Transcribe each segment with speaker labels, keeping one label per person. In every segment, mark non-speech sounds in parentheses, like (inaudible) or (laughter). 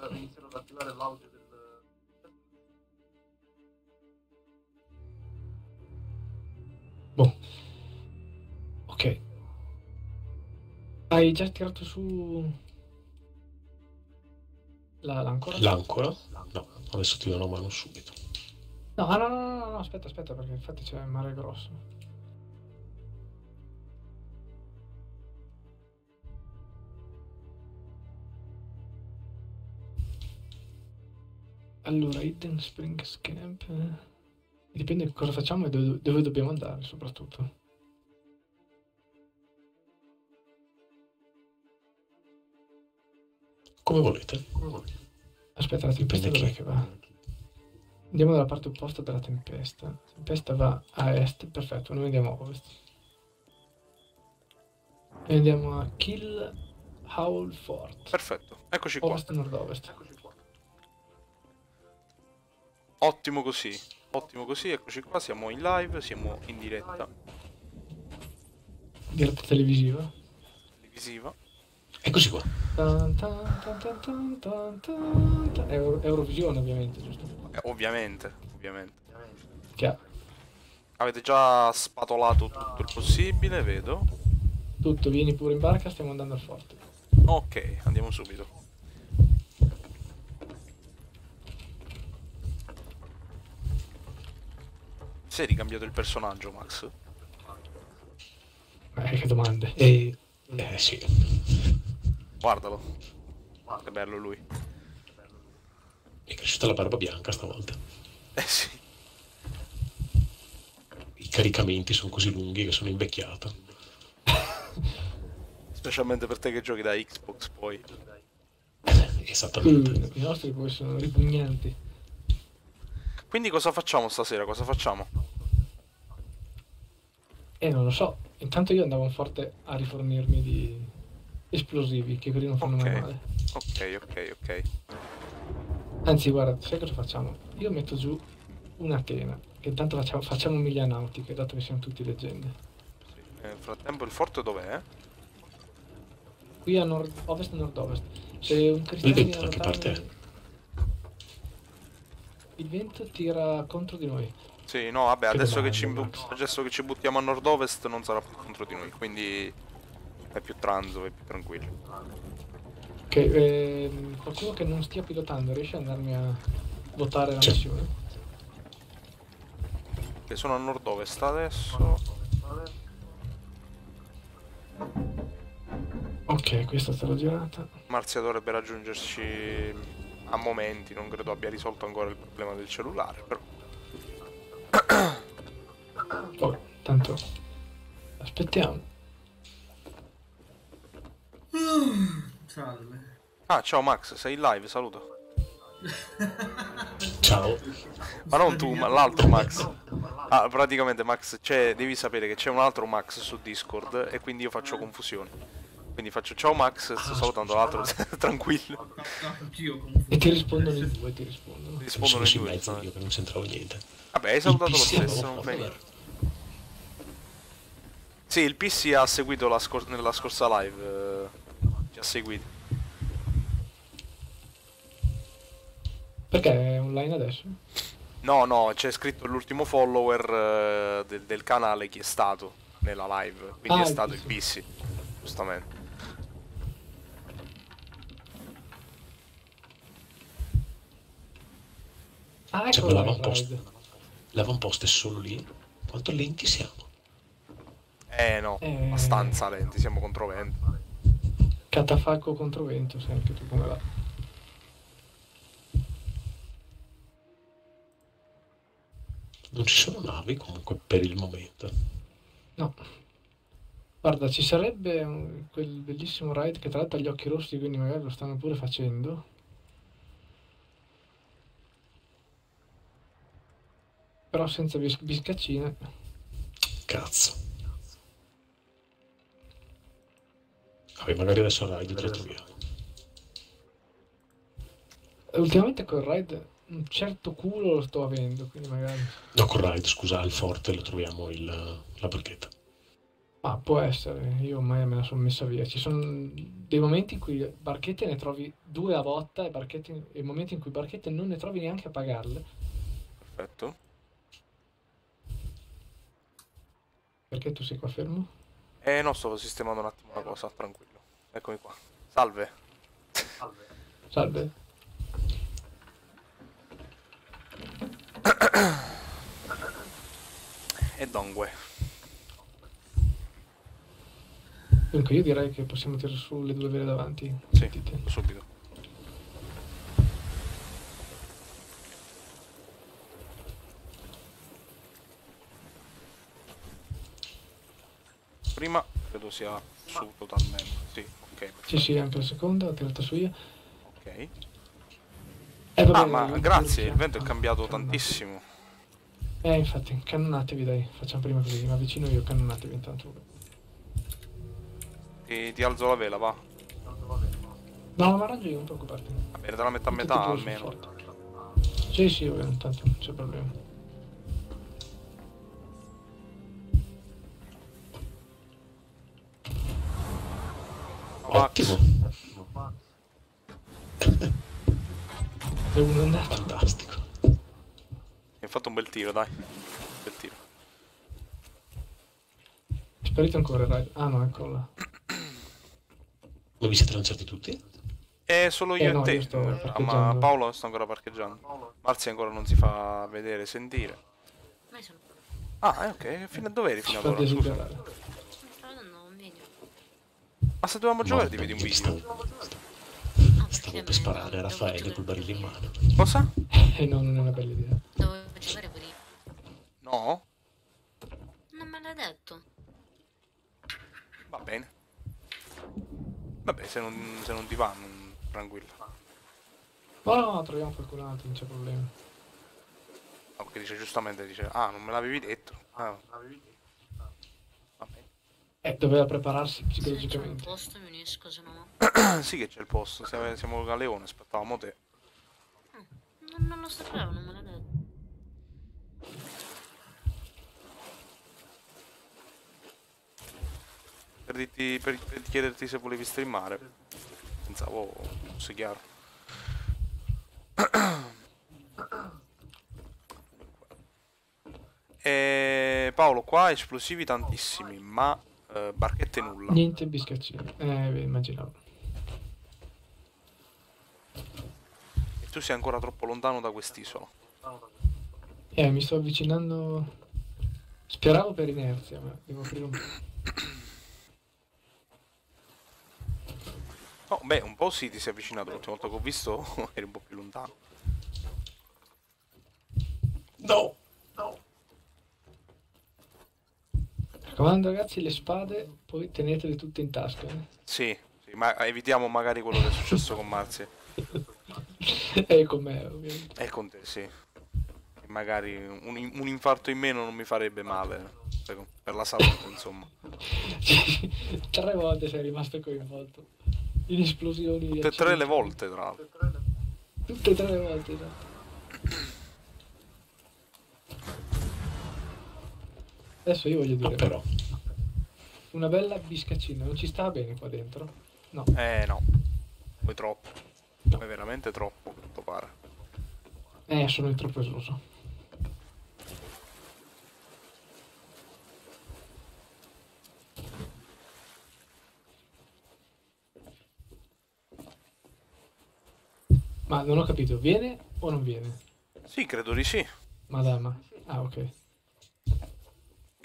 Speaker 1: per iniziare ad attivare l'audio del...
Speaker 2: Boh. Ok. Hai già tirato su la, l'ancora?
Speaker 3: L'ancora? No, adesso ti do una mano subito.
Speaker 2: No, no, no, no, no, no, aspetta, aspetta, perché infatti c'è il mare grosso. Allora, Hidden Springs Camp. eh, Dipende cosa facciamo e dove, dove dobbiamo andare, soprattutto.
Speaker 3: Come volete.
Speaker 2: Aspetta, la tempesta
Speaker 3: Dipende
Speaker 2: dov'è
Speaker 3: chi.
Speaker 2: che va? Andiamo dalla parte opposta della tempesta. La tempesta va a est, perfetto, noi andiamo a ovest. E andiamo a Kill Howl Fort.
Speaker 4: Perfetto, eccoci qua.
Speaker 2: Ovest nord-ovest.
Speaker 4: Ottimo così. Ottimo così, eccoci qua, siamo in live, siamo in diretta
Speaker 2: Diretta televisiva.
Speaker 4: televisiva.
Speaker 3: Eccoci qua.
Speaker 2: Tan. Euro- Eurovisione ovviamente, giusto?
Speaker 4: Eh, ovviamente, ovviamente.
Speaker 2: Chiaro.
Speaker 4: Avete già spatolato tutto il possibile, vedo.
Speaker 2: Tutto, vieni pure in barca, stiamo andando al forte.
Speaker 4: Ok, andiamo subito. Sei ricambiato il personaggio, Max?
Speaker 2: Eh, che domande.
Speaker 3: E... Eh sì.
Speaker 4: Guardalo. Che bello lui.
Speaker 3: È cresciuta la barba bianca stavolta.
Speaker 4: Eh sì.
Speaker 3: I caricamenti sono così lunghi che sono invecchiato. (laughs)
Speaker 4: Specialmente per te che giochi da Xbox poi.
Speaker 3: Esattamente.
Speaker 2: Mm, I nostri poi sono ripugnanti.
Speaker 4: Quindi cosa facciamo stasera? Cosa facciamo?
Speaker 2: E non lo so. Intanto io andavo forte a rifornirmi di esplosivi, che quelli non fanno mai
Speaker 4: Ok.
Speaker 2: male.
Speaker 4: Ok, ok, ok.
Speaker 2: Anzi, guarda, sai cosa facciamo? Io metto giù una tena, che intanto facciamo, facciamo miglia nautiche, dato che siamo tutti leggende.
Speaker 4: Sì. Nel frattempo il forte dov'è?
Speaker 2: Qui a nord, ovest nord-ovest. C'è un cristallo
Speaker 3: Vedete
Speaker 2: di
Speaker 3: da che parte è?
Speaker 2: Il vento tira contro di noi.
Speaker 4: Sì, no, vabbè,
Speaker 2: Che
Speaker 4: adesso che, ci, adesso che ci buttiamo a nord-ovest non sarà più contro di noi, quindi è più transo, è più tranquillo.
Speaker 2: Ok, ehm, qualcuno che non stia pilotando riesce ad andarmi a votare la missione?
Speaker 4: Che sono a nord-ovest adesso.
Speaker 2: Ok, questa è stata girata.
Speaker 4: Marzia dovrebbe raggiungerci a momenti, non credo abbia risolto ancora il problema del cellulare, però. (coughs)
Speaker 2: Oh, tanto aspettiamo.
Speaker 5: Salve.
Speaker 4: Ah, ciao Max, sei in live, saluto. (laughs)
Speaker 3: Ciao.
Speaker 4: Ma non tu, ma l'altro Max. Ah, praticamente Max, c'è, devi sapere che c'è un altro Max su Discord e quindi io faccio confusione. Quindi faccio ciao Max, sto salutando l'altro, (laughs) tranquillo.
Speaker 2: E ti rispondono in due, ti rispondono.
Speaker 4: Rispondono in
Speaker 3: in
Speaker 4: due.
Speaker 3: mezzo io
Speaker 4: giustamente.
Speaker 3: che non c'entravo niente.
Speaker 4: Vabbè, hai salutato lo
Speaker 3: Il
Speaker 4: stesso, non fai niente. Sì, il PC ha seguito la scor- nella scorsa live. eh, ci ha seguito.
Speaker 2: Perché è online adesso?
Speaker 4: No, no, c'è scritto l'ultimo follower eh, del, del canale chi è stato nella live. Quindi
Speaker 2: Ah,
Speaker 4: è
Speaker 2: il
Speaker 4: stato il
Speaker 2: PC.
Speaker 4: PC. Giustamente.
Speaker 2: Ah,
Speaker 3: Cioè,
Speaker 2: ecco
Speaker 3: ma
Speaker 2: là il
Speaker 3: l'avamposto. è solo lì. Quanto lenti siamo?
Speaker 4: Eh no,
Speaker 2: Eh.
Speaker 4: abbastanza lenti, siamo contro vento.
Speaker 2: Catafalco contro vento, sai anche tu come va.
Speaker 3: Non ci sono navi comunque per il momento.
Speaker 2: No. Guarda, ci sarebbe un- quel bellissimo ride che tra l'altro ha gli occhi rossi, quindi magari lo stanno pure facendo. Però senza bis- biscaccine.
Speaker 3: Cazzo. Vabbè, magari adesso lo troviamo.
Speaker 2: E Ultimamente col ride un certo culo lo sto avendo, quindi magari...
Speaker 3: No, con ride, scusa, al forte lo troviamo il, la barchetta.
Speaker 2: Ma può essere, io ormai me la sono messa via. Ci sono dei momenti in cui barchette ne trovi due a volta e, barchette, e momenti in cui barchette non ne trovi neanche a pagarle.
Speaker 4: Perfetto.
Speaker 2: Perché tu sei qua fermo?
Speaker 4: Eh no, stavo sistemando un attimo una cosa, tranquillo. Eccomi qua. Salve.
Speaker 1: Salve.
Speaker 2: Salve.
Speaker 4: E dunque.
Speaker 2: Dunque io direi che possiamo tirare su le due vele davanti.
Speaker 4: Sì,
Speaker 2: Dite.
Speaker 4: subito. Prima credo sia su totalmente. Sì, ok.
Speaker 2: Sì, sì, anche la seconda, ho tirato su io.
Speaker 4: Ok.
Speaker 2: Eh,
Speaker 4: Ah,
Speaker 2: vabbè,
Speaker 4: ma grazie, il vento è
Speaker 2: ah,
Speaker 4: cambiato
Speaker 2: cannonate.
Speaker 4: tantissimo.
Speaker 2: Eh, infatti, cannonatevi dai, facciamo prima così, ma vicino io, cannonatevi intanto.
Speaker 4: Ti, ti alzo la vela, va.
Speaker 2: No, ma arrangio io, non preoccuparti.
Speaker 4: Va bene, te la metto a
Speaker 2: e
Speaker 4: metà almeno.
Speaker 2: Sì, sì, vabbè, intanto non c'è problema.
Speaker 3: Ottimo,
Speaker 2: E è andato.
Speaker 3: fantastico.
Speaker 4: hai fatto un bel tiro, dai. Bel tiro.
Speaker 2: Sparito ancora raid. Ah no, eccolo là.
Speaker 3: Ma vi siete lanciati tutti?
Speaker 4: È solo io
Speaker 2: Eh,
Speaker 4: e
Speaker 2: no,
Speaker 4: te.
Speaker 2: io
Speaker 4: Ah, ma. Paolo sta ancora parcheggiando. Marzi ancora non si fa vedere, sentire. Ah, eh, ok. Fino a dove eri fino ad ora? Scusa.
Speaker 2: desiderare.
Speaker 5: stavo vedendo un video.
Speaker 4: Ma se dovevamo giocare ti vedi un video.
Speaker 3: Stavo, stavo
Speaker 5: me-
Speaker 3: per sparare a Raffaele col barile in mano.
Speaker 4: Cosa?
Speaker 2: E no, non è una bella idea.
Speaker 5: Dovevo giocare pure io.
Speaker 4: No?
Speaker 5: Non me l'hai detto.
Speaker 4: Va bene. Vabbè, se non, se non ti va, non- tranquillo.
Speaker 2: No, no, no, troviamo qualcun altro, non c'è problema.
Speaker 4: No, perché dice giustamente, dice, ah, non me l'avevi detto. Ah,
Speaker 1: l'avevi detto.
Speaker 4: Bene.
Speaker 2: Eh, doveva prepararsi
Speaker 5: Se c'è un
Speaker 2: psicologicamente.
Speaker 5: posto mi unisco, se no... (coughs)
Speaker 4: sì che c'è il posto, siamo, siamo a Leone, aspettavamo te.
Speaker 5: Non, non lo sapevo, non me l'hai detto.
Speaker 4: Per, dirti- per- per chiederti se volevi streamare. Pensavo fosse chiaro. (coughs) E Paolo, qua esplosivi tantissimi, ma eh, barchette nulla.
Speaker 2: Niente biscaccini. Eh, beh, immaginavo.
Speaker 4: E tu sei ancora troppo lontano da quest'isola.
Speaker 2: Eh, mi sto avvicinando... Speravo per inerzia, ma devo aprire un po'.
Speaker 4: Oh, beh, un po' sì, ti sei avvicinato l'ultima volta che ho visto, (laughs) eri un po' più lontano.
Speaker 3: No!
Speaker 2: Raccomando ragazzi, le spade poi tenetele tutte in tasca. eh.
Speaker 4: Sì, sì, ma evitiamo magari quello che è successo con Marzia. (laughs)
Speaker 2: e con me, ovviamente.
Speaker 4: E con te, sì. E magari un, un infarto in meno non mi farebbe male. per- Per la salute, (laughs) insomma.
Speaker 2: Tre volte sei rimasto coinvolto. In esplosioni.
Speaker 4: Tutte e tre le volte, tra l'altro.
Speaker 2: Tutte e tre le volte, esatto. Adesso io voglio dire,
Speaker 3: però,
Speaker 2: una bella biscaccina, non ci sta bene qua dentro? No.
Speaker 4: Eh no, poi troppo.
Speaker 2: No.
Speaker 4: Poi veramente troppo, quanto pare.
Speaker 2: Eh, sono troppo esoso. Ma non ho capito, viene o non viene?
Speaker 4: Sì, credo di sì.
Speaker 2: Madama. Ah, ok.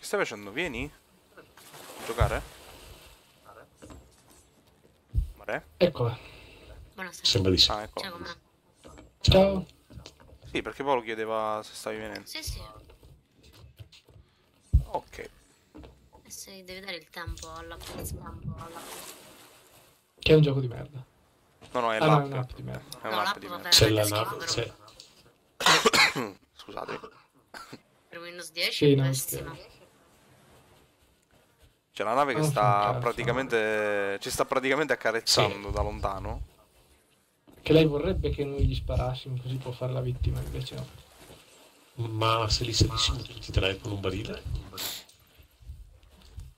Speaker 4: Che stai facendo? Vieni? Giocare? Mare?
Speaker 2: Eccola.
Speaker 5: Buonasera.
Speaker 3: sembra di sì.
Speaker 4: Ah, ecco.
Speaker 5: Ciao?
Speaker 2: Ciao.
Speaker 4: Sì, perché Paolo chiedeva se stavi venendo.
Speaker 5: Sì, sì.
Speaker 4: Ok.
Speaker 5: E se devi dare il tempo alla tempo alla...
Speaker 2: Che è un gioco di merda.
Speaker 4: No, no, è
Speaker 2: Ah, no, è
Speaker 4: l'app.
Speaker 2: un'app di merda.
Speaker 4: È
Speaker 5: No,
Speaker 4: un'app
Speaker 5: l'app
Speaker 4: di merda.
Speaker 3: C'è la
Speaker 5: schifo,
Speaker 3: nave,
Speaker 5: però.
Speaker 3: c'è...
Speaker 4: Scusate.
Speaker 5: Per Windows 10
Speaker 2: Sì,
Speaker 5: è
Speaker 2: no,
Speaker 5: pessima.
Speaker 4: C'è la nave che
Speaker 2: un
Speaker 4: sta
Speaker 2: cazzo.
Speaker 4: praticamente. Ci sta praticamente accarezzando da lontano.
Speaker 2: Che lei vorrebbe che noi gli sparassimo così può fare la vittima, invece no.
Speaker 3: Ma se li salissimo tutti e tre con un barile?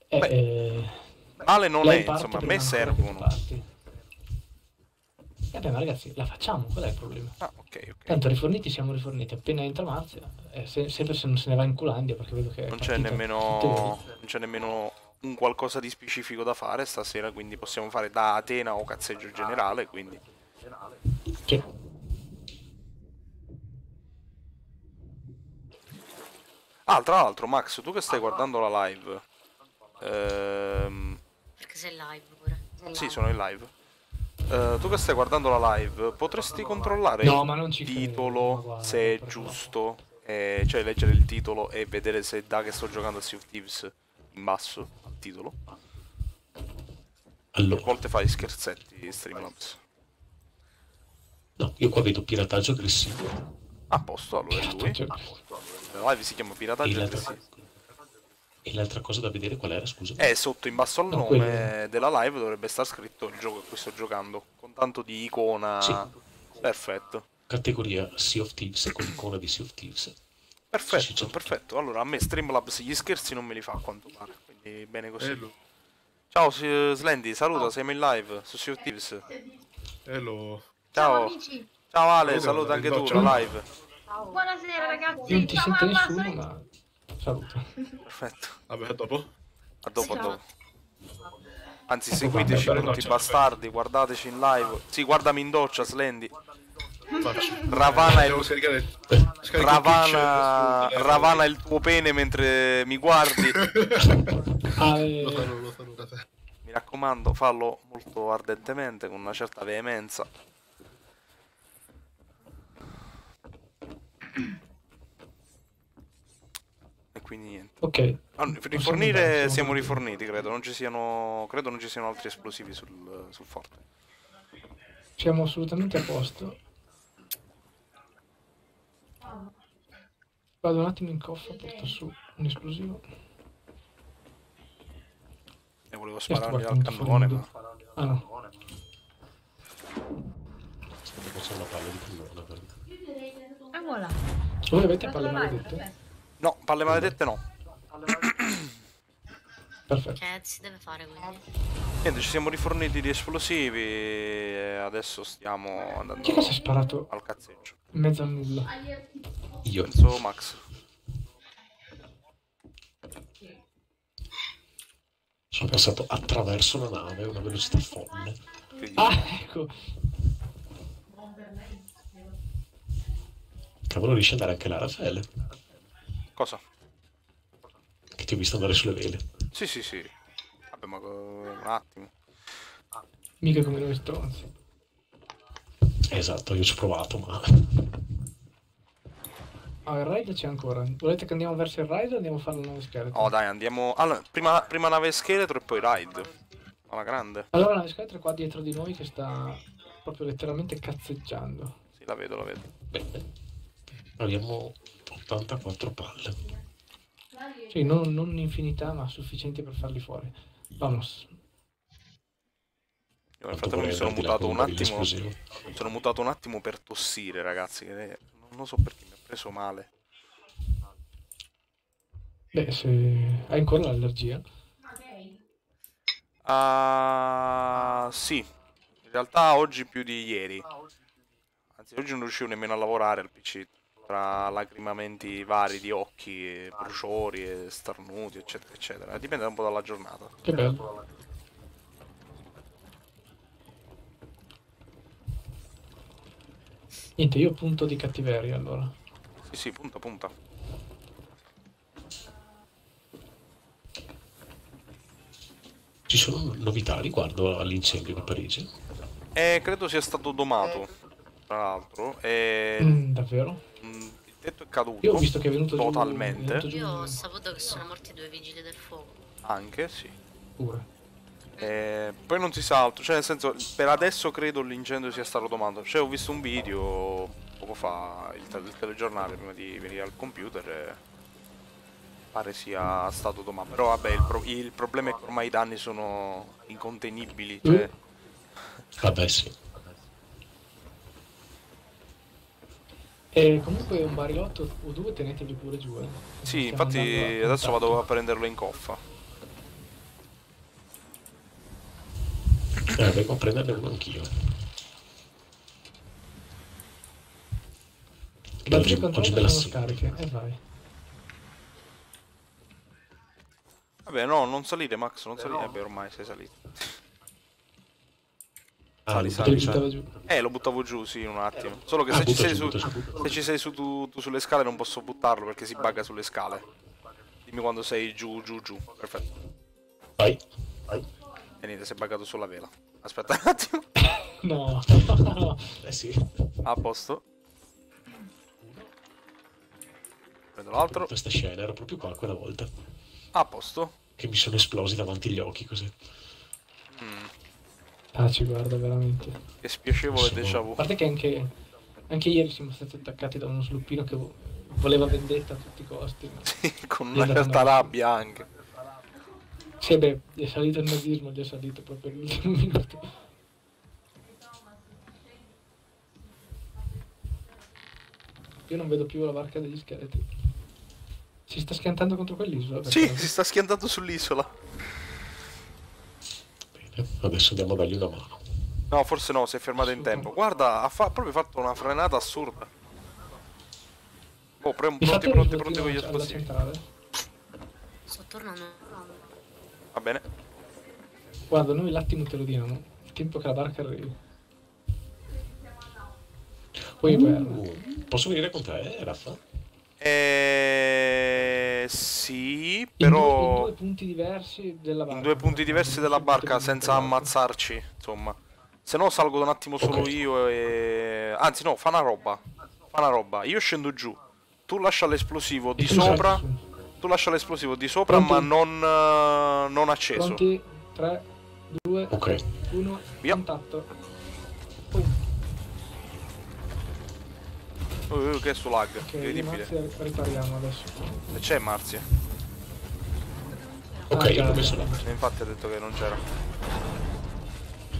Speaker 2: Eh, Eh,
Speaker 4: Beh,
Speaker 2: eh,
Speaker 4: Male non è, insomma, a me servono.
Speaker 2: Eh beh, ma ragazzi, la facciamo, qual è il problema?
Speaker 4: Ah, ok, ok.
Speaker 2: Tanto riforniti siamo riforniti, appena entra Marzia, eh, se- sempre se non se ne va in Culandia, perché vedo che...
Speaker 4: Non c'è nemmeno, non c'è nemmeno un qualcosa di specifico da fare stasera, quindi possiamo fare da Atena o cazzeggio generale, quindi...
Speaker 2: Sì.
Speaker 4: Ah, tra l'altro, Max, tu che stai guardando la live... Ehm...
Speaker 5: Perché sei live pure.
Speaker 4: Sì, sono in live. Eh, tu che stai guardando la live, potresti controllare
Speaker 2: No,
Speaker 4: il
Speaker 2: ma non ci credo, ma
Speaker 4: titolo,
Speaker 2: guarda,
Speaker 4: se è giusto, eh, cioè leggere il titolo e vedere se da che sto giocando a Sea of Thieves in basso al titolo. A
Speaker 3: Allora,
Speaker 4: volte fai scherzetti Streamlabs.
Speaker 3: no, io qua vedo pirataggio aggressivo.
Speaker 4: A posto, allora è lui.
Speaker 2: Cioè,
Speaker 4: La live si chiama Pirataggio aggressivo.
Speaker 3: e l'altra cosa da vedere qual era, scusa?
Speaker 4: E sotto in basso al
Speaker 2: No,
Speaker 4: nome
Speaker 2: quello.
Speaker 4: della live dovrebbe star scritto il gioco a cui sto giocando, con tanto di icona.
Speaker 3: Sì.
Speaker 4: Perfetto.
Speaker 3: Categoria Sea of Thieves con l'icona di Sea of Thieves.
Speaker 4: Perfetto,
Speaker 3: Sì, sì, certo.
Speaker 4: perfetto. Allora a me Streamlabs gli scherzi non me li fa a quanto pare, quindi bene così.
Speaker 6: Hello.
Speaker 4: Ciao S- Slendy, saluta, siamo in live su Sea of Thieves.
Speaker 6: Hello.
Speaker 4: Ciao.
Speaker 7: amici,
Speaker 4: Ciao Ale,
Speaker 6: Vedo,
Speaker 4: saluta anche tu la live.
Speaker 7: buonasera ragazzi.
Speaker 2: non ti
Speaker 7: Ciao,
Speaker 2: sente
Speaker 7: mamma,
Speaker 2: nessuno, ma... Saluto.
Speaker 4: Perfetto.
Speaker 6: Vabbè, a dopo.
Speaker 4: A dopo, a
Speaker 7: Ciao.
Speaker 4: dopo. Anzi, seguiteci tutti
Speaker 6: ciao.
Speaker 4: bastardi, guardateci in live. Sì, guardami in doccia, Slendy.
Speaker 6: Faccio.
Speaker 4: Ravana il,
Speaker 6: scaricare.
Speaker 4: Ravana, Ravana il tuo pene mentre mi guardi. (laughs)
Speaker 2: Ah, eh,
Speaker 6: Lo saluto, lo saluto.
Speaker 4: Mi raccomando, fallo molto ardentemente, con una certa veemenza. E quindi niente.
Speaker 2: ok,
Speaker 4: Ah,
Speaker 2: Possiamo
Speaker 4: rifornire
Speaker 2: andare,
Speaker 4: siamo
Speaker 2: andare.
Speaker 4: riforniti, credo. Non ci siano. Credo non ci siano altri esplosivi sul, sul forte.
Speaker 2: siamo assolutamente a posto. Vado un attimo in coffa, porto su un esplosivo.
Speaker 4: E volevo spararmi dal
Speaker 2: guardando
Speaker 4: cannone, ma.
Speaker 2: Ah no,
Speaker 3: Aspetta, che c'è una palla di cannone. guarda.
Speaker 7: E voilà.
Speaker 2: voi avete palle maledette?
Speaker 4: No, palle maledette no.
Speaker 2: Perfetto.
Speaker 5: Che si deve fare quindi?
Speaker 4: Niente, ci siamo riforniti di esplosivi e adesso stiamo andando
Speaker 2: Chi è che si è sparato
Speaker 4: al cazzeggio.
Speaker 2: in mezzo al nulla?
Speaker 3: Io
Speaker 4: Penso Max.
Speaker 3: sono passato attraverso la nave a una velocità folle.
Speaker 2: Ah, ecco.
Speaker 3: Cavolo, riesce ad andare anche là, Raffaele?
Speaker 4: Cosa?
Speaker 3: Che ti ho visto andare sulle vele.
Speaker 4: Sì, sì, sì. Vabbè, ma un attimo.
Speaker 2: Mica come noi stronzi.
Speaker 3: Esatto, io ci ho provato, ma...
Speaker 2: Ah, il raid c'è ancora. Volete che andiamo verso il raid o andiamo a fare la nave scheletro?
Speaker 4: Oh, dai, andiamo. Allora, prima, prima nave scheletro e poi raid. Alla grande.
Speaker 2: Allora la nave scheletro è qua dietro di noi che sta proprio letteralmente cazzeggiando.
Speaker 4: Sì, la vedo, la vedo.
Speaker 3: Bene. Abbiamo 84 palle.
Speaker 2: Sì, non, non infinità, ma sufficienti per farli fuori. Vamos.
Speaker 4: Io nel frattempo mi sono mutato un attimo. Mi sono mutato un attimo per tossire, ragazzi. Che non lo so perché mi ha preso male.
Speaker 2: Beh, se hai ancora l'allergia.
Speaker 4: Ah, sì. In realtà oggi più di ieri. Anzi, oggi non riuscivo nemmeno a lavorare al PC. Tra lacrimamenti vari di occhi, bruciori, e starnuti, eccetera, eccetera. Dipende un po' dalla giornata.
Speaker 2: Che bello. Niente, io punto di cattiveria allora.
Speaker 4: Sì, sì, punta, punta.
Speaker 3: Ci sono novità riguardo all'incendio di Parigi?
Speaker 4: E credo sia stato domato, tra l'altro. E...
Speaker 2: Mm, davvero?
Speaker 4: Mm, il tetto è caduto.
Speaker 2: Io ho visto che è venuto giù-
Speaker 4: Totalmente.
Speaker 2: è venuto giù
Speaker 5: Io ho saputo che sono morti due vigili del fuoco.
Speaker 4: Anche, sì.
Speaker 2: pure.
Speaker 4: E poi non si sa altro, cioè nel senso, per adesso credo l'incendio sia stato domato. Cioè ho visto un video poco fa, il, te- il telegiornale prima di venire al computer e pare sia stato domato. Però vabbè, il, pro- il problema è che ormai i danni sono incontenibili. Cioè,
Speaker 3: Vabbè sì.
Speaker 2: E comunque un barilotto o due tenetevi pure giù. Eh.
Speaker 4: Sì, infatti adesso vado a prenderlo in coffa.
Speaker 3: Eh, vengo prenderne uno anch'io. Oggi, oggi me la
Speaker 2: scariche. E eh, vai.
Speaker 4: Vabbè, no, non salire, Max, non Però... salire. Vabbè, eh, ormai sei salito.
Speaker 3: Ah,
Speaker 4: Sali,
Speaker 3: lo
Speaker 4: sali,
Speaker 2: Te li
Speaker 3: buttavo
Speaker 2: buttava
Speaker 3: giù.
Speaker 2: giù.
Speaker 4: Eh, lo buttavo giù, sì, in un attimo. Solo che
Speaker 3: Ah,
Speaker 4: se ci sei
Speaker 3: giù,
Speaker 4: su, se ci sei su tu, tu sulle scale non posso buttarlo perché si bugga sulle scale. Dimmi quando sei giù, giù, giù. Perfetto.
Speaker 3: Vai.
Speaker 4: E niente, si è buggato sulla vela. Aspetta un attimo. (laughs)
Speaker 2: No. (laughs)
Speaker 3: Eh sì.
Speaker 4: A posto. Prendo l'altro.
Speaker 3: Questa scena era proprio qua quella volta.
Speaker 4: A posto.
Speaker 3: Che mi sono esplosi davanti agli occhi così.
Speaker 4: Mm,
Speaker 2: ah, ci guarda veramente.
Speaker 4: che spiacevole déjà vu.
Speaker 2: A parte che anche, anche ieri siamo stati attaccati da uno sluppino che vo- voleva vendetta a tutti i costi. ma-
Speaker 4: Sì, (laughs) con una certa rabbia anche.
Speaker 2: Sì, beh, gli è salito il nazismo, gli è salito proprio all'ultimo (laughs) minuto. Io non vedo più la barca degli scheletri. Si sta schiantando contro quell'isola?
Speaker 4: Sì, si sta schiantando sull'isola.
Speaker 3: Adesso andiamo a dargli una mano.
Speaker 4: No, forse no, si è fermato in tempo. Guarda, ha fa- proprio fatto una frenata assurda. Oh, pre- pronti, pronti, pronti con gli esplosivi.
Speaker 5: Sto tornando.
Speaker 4: Va bene.
Speaker 2: Guarda, noi l'attimo te lo diamo. Il tempo che la barca arrivi. Poi.
Speaker 3: Uh, posso venire con te, eh, Raffa?
Speaker 4: Eh, sì,
Speaker 2: In due, in
Speaker 4: però
Speaker 2: due punti diversi della barca.
Speaker 4: in due punti diversi della barca senza ammazzarci, insomma. Se no salgo un attimo solo
Speaker 3: Ok.
Speaker 4: io e... Anzi no, fa una roba. Fa una roba. Io scendo giù. Tu lascia l'esplosivo di sopra. Tu lascia l'esplosivo di sopra
Speaker 2: Pronti?
Speaker 4: ma non, eh, non acceso.
Speaker 2: Pronti? 3, 2,
Speaker 3: Ok.
Speaker 2: 1,
Speaker 4: Via.
Speaker 2: contatto. Pum.
Speaker 4: Uh, uh, che su lag,
Speaker 2: Ok, io
Speaker 4: incredibile.
Speaker 2: Ripariamo adesso.
Speaker 4: E c'è Marzia.
Speaker 3: Ok,
Speaker 2: Ah,
Speaker 3: io l'ho messo là.
Speaker 4: Infatti ha detto che non c'era.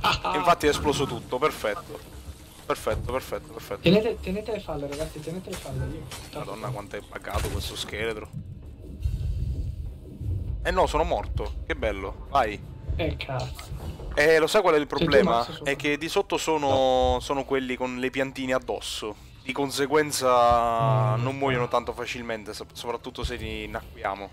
Speaker 3: Ah,
Speaker 4: E infatti è esploso tutto, perfetto. Perfetto, perfetto, perfetto.
Speaker 2: Tenete, tenete le falle, ragazzi, tenete le falle. Io.
Speaker 4: Madonna quanto è pagato questo scheletro. Eh no, sono morto. Che bello. Vai.
Speaker 2: Eh, cazzo.
Speaker 4: Eh, lo sai qual è il problema? È che di sotto sono, sono quelli con le piantine addosso. Di conseguenza non muoiono tanto facilmente, so- soprattutto se li innacquiamo.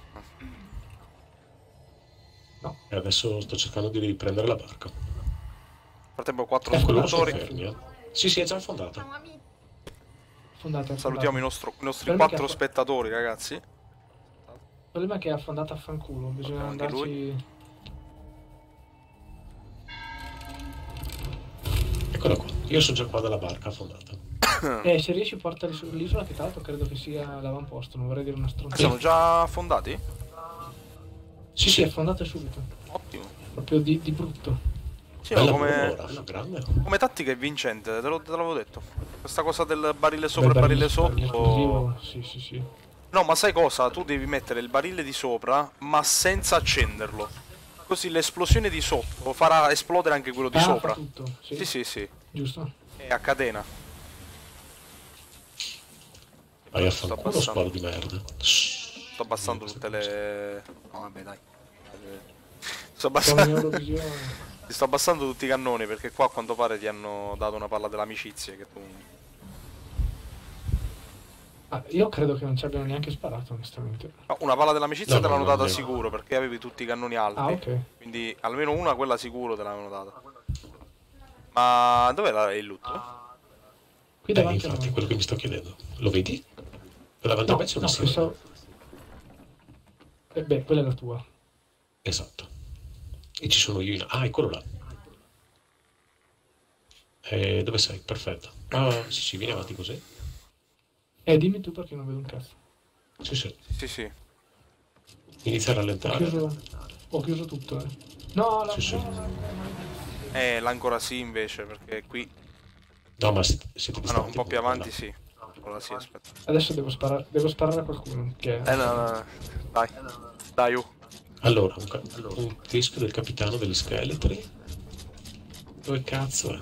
Speaker 3: E adesso sto cercando di riprendere la barca.
Speaker 4: Nel frattempo quattro
Speaker 2: Eh,
Speaker 3: fermi, eh. Sì, sì, è già affondata.
Speaker 2: Fondate, affondate.
Speaker 4: Salutiamo i, nostro- i nostri quattro spettatori, ragazzi.
Speaker 2: Il problema è che è affondata a fanculo, bisogna
Speaker 4: Anche
Speaker 2: andarci...
Speaker 3: Eccola qua. Io sono già qua dalla barca affondata.
Speaker 2: Eh, se riesci portali sull'isola, che tra l'altro credo che sia l'avamposto, non vorrei dire una stronzata.
Speaker 4: siamo già affondati?
Speaker 2: Sì, sì, affondate subito.
Speaker 4: Ottimo.
Speaker 2: Proprio di, di brutto.
Speaker 4: Sì, come, come tattica è vincente, te, lo- te l'avevo detto. Questa cosa del barile sopra e barile
Speaker 2: barile
Speaker 4: sotto.
Speaker 2: Sì, sì, sì.
Speaker 4: No, ma sai cosa? Tu devi mettere il barile di sopra, ma senza accenderlo. Così l'esplosione di sotto farà esplodere anche quello di
Speaker 2: Ah,
Speaker 4: sopra.
Speaker 2: tutto, sì,
Speaker 4: Sì, sì, sì.
Speaker 2: giusto?
Speaker 4: È a catena.
Speaker 3: Vai a
Speaker 4: Sto
Speaker 3: fanculo,
Speaker 4: abbassando.
Speaker 3: squalo di merda.
Speaker 4: Sto abbassando tutte le. No, vabbè, dai. Sto abbassando. (laughs) Ti sto abbassando tutti i cannoni perché qua a quanto pare ti hanno dato una palla dell'amicizia che tu.
Speaker 2: Ah, io credo che non ci abbiano neanche sparato, onestamente.
Speaker 4: No, una palla dell'amicizia
Speaker 3: No,
Speaker 4: te
Speaker 3: no,
Speaker 4: l'hanno
Speaker 3: no,
Speaker 4: data
Speaker 3: no.
Speaker 4: sicuro perché avevi tutti i cannoni alti.
Speaker 2: Ah, ok.
Speaker 4: Quindi almeno una quella sicuro te l'avevano data. Ma dov'è il loot?
Speaker 2: Qui
Speaker 3: Eh,
Speaker 2: davanti a
Speaker 3: infatti, quello che mi sto chiedendo. Lo vedi? Davanti a
Speaker 2: No,
Speaker 3: una
Speaker 2: no,
Speaker 3: sirena.
Speaker 2: pensavo... Eh, beh, quella è la tua.
Speaker 3: Esatto. E ci sono io in... Ah, eccolo là. Eh, dove sei? Perfetto. Ah, sì, sì, vieni avanti così.
Speaker 2: Eh, dimmi tu perché non vedo un cazzo.
Speaker 3: Sì, sì.
Speaker 4: Sì, sì.
Speaker 3: Inizia a
Speaker 2: Ho
Speaker 3: rallentare.
Speaker 2: chiuso... Ho chiuso tutto, eh. No, la...
Speaker 3: Sì, sì.
Speaker 4: Eh, l'ancora sì invece perché qui.
Speaker 3: No, ma siete, siete
Speaker 4: Ah no, un po' più avanti
Speaker 3: là.
Speaker 4: sì. Ora sì, aspetta.
Speaker 2: Adesso devo sparare, devo sparare a qualcuno. Che è...
Speaker 4: Eh no, no, no. Dai. Dai, uh.
Speaker 3: Allora, un, ca- un teschio del capitano degli scheletri. Dove cazzo è?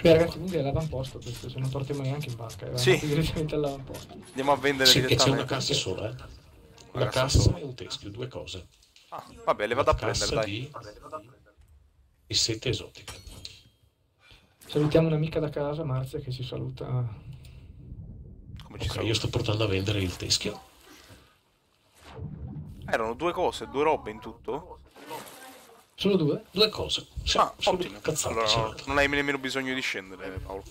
Speaker 2: Beh, ragazzi, comunque è l'avamposto questo, se non portiamo neanche in barca. Era
Speaker 4: Sì.
Speaker 2: direttamente all'avamposto.
Speaker 4: Andiamo a vendere
Speaker 3: Sì, e c'è una
Speaker 4: direttamente.
Speaker 3: cassa sola, eh.
Speaker 4: Una
Speaker 3: Una
Speaker 4: cassa
Speaker 3: cassa e un teschio, due cose.
Speaker 4: Ah, vabbè, le vado a prendere,
Speaker 3: cassa
Speaker 4: dai.
Speaker 3: di, di sete esotiche.
Speaker 2: Salutiamo un'amica da casa, Marzia, che ci saluta.
Speaker 4: Come ci
Speaker 3: Ok,
Speaker 4: sono?
Speaker 3: io sto portando a vendere il teschio.
Speaker 4: Erano due cose, due robe in tutto?
Speaker 2: Solo due?
Speaker 3: Due cose. Sì,
Speaker 4: Ah, ottimo.
Speaker 3: due cazzate.
Speaker 4: Allora, no, non hai nemmeno bisogno di scendere, Paolo.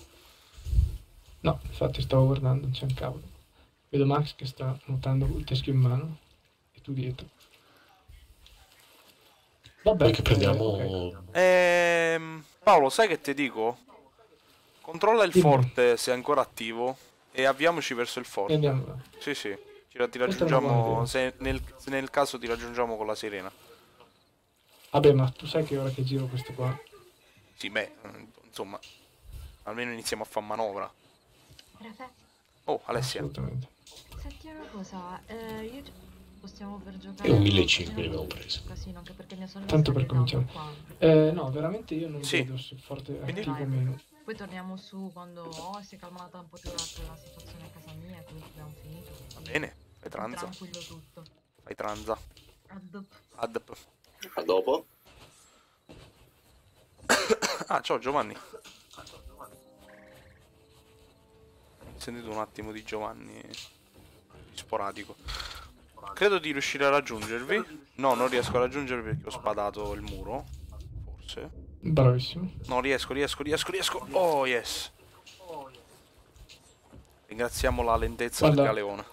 Speaker 2: No, infatti stavo guardando, non c'è un cavolo. Vedo Max che sta nuotando il teschio in mano e tu dietro. Vabbè,
Speaker 3: Poi che prendiamo...
Speaker 2: eh, ok.
Speaker 4: Ehm, Paolo, sai che ti dico? Controlla il
Speaker 2: Dimmi.
Speaker 4: forte se è ancora attivo e avviamoci verso il forte.
Speaker 2: andiamo.
Speaker 4: Sì, sì. Ci, ti
Speaker 2: è
Speaker 4: raggiungiamo. Se nel, se nel caso ti raggiungiamo con la sirena.
Speaker 2: Vabbè, ma tu sai che ora che giro questo qua.
Speaker 4: Sì, beh, mm, insomma. Almeno iniziamo a fare manovra.
Speaker 8: Rafa,
Speaker 4: Oh, Alessia.
Speaker 2: Assolutamente.
Speaker 8: senti una cosa, eh, io possiamo per giocare...
Speaker 3: E un
Speaker 8: a
Speaker 3: 1500
Speaker 8: casino,
Speaker 3: li avevo presi.
Speaker 8: Casino, anche perché mia sorella
Speaker 2: Tanto per cominciare. Eh, no, veramente io non
Speaker 4: Sì.
Speaker 2: vedo se il forte è attivo o meno.
Speaker 8: Poi torniamo su quando oh, si è calmata un po' più la, situazione a casa mia, quindi abbiamo finito.
Speaker 4: Va bene. Fai tranza.
Speaker 8: Tranquillo tutto.
Speaker 4: Fai tranza.
Speaker 8: A dopo.
Speaker 4: Adp.
Speaker 6: A dopo?
Speaker 4: Ah, ciao Giovanni. Ho sentito un attimo di Giovanni sporadico. Credo di riuscire a raggiungervi. No, non riesco a raggiungervi perché ho spadato il muro. Forse.
Speaker 2: Bravissimo.
Speaker 4: No, riesco, riesco, riesco, riesco. Oh, yes. Ringraziamo la lentezza
Speaker 2: Guarda.
Speaker 4: del galeone.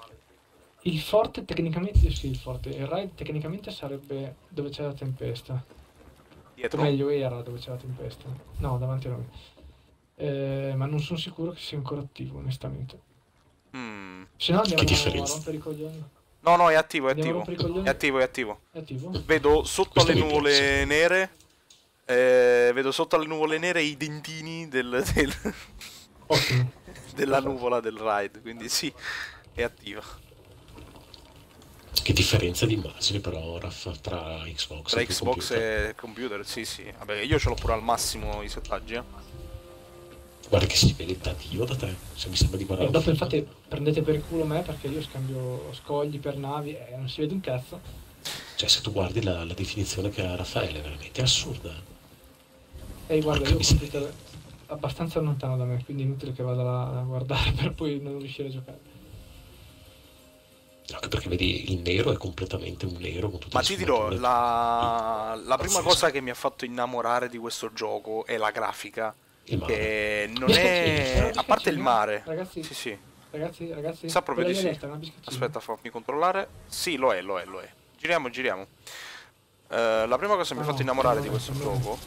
Speaker 2: Il forte tecnicamente, sì, il forte. Il raid tecnicamente sarebbe dove c'è la tempesta. O
Speaker 4: Dietro.
Speaker 2: meglio era dove c'è la tempesta. No, davanti a noi. Eh, ma non sono sicuro che sia ancora attivo, onestamente.
Speaker 4: Mm.
Speaker 2: Se no andiamo a rompere i coglioni.
Speaker 4: No, no, è attivo, è attivo. È attivo, è attivo.
Speaker 2: È attivo?
Speaker 4: Vedo sotto
Speaker 3: Questo
Speaker 4: alle
Speaker 3: mi
Speaker 4: nuvole nere. Eh, vedo sotto alle nuvole nere i dentini del- del- della nuvola del ride. Quindi sì, è attiva.
Speaker 3: Che differenza di immagine però, Raffa, tra Xbox
Speaker 4: Tra
Speaker 3: e
Speaker 4: Xbox
Speaker 3: computer.
Speaker 4: e computer, sì, sì. Vabbè, io ce l'ho pure al massimo i settaggi. Eh.
Speaker 3: Guarda che si vede da Dio da te. Se mi sembra di
Speaker 2: E
Speaker 3: guardare
Speaker 2: dopo
Speaker 3: un film.
Speaker 2: infatti prendete per il culo me perché io scambio scogli per navi e non si vede un cazzo.
Speaker 3: Cioè, se tu guardi la, la definizione che ha Raffaele, è veramente assurda.
Speaker 2: E guarda, io computer abbastanza lontano da me, quindi è inutile che vada là a guardare (laughs) per poi non riuscire a giocare.
Speaker 3: Anche perché vedi il nero è completamente un nero con tutte
Speaker 4: Ma
Speaker 3: le
Speaker 4: ti dirò, la, la prima cosa che mi ha fatto innamorare di questo gioco è la grafica. Che non (laughs) è. A parte il mare.
Speaker 2: Ragazzi,
Speaker 4: Sì, sì.
Speaker 2: ragazzi, ragazzi.
Speaker 4: Sa proprio di sì. Aspetta, fammi controllare. Sì, lo è, lo è, lo è. Giriamo, giriamo. Eh, la prima cosa che mi ha fatto innamorare di questo gioco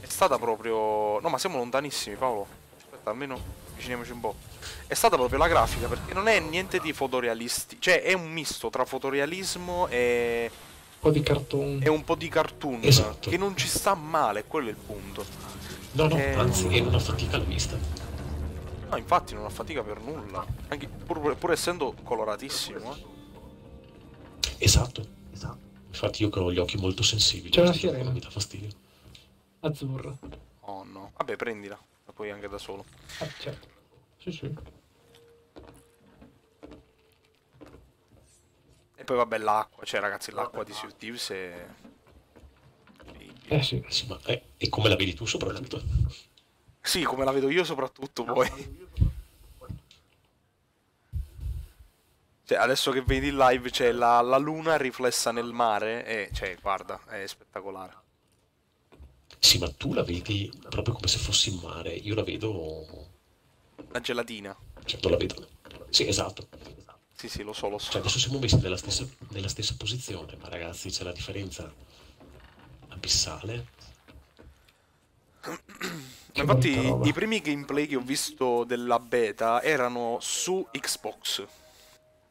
Speaker 4: è stata proprio. No, ma siamo lontanissimi, Paolo. Aspetta, almeno avviciniamoci un po'. È stata proprio la grafica, perché non è niente di fotorealisti. Cioè, è un misto tra fotorealismo e.
Speaker 2: Un po' di cartone.
Speaker 4: e un po' di cartoon.
Speaker 3: Esatto.
Speaker 4: Che non ci sta male, quello è il punto.
Speaker 3: No, no,
Speaker 4: Eh,
Speaker 3: anzi, è una fatica alla vista.
Speaker 4: No, infatti non ha fatica per nulla. Anche, pur, pur essendo coloratissimo, eh.
Speaker 3: Esatto. Infatti io che ho gli occhi molto sensibili.
Speaker 2: C'è una sirena.
Speaker 3: mi dà fastidio.
Speaker 2: Azzurra.
Speaker 4: Oh no. Vabbè, prendila. La puoi anche da solo.
Speaker 2: Ah, certo. Sì, sì.
Speaker 4: E poi vabbè l'acqua, cioè ragazzi l'acqua di Sea of Thieves è...
Speaker 2: Eh sì.
Speaker 3: Sì, ma eh, e come la vedi tu soprattutto?
Speaker 4: Sì, come la vedo io soprattutto poi. Cioè adesso che vedi in live c'è la, la luna riflessa nel mare e cioè guarda, è spettacolare.
Speaker 3: Sì, ma tu la vedi proprio come se fossi in mare. Io la vedo...
Speaker 4: La gelatina.
Speaker 3: Cioè, non la vedo... Sì, esatto.
Speaker 4: Sì, sì, lo so, lo so.
Speaker 3: Cioè, adesso siamo messi nella stessa, nella stessa posizione, ma ragazzi, c'è la differenza abissale.
Speaker 4: Infatti i primi gameplay che ho visto della beta erano su Xbox.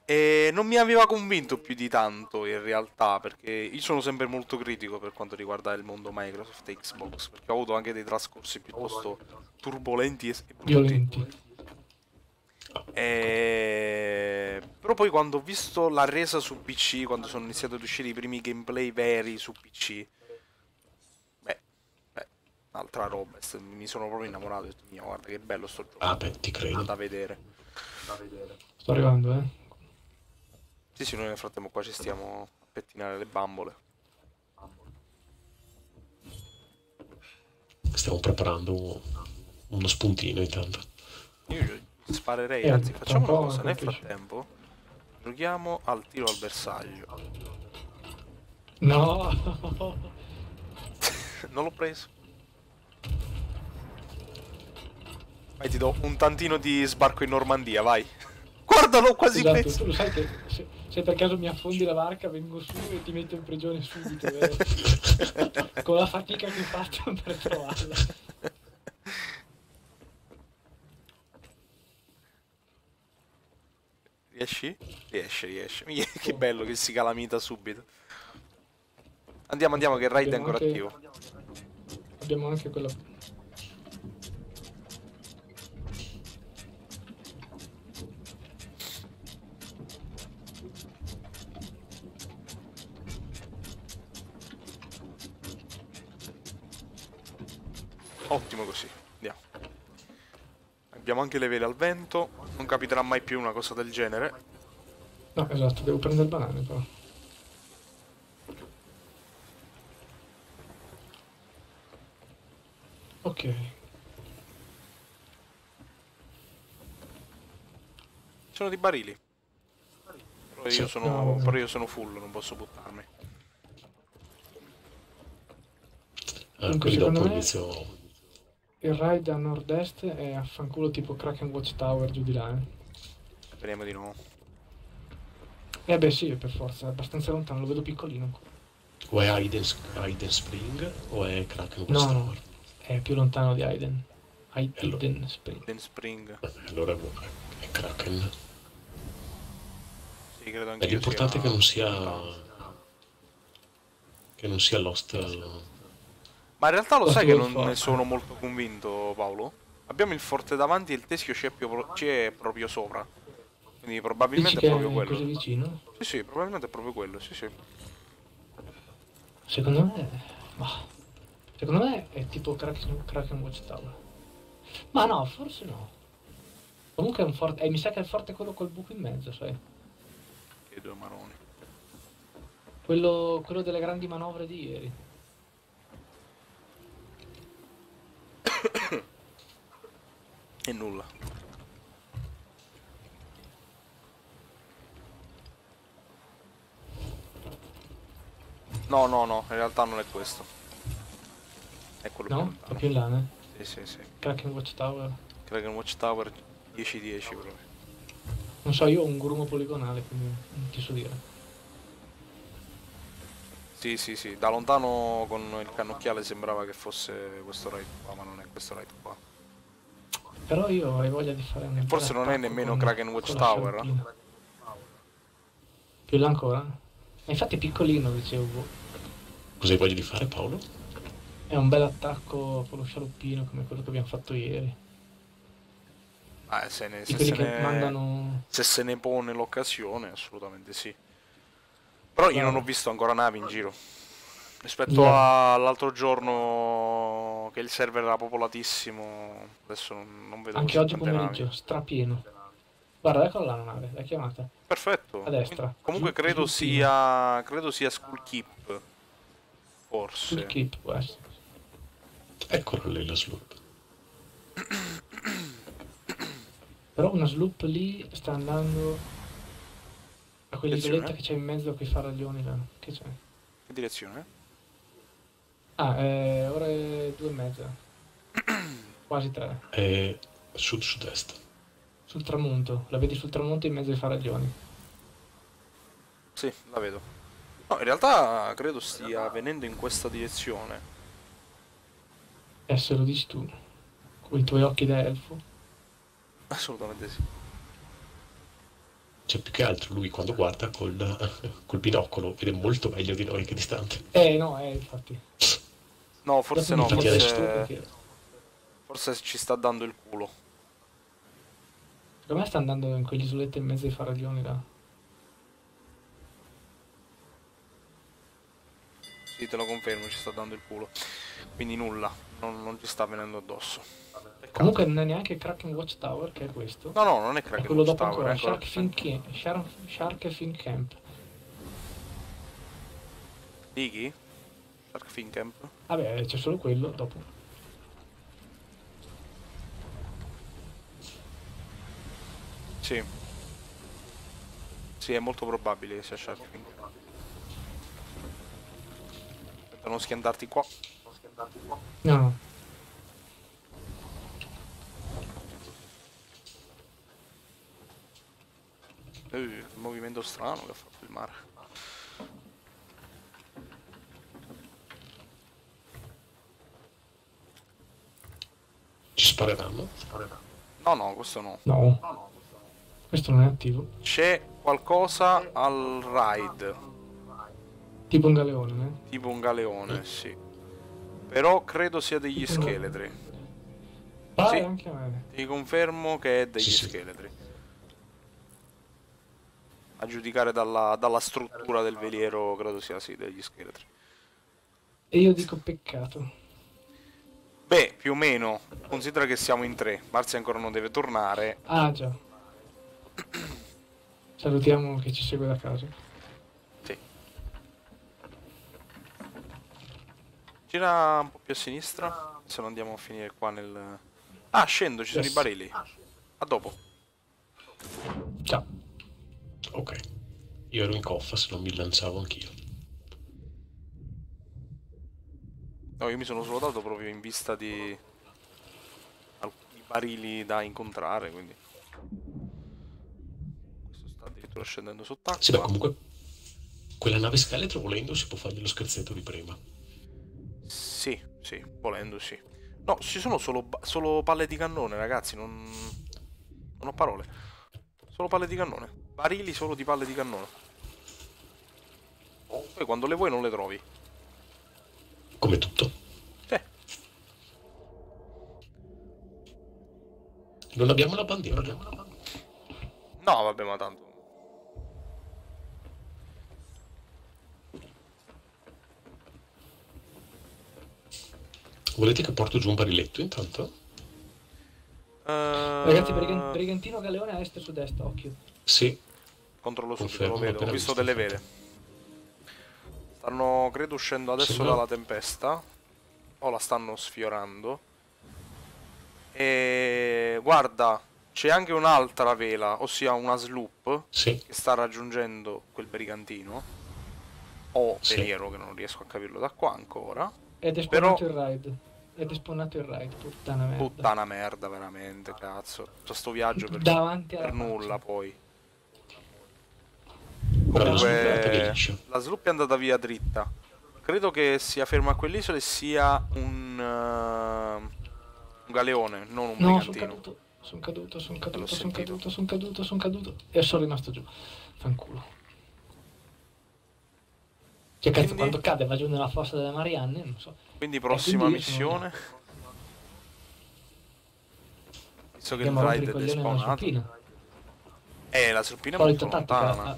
Speaker 4: E non mi aveva convinto più di tanto in realtà, perché io sono sempre molto critico per quanto riguarda il mondo Microsoft e Xbox, perché ho avuto anche dei trascorsi piuttosto turbolenti e brutti.
Speaker 2: Violenti.
Speaker 4: E... Però poi quando ho visto la resa su PC, quando sono iniziati ad uscire i primi gameplay veri su PC, beh, beh, altra roba, mi sono proprio innamorato, ho detto, "Mia, guarda che bello sto gioco,
Speaker 3: Ah, beh, ti credo.
Speaker 4: da vedere.
Speaker 2: Sto arrivando, eh.
Speaker 4: Sì, sì, noi nel frattempo qua ci stiamo a pettinare le bambole.
Speaker 3: Stiamo preparando uno spuntino intanto.
Speaker 4: Io sparerei,
Speaker 2: eh,
Speaker 4: anzi facciamo una cosa, nel frattempo giochiamo al tiro al bersaglio.
Speaker 2: No! (laughs)
Speaker 4: non l'ho preso. Vai, ti do un tantino di sbarco in Normandia, vai. (laughs) Guardalo, quasi
Speaker 2: esatto,
Speaker 4: preso.
Speaker 2: Sai che, se per caso mi affondi la barca vengo su e ti metto in prigione subito, vero? (laughs) Con la fatica che fatto (laughs) per trovarla.
Speaker 4: Riesci? Riesce, riesce. Minchia, Che bello che si calamita subito. Andiamo, andiamo, che il raid è ancora
Speaker 2: anche-
Speaker 4: attivo.
Speaker 2: Abbiamo anche quella...
Speaker 4: Ottimo così, andiamo. Abbiamo anche le vele al vento. Non capiterà mai più una cosa del genere.
Speaker 2: No, esatto, devo prendere banane però. Ok.
Speaker 4: Sono dei barili. Però io sono,
Speaker 2: No.
Speaker 4: però io sono full, non posso buttarmi.
Speaker 2: Dunque,
Speaker 3: dopo
Speaker 2: secondo me-
Speaker 3: inizio...
Speaker 2: Il raid a nord-est è a fanculo tipo Kraken Watchtower giù di là. Eh.
Speaker 4: Speriamo di no.
Speaker 2: Eh beh sì, per forza, è abbastanza lontano, lo vedo piccolino.
Speaker 3: O è Aiden, Aiden Spring o è Kraken
Speaker 2: No,
Speaker 3: Watchtower?
Speaker 2: no, è più lontano di Aiden.
Speaker 3: Allora.
Speaker 2: Aiden Spring.
Speaker 4: Den Spring.
Speaker 3: Eh, Allora è Kraken.
Speaker 4: Sì, credo
Speaker 3: È
Speaker 4: anche
Speaker 3: l'importante è che non sia... Che non sia Lost...
Speaker 4: Ma in realtà lo sai che non ne sono molto convinto, Paolo? Abbiamo il forte davanti e il teschio c'è, proprio sopra. Quindi
Speaker 2: Dici
Speaker 4: probabilmente
Speaker 2: che
Speaker 4: è proprio
Speaker 2: è
Speaker 4: quello.
Speaker 2: così vicino?
Speaker 4: Sì, sì, probabilmente è proprio quello, sì, sì.
Speaker 2: Secondo me... Bah. Secondo me è tipo Kraken, Kraken Watchtower. Ma no, forse no. Comunque è un forte... Eh, mi sa che il forte è quello col buco in mezzo, sai?
Speaker 4: Che due maroni.
Speaker 2: Quello, quello delle grandi manovre di ieri.
Speaker 4: E nulla. No, no, no, in realtà non è questo. È quello più
Speaker 2: No? È più in là, eh?
Speaker 4: Sì, sì, sì.
Speaker 2: Kraken Watchtower.
Speaker 4: Dragon Watchtower 10-10 proprio.
Speaker 2: Non so, io ho un grumo poligonale, quindi non ti so dire.
Speaker 4: Sì, sì, sì. Da lontano con il cannocchiale sembrava che fosse questo raid qua, ma non è questo raid qua.
Speaker 2: Però io avrei voglia di fare un
Speaker 4: Forse non è nemmeno
Speaker 2: con-
Speaker 4: Kraken Watchtower, eh?
Speaker 2: Più là ancora? Ma infatti è piccolino, dicevo.
Speaker 3: Cosa hai voglia di fare Paolo?
Speaker 2: È un bel attacco con lo scialoppino come quello che abbiamo fatto ieri.
Speaker 4: Ah, se, ne, se, se ne,
Speaker 2: mandano...
Speaker 4: se se ne pone l'occasione, assolutamente sì. Però io
Speaker 2: No.
Speaker 4: non ho visto ancora navi in giro. Rispetto
Speaker 2: Yeah.
Speaker 4: all'altro giorno che il server era popolatissimo, adesso non, vedo
Speaker 2: Anche oggi pomeriggio,
Speaker 4: navi.
Speaker 2: strapieno. Guarda, eccola là la nave, l'hai chiamata.
Speaker 4: Perfetto.
Speaker 2: A destra.
Speaker 4: Comunque
Speaker 2: Giù-
Speaker 4: credo sia credo sia Skull Keep. Forse.
Speaker 2: Sul keep può essere.
Speaker 3: Eccola lì la sloop.
Speaker 2: Però una sloop lì sta andando a quell'isoletta che c'è in mezzo a quei faraglioni là. Che c'è?
Speaker 4: Che direzione?
Speaker 2: Ah, è ore due e mezza. (clears throat) Quasi tre.
Speaker 3: È sud-sud-est.
Speaker 2: Sul tramonto. La vedi sul tramonto in mezzo ai faraglioni.
Speaker 4: Sì, la vedo. No, in realtà credo stia venendo in questa direzione.
Speaker 2: Eh, se lo dici tu. Con i tuoi occhi da elfo.
Speaker 4: Assolutamente sì.
Speaker 3: Cioè, più che altro lui quando guarda col, col binocolo vede molto meglio di noi che distante.
Speaker 2: Eh, no, eh, infatti.
Speaker 4: No, forse no,
Speaker 3: adesso-
Speaker 4: forse,
Speaker 2: perché
Speaker 4: forse ci sta dando il culo.
Speaker 2: Secondo me sta andando in quell'isoletta in mezzo ai faraglioni là.
Speaker 4: Sì, te lo confermo, ci sta dando il culo. Quindi nulla, non, non ci sta venendo addosso.
Speaker 2: Comunque non è neanche Kraken Watchtower che è questo.
Speaker 4: No, no, non è Kraken
Speaker 2: è quello
Speaker 4: Watchtower. Dopo ancora, eh,
Speaker 2: Shark Fin, Camp. Shark, Shark Fin Camp.
Speaker 4: Dighi? Shark Fin Camp?
Speaker 2: Vabbè, c'è solo quello dopo.
Speaker 4: Sì. Sì, è molto probabile che sia Shark Fin Camp. Per non schiantarti qua. Non schiantarti qua.
Speaker 2: No.
Speaker 4: Eh, il movimento strano che ha fatto il mare.
Speaker 3: Ci spareranno?
Speaker 4: No, no, questo no.
Speaker 2: No. Questo non è attivo.
Speaker 4: C'è qualcosa al raid.
Speaker 2: Tipo un galeone, eh?
Speaker 4: Tipo un galeone, sì. Però credo sia degli
Speaker 2: Tipo
Speaker 4: scheletri.
Speaker 2: Pare
Speaker 4: Sì.
Speaker 2: anche a me.
Speaker 4: Ti confermo che è degli
Speaker 3: Sì, sì.
Speaker 4: A giudicare dalla, dalla struttura del veliero, credo sia sì, degli scheletri.
Speaker 2: E io dico peccato.
Speaker 4: Beh, più o meno. Considera che siamo in tre. Marzi ancora non deve tornare.
Speaker 2: Ah, già. (coughs) Salutiamo chi ci segue da casa.
Speaker 4: Sì. Gira un po' più a sinistra. Se no andiamo a finire qua nel... Ah, scendo, ci sono
Speaker 2: Yes.
Speaker 4: i barili. A dopo.
Speaker 2: Ciao.
Speaker 3: Ok. Io ero in coffa, se non mi lanciavo anch'io.
Speaker 4: No, io mi sono solo dato proprio in vista di... alcuni barili da incontrare, quindi... Questo sta addirittura scendendo sott'acqua.
Speaker 3: Sì, beh, comunque quella nave scheletro volendo si può fargli lo scherzetto di prima.
Speaker 4: Sì, sì, volendo sì. No, ci sono solo, solo palle di cannone, ragazzi, non... non ho parole. Solo palle di cannone. Barili solo di palle di cannone. Poi quando le vuoi non le trovi.
Speaker 3: Come tutto.
Speaker 4: Sì.
Speaker 3: Non abbiamo la bandiera.
Speaker 4: No, vabbè, ma tanto...
Speaker 3: Volete che porto giù un bariletto intanto?
Speaker 4: Eh,
Speaker 2: Ragazzi, brigan- brigantino galeone a est e sud-est, occhio.
Speaker 3: Sì.
Speaker 4: Controllo subito, lo vedo. Ho visto delle vele. Stanno, credo, uscendo adesso dalla tempesta. O la stanno sfiorando. E guarda, c'è anche un'altra vela, ossia una sloop,
Speaker 3: Sì.
Speaker 4: che sta raggiungendo quel brigantino. O
Speaker 3: Sì.
Speaker 4: veliero, che non riesco a capirlo da qua ancora.
Speaker 2: Ed è
Speaker 4: Però-
Speaker 2: spawnato il raid. Ed è spawnato il raid, puttana merda.
Speaker 4: Puttana merda, veramente, cazzo. Tutto sto viaggio per,
Speaker 2: Davanti
Speaker 4: per nulla,
Speaker 2: faccia.
Speaker 4: poi. Comunque,
Speaker 3: sloop è andata via liscia.
Speaker 4: La sloop è andata via dritta. Credo che sia ferma a quell'isola e sia un, eh, un galeone, non un
Speaker 2: No, sono
Speaker 4: brigantino.
Speaker 2: caduto. Sono caduto, sono caduto, sono caduto, sono caduto, sono caduto. E sono rimasto giù. Fanculo. Cioè, cazzo,
Speaker 4: Quindi-
Speaker 2: quando cade va giù nella fossa delle Marianne, non so.
Speaker 4: Quindi prossima
Speaker 2: quindi io sono
Speaker 4: missione. Visto che il ride è despawnato. Eh, la sloopina è molto
Speaker 2: tattica.
Speaker 4: lontana.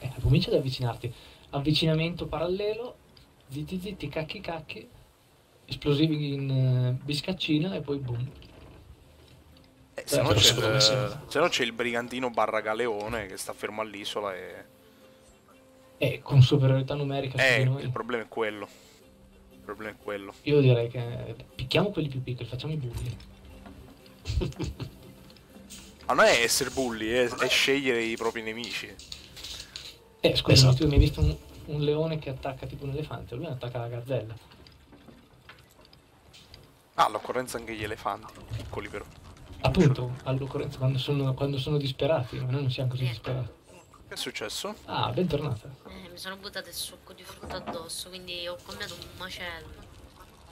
Speaker 2: Eh, comincia ad avvicinarti. Avvicinamento parallelo, zitti zitti, cacchi cacchi, esplosivi in eh, biscaccina e poi boom.
Speaker 4: Eh, se, no
Speaker 2: Eh,
Speaker 4: c'è il,
Speaker 3: sì.
Speaker 4: se no c'è il brigantino barra galeone che sta fermo all'isola e...
Speaker 2: E con superiorità numerica su
Speaker 4: Eh, il problema è quello. Il problema è quello.
Speaker 2: Io direi che picchiamo quelli più piccoli, facciamo i bulli.
Speaker 4: Ma non è essere bulli, è, è scegliere i propri nemici.
Speaker 2: Eh, scusa,
Speaker 3: Esatto.
Speaker 2: tu mi hai visto un, un leone che attacca tipo un elefante, lui attacca la gazzella.
Speaker 4: Ah, all'occorrenza anche gli elefanti, piccoli però.
Speaker 2: Appunto, all'occorrenza quando sono, quando sono disperati, ma noi non siamo così disperati.
Speaker 4: Che è successo?
Speaker 2: Ah, bentornata.
Speaker 5: Eh, mi sono buttato il succo di frutta addosso, quindi ho cambiato un macello.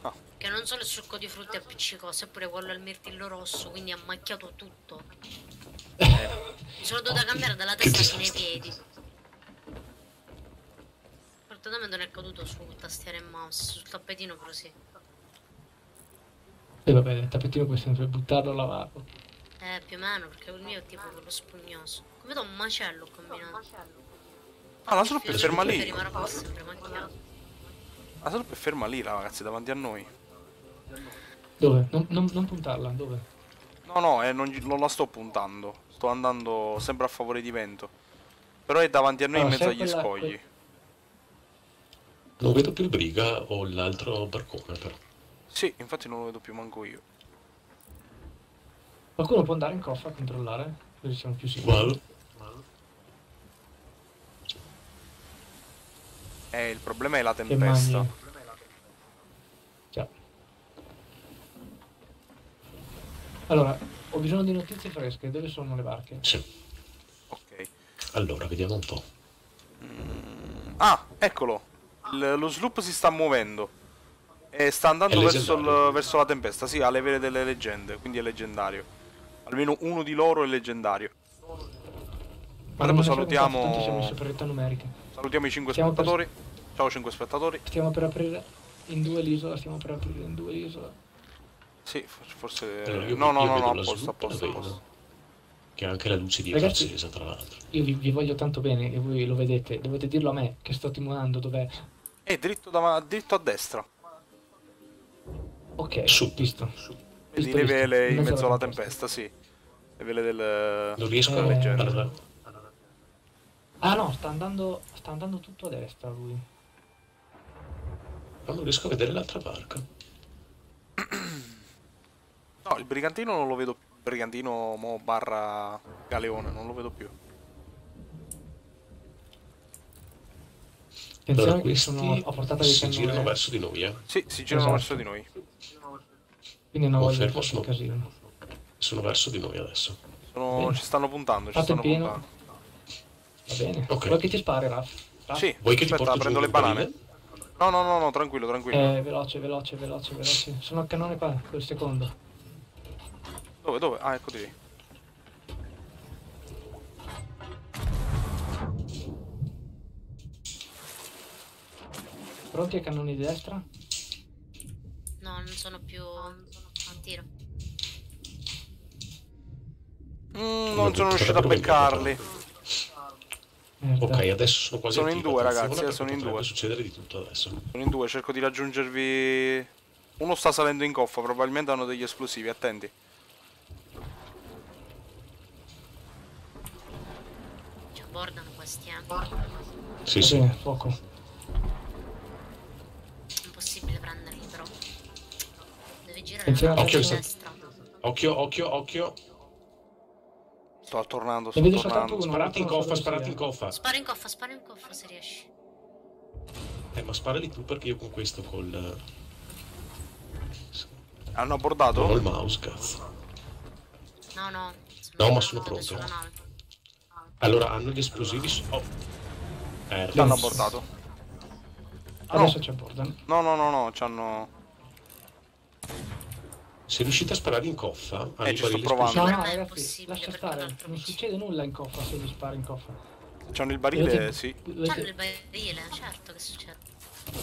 Speaker 4: Ah.
Speaker 5: Che non solo il succo di frutta è appiccicoso, è pure quello al mirtillo rosso, quindi ha macchiato tutto. (laughs) Mi sono dovuta cambiare dalla testa fino ai piedi. Fortunatamente non è caduto su tastiera e mouse, sul tappetino però sì.
Speaker 2: E vabbè, il tappetino puoi sempre buttarlo a lavarlo.
Speaker 5: Eh, più o meno, perché il mio è tipo quello spugnoso. Come da un macello combinato.
Speaker 4: Ah, la sloop è ferma lì.
Speaker 5: rimarrà sempre macchiato.
Speaker 4: La sloop è ferma lì, ragazzi, davanti a noi.
Speaker 2: Dove? Non, non- non puntarla, dove?
Speaker 4: No, no, eh, non, non la sto puntando. Sto andando sempre a favore di vento. Però è davanti a noi in
Speaker 2: Allora,
Speaker 4: mezzo
Speaker 2: se
Speaker 4: agli
Speaker 2: quella-
Speaker 4: scogli.
Speaker 3: Non vedo più il briga o l'altro barcone però.
Speaker 4: Sì, infatti non lo vedo più manco io.
Speaker 2: Qualcuno può andare in coffa a controllare? Così siamo più sicuri.
Speaker 3: Vado.
Speaker 4: Eh, il problema è la tempesta.
Speaker 2: Già. Allora, ho bisogno di notizie fresche. Dove sono le barche?
Speaker 3: Sì.
Speaker 4: Ok.
Speaker 3: Allora, vediamo un po'.
Speaker 4: Ah, eccolo. Lo sloop si sta muovendo. E sta andando verso, il- verso la tempesta. Sì, ha le vele delle leggende, quindi è leggendario. Almeno uno di loro è leggendario.
Speaker 2: Ma
Speaker 4: dopo salutiamo-. Salutiamo i 5
Speaker 2: Stiamo per-
Speaker 4: spettatori. Ciao 5 spettatori.
Speaker 2: Stiamo per aprire in due l'isola, stiamo per aprire in due l'isola.
Speaker 4: Sì, for- forse...
Speaker 3: Allora, io-
Speaker 4: no, no,
Speaker 3: io
Speaker 4: no, no, a
Speaker 3: la
Speaker 4: posto, a
Speaker 3: sloop, la
Speaker 4: posto, a
Speaker 3: vedo.
Speaker 4: posto.
Speaker 3: Che anche la luce dietro
Speaker 2: Ragazzi-
Speaker 3: accesa, tra l'altro.
Speaker 2: Io vi, vi voglio tanto bene e voi lo vedete. Dovete dirlo a me che sto timonando dov'è.
Speaker 4: E dritto, dav- dritto a destra.
Speaker 2: Ok,
Speaker 3: Su.
Speaker 2: visto.
Speaker 4: Vedi
Speaker 2: Visto,
Speaker 4: le
Speaker 2: visto.
Speaker 4: vele in mezzo alla tempesta, sì. Le vele del...
Speaker 3: Non riesco
Speaker 2: Eh,
Speaker 3: a
Speaker 4: leggenda.
Speaker 3: Allora,
Speaker 2: Ah no, sta andando, sta andando tutto a destra lui.
Speaker 3: ma non riesco a vedere l'altra barca.
Speaker 4: No, il brigantino non lo vedo più. Brigantino mo barra galeone, non lo vedo più.
Speaker 2: Attenzione
Speaker 3: Allora,
Speaker 2: che
Speaker 3: questi
Speaker 2: sono a portata di
Speaker 3: si girano verso di noi, eh.
Speaker 4: Sì, si girano
Speaker 2: Esatto.
Speaker 4: verso di noi.
Speaker 2: quindi non voglio un
Speaker 3: sono-
Speaker 2: casino.
Speaker 3: Sono verso di noi adesso.
Speaker 4: Sono- ci stanno puntando, ci
Speaker 2: Fate
Speaker 4: stanno
Speaker 2: il pieno.
Speaker 4: puntando.
Speaker 2: Va bene.
Speaker 3: Ok.
Speaker 2: Vuoi che ti spari, Raff? Raff?
Speaker 4: Sì,
Speaker 3: Vuoi che ti
Speaker 4: aspetta,
Speaker 3: porto
Speaker 4: prendo le banane. No, no, no, no, tranquillo, tranquillo.
Speaker 2: Eh, veloce, veloce, veloce, veloce. Sono al cannone qua, quel secondo.
Speaker 4: Dove, dove? Ah, eccoti lì.
Speaker 2: Pronti ai cannoni di destra?
Speaker 5: No, non sono più a tiro.
Speaker 4: Mm, non sono riuscito a beccarli.
Speaker 2: Merda.
Speaker 3: Ok, adesso sono quasi
Speaker 4: Sono in due, ragazzi, eh, sono in due.
Speaker 3: succedere di tutto adesso.
Speaker 4: Sono in due, cerco di raggiungervi. Uno sta salendo in coffa, probabilmente hanno degli esplosivi, attenti.
Speaker 5: Ci abbordano questi, eh.
Speaker 3: Sì, sì.
Speaker 2: bene, fuoco.
Speaker 5: Impossibile prenderli, però.
Speaker 2: Attenzione,
Speaker 5: la
Speaker 3: occhio,
Speaker 5: destra.
Speaker 3: Occhio, occhio, occhio.
Speaker 4: Sto tornando, sto tornando.
Speaker 2: uno.
Speaker 3: Sparati in coffa,
Speaker 2: sia.
Speaker 3: in coffa.
Speaker 5: Spara in coffa, spara in coffa se riesci.
Speaker 3: Eh, ma sparali tu perché io con questo col...
Speaker 4: Hanno abbordato?
Speaker 3: il mouse, cazzo.
Speaker 5: No, no.
Speaker 3: No, ma sono pronto. Allora, hanno gli esplosivi su... Oh. Eh,
Speaker 4: Ci hanno abbordato.
Speaker 2: Adesso ci abbordano.
Speaker 4: No, no, no, no, ci hanno.
Speaker 3: Se riuscite a sparare in coffa,
Speaker 4: Eh, ci sto provando.
Speaker 2: No, no, ragazzi,
Speaker 5: possibile,
Speaker 2: lascia stare. Non succede nulla in coffa se gli spari in coffa.
Speaker 4: C'hanno il barile,
Speaker 2: Dovete-
Speaker 4: sì.
Speaker 5: C'hanno il barile, certo che succede.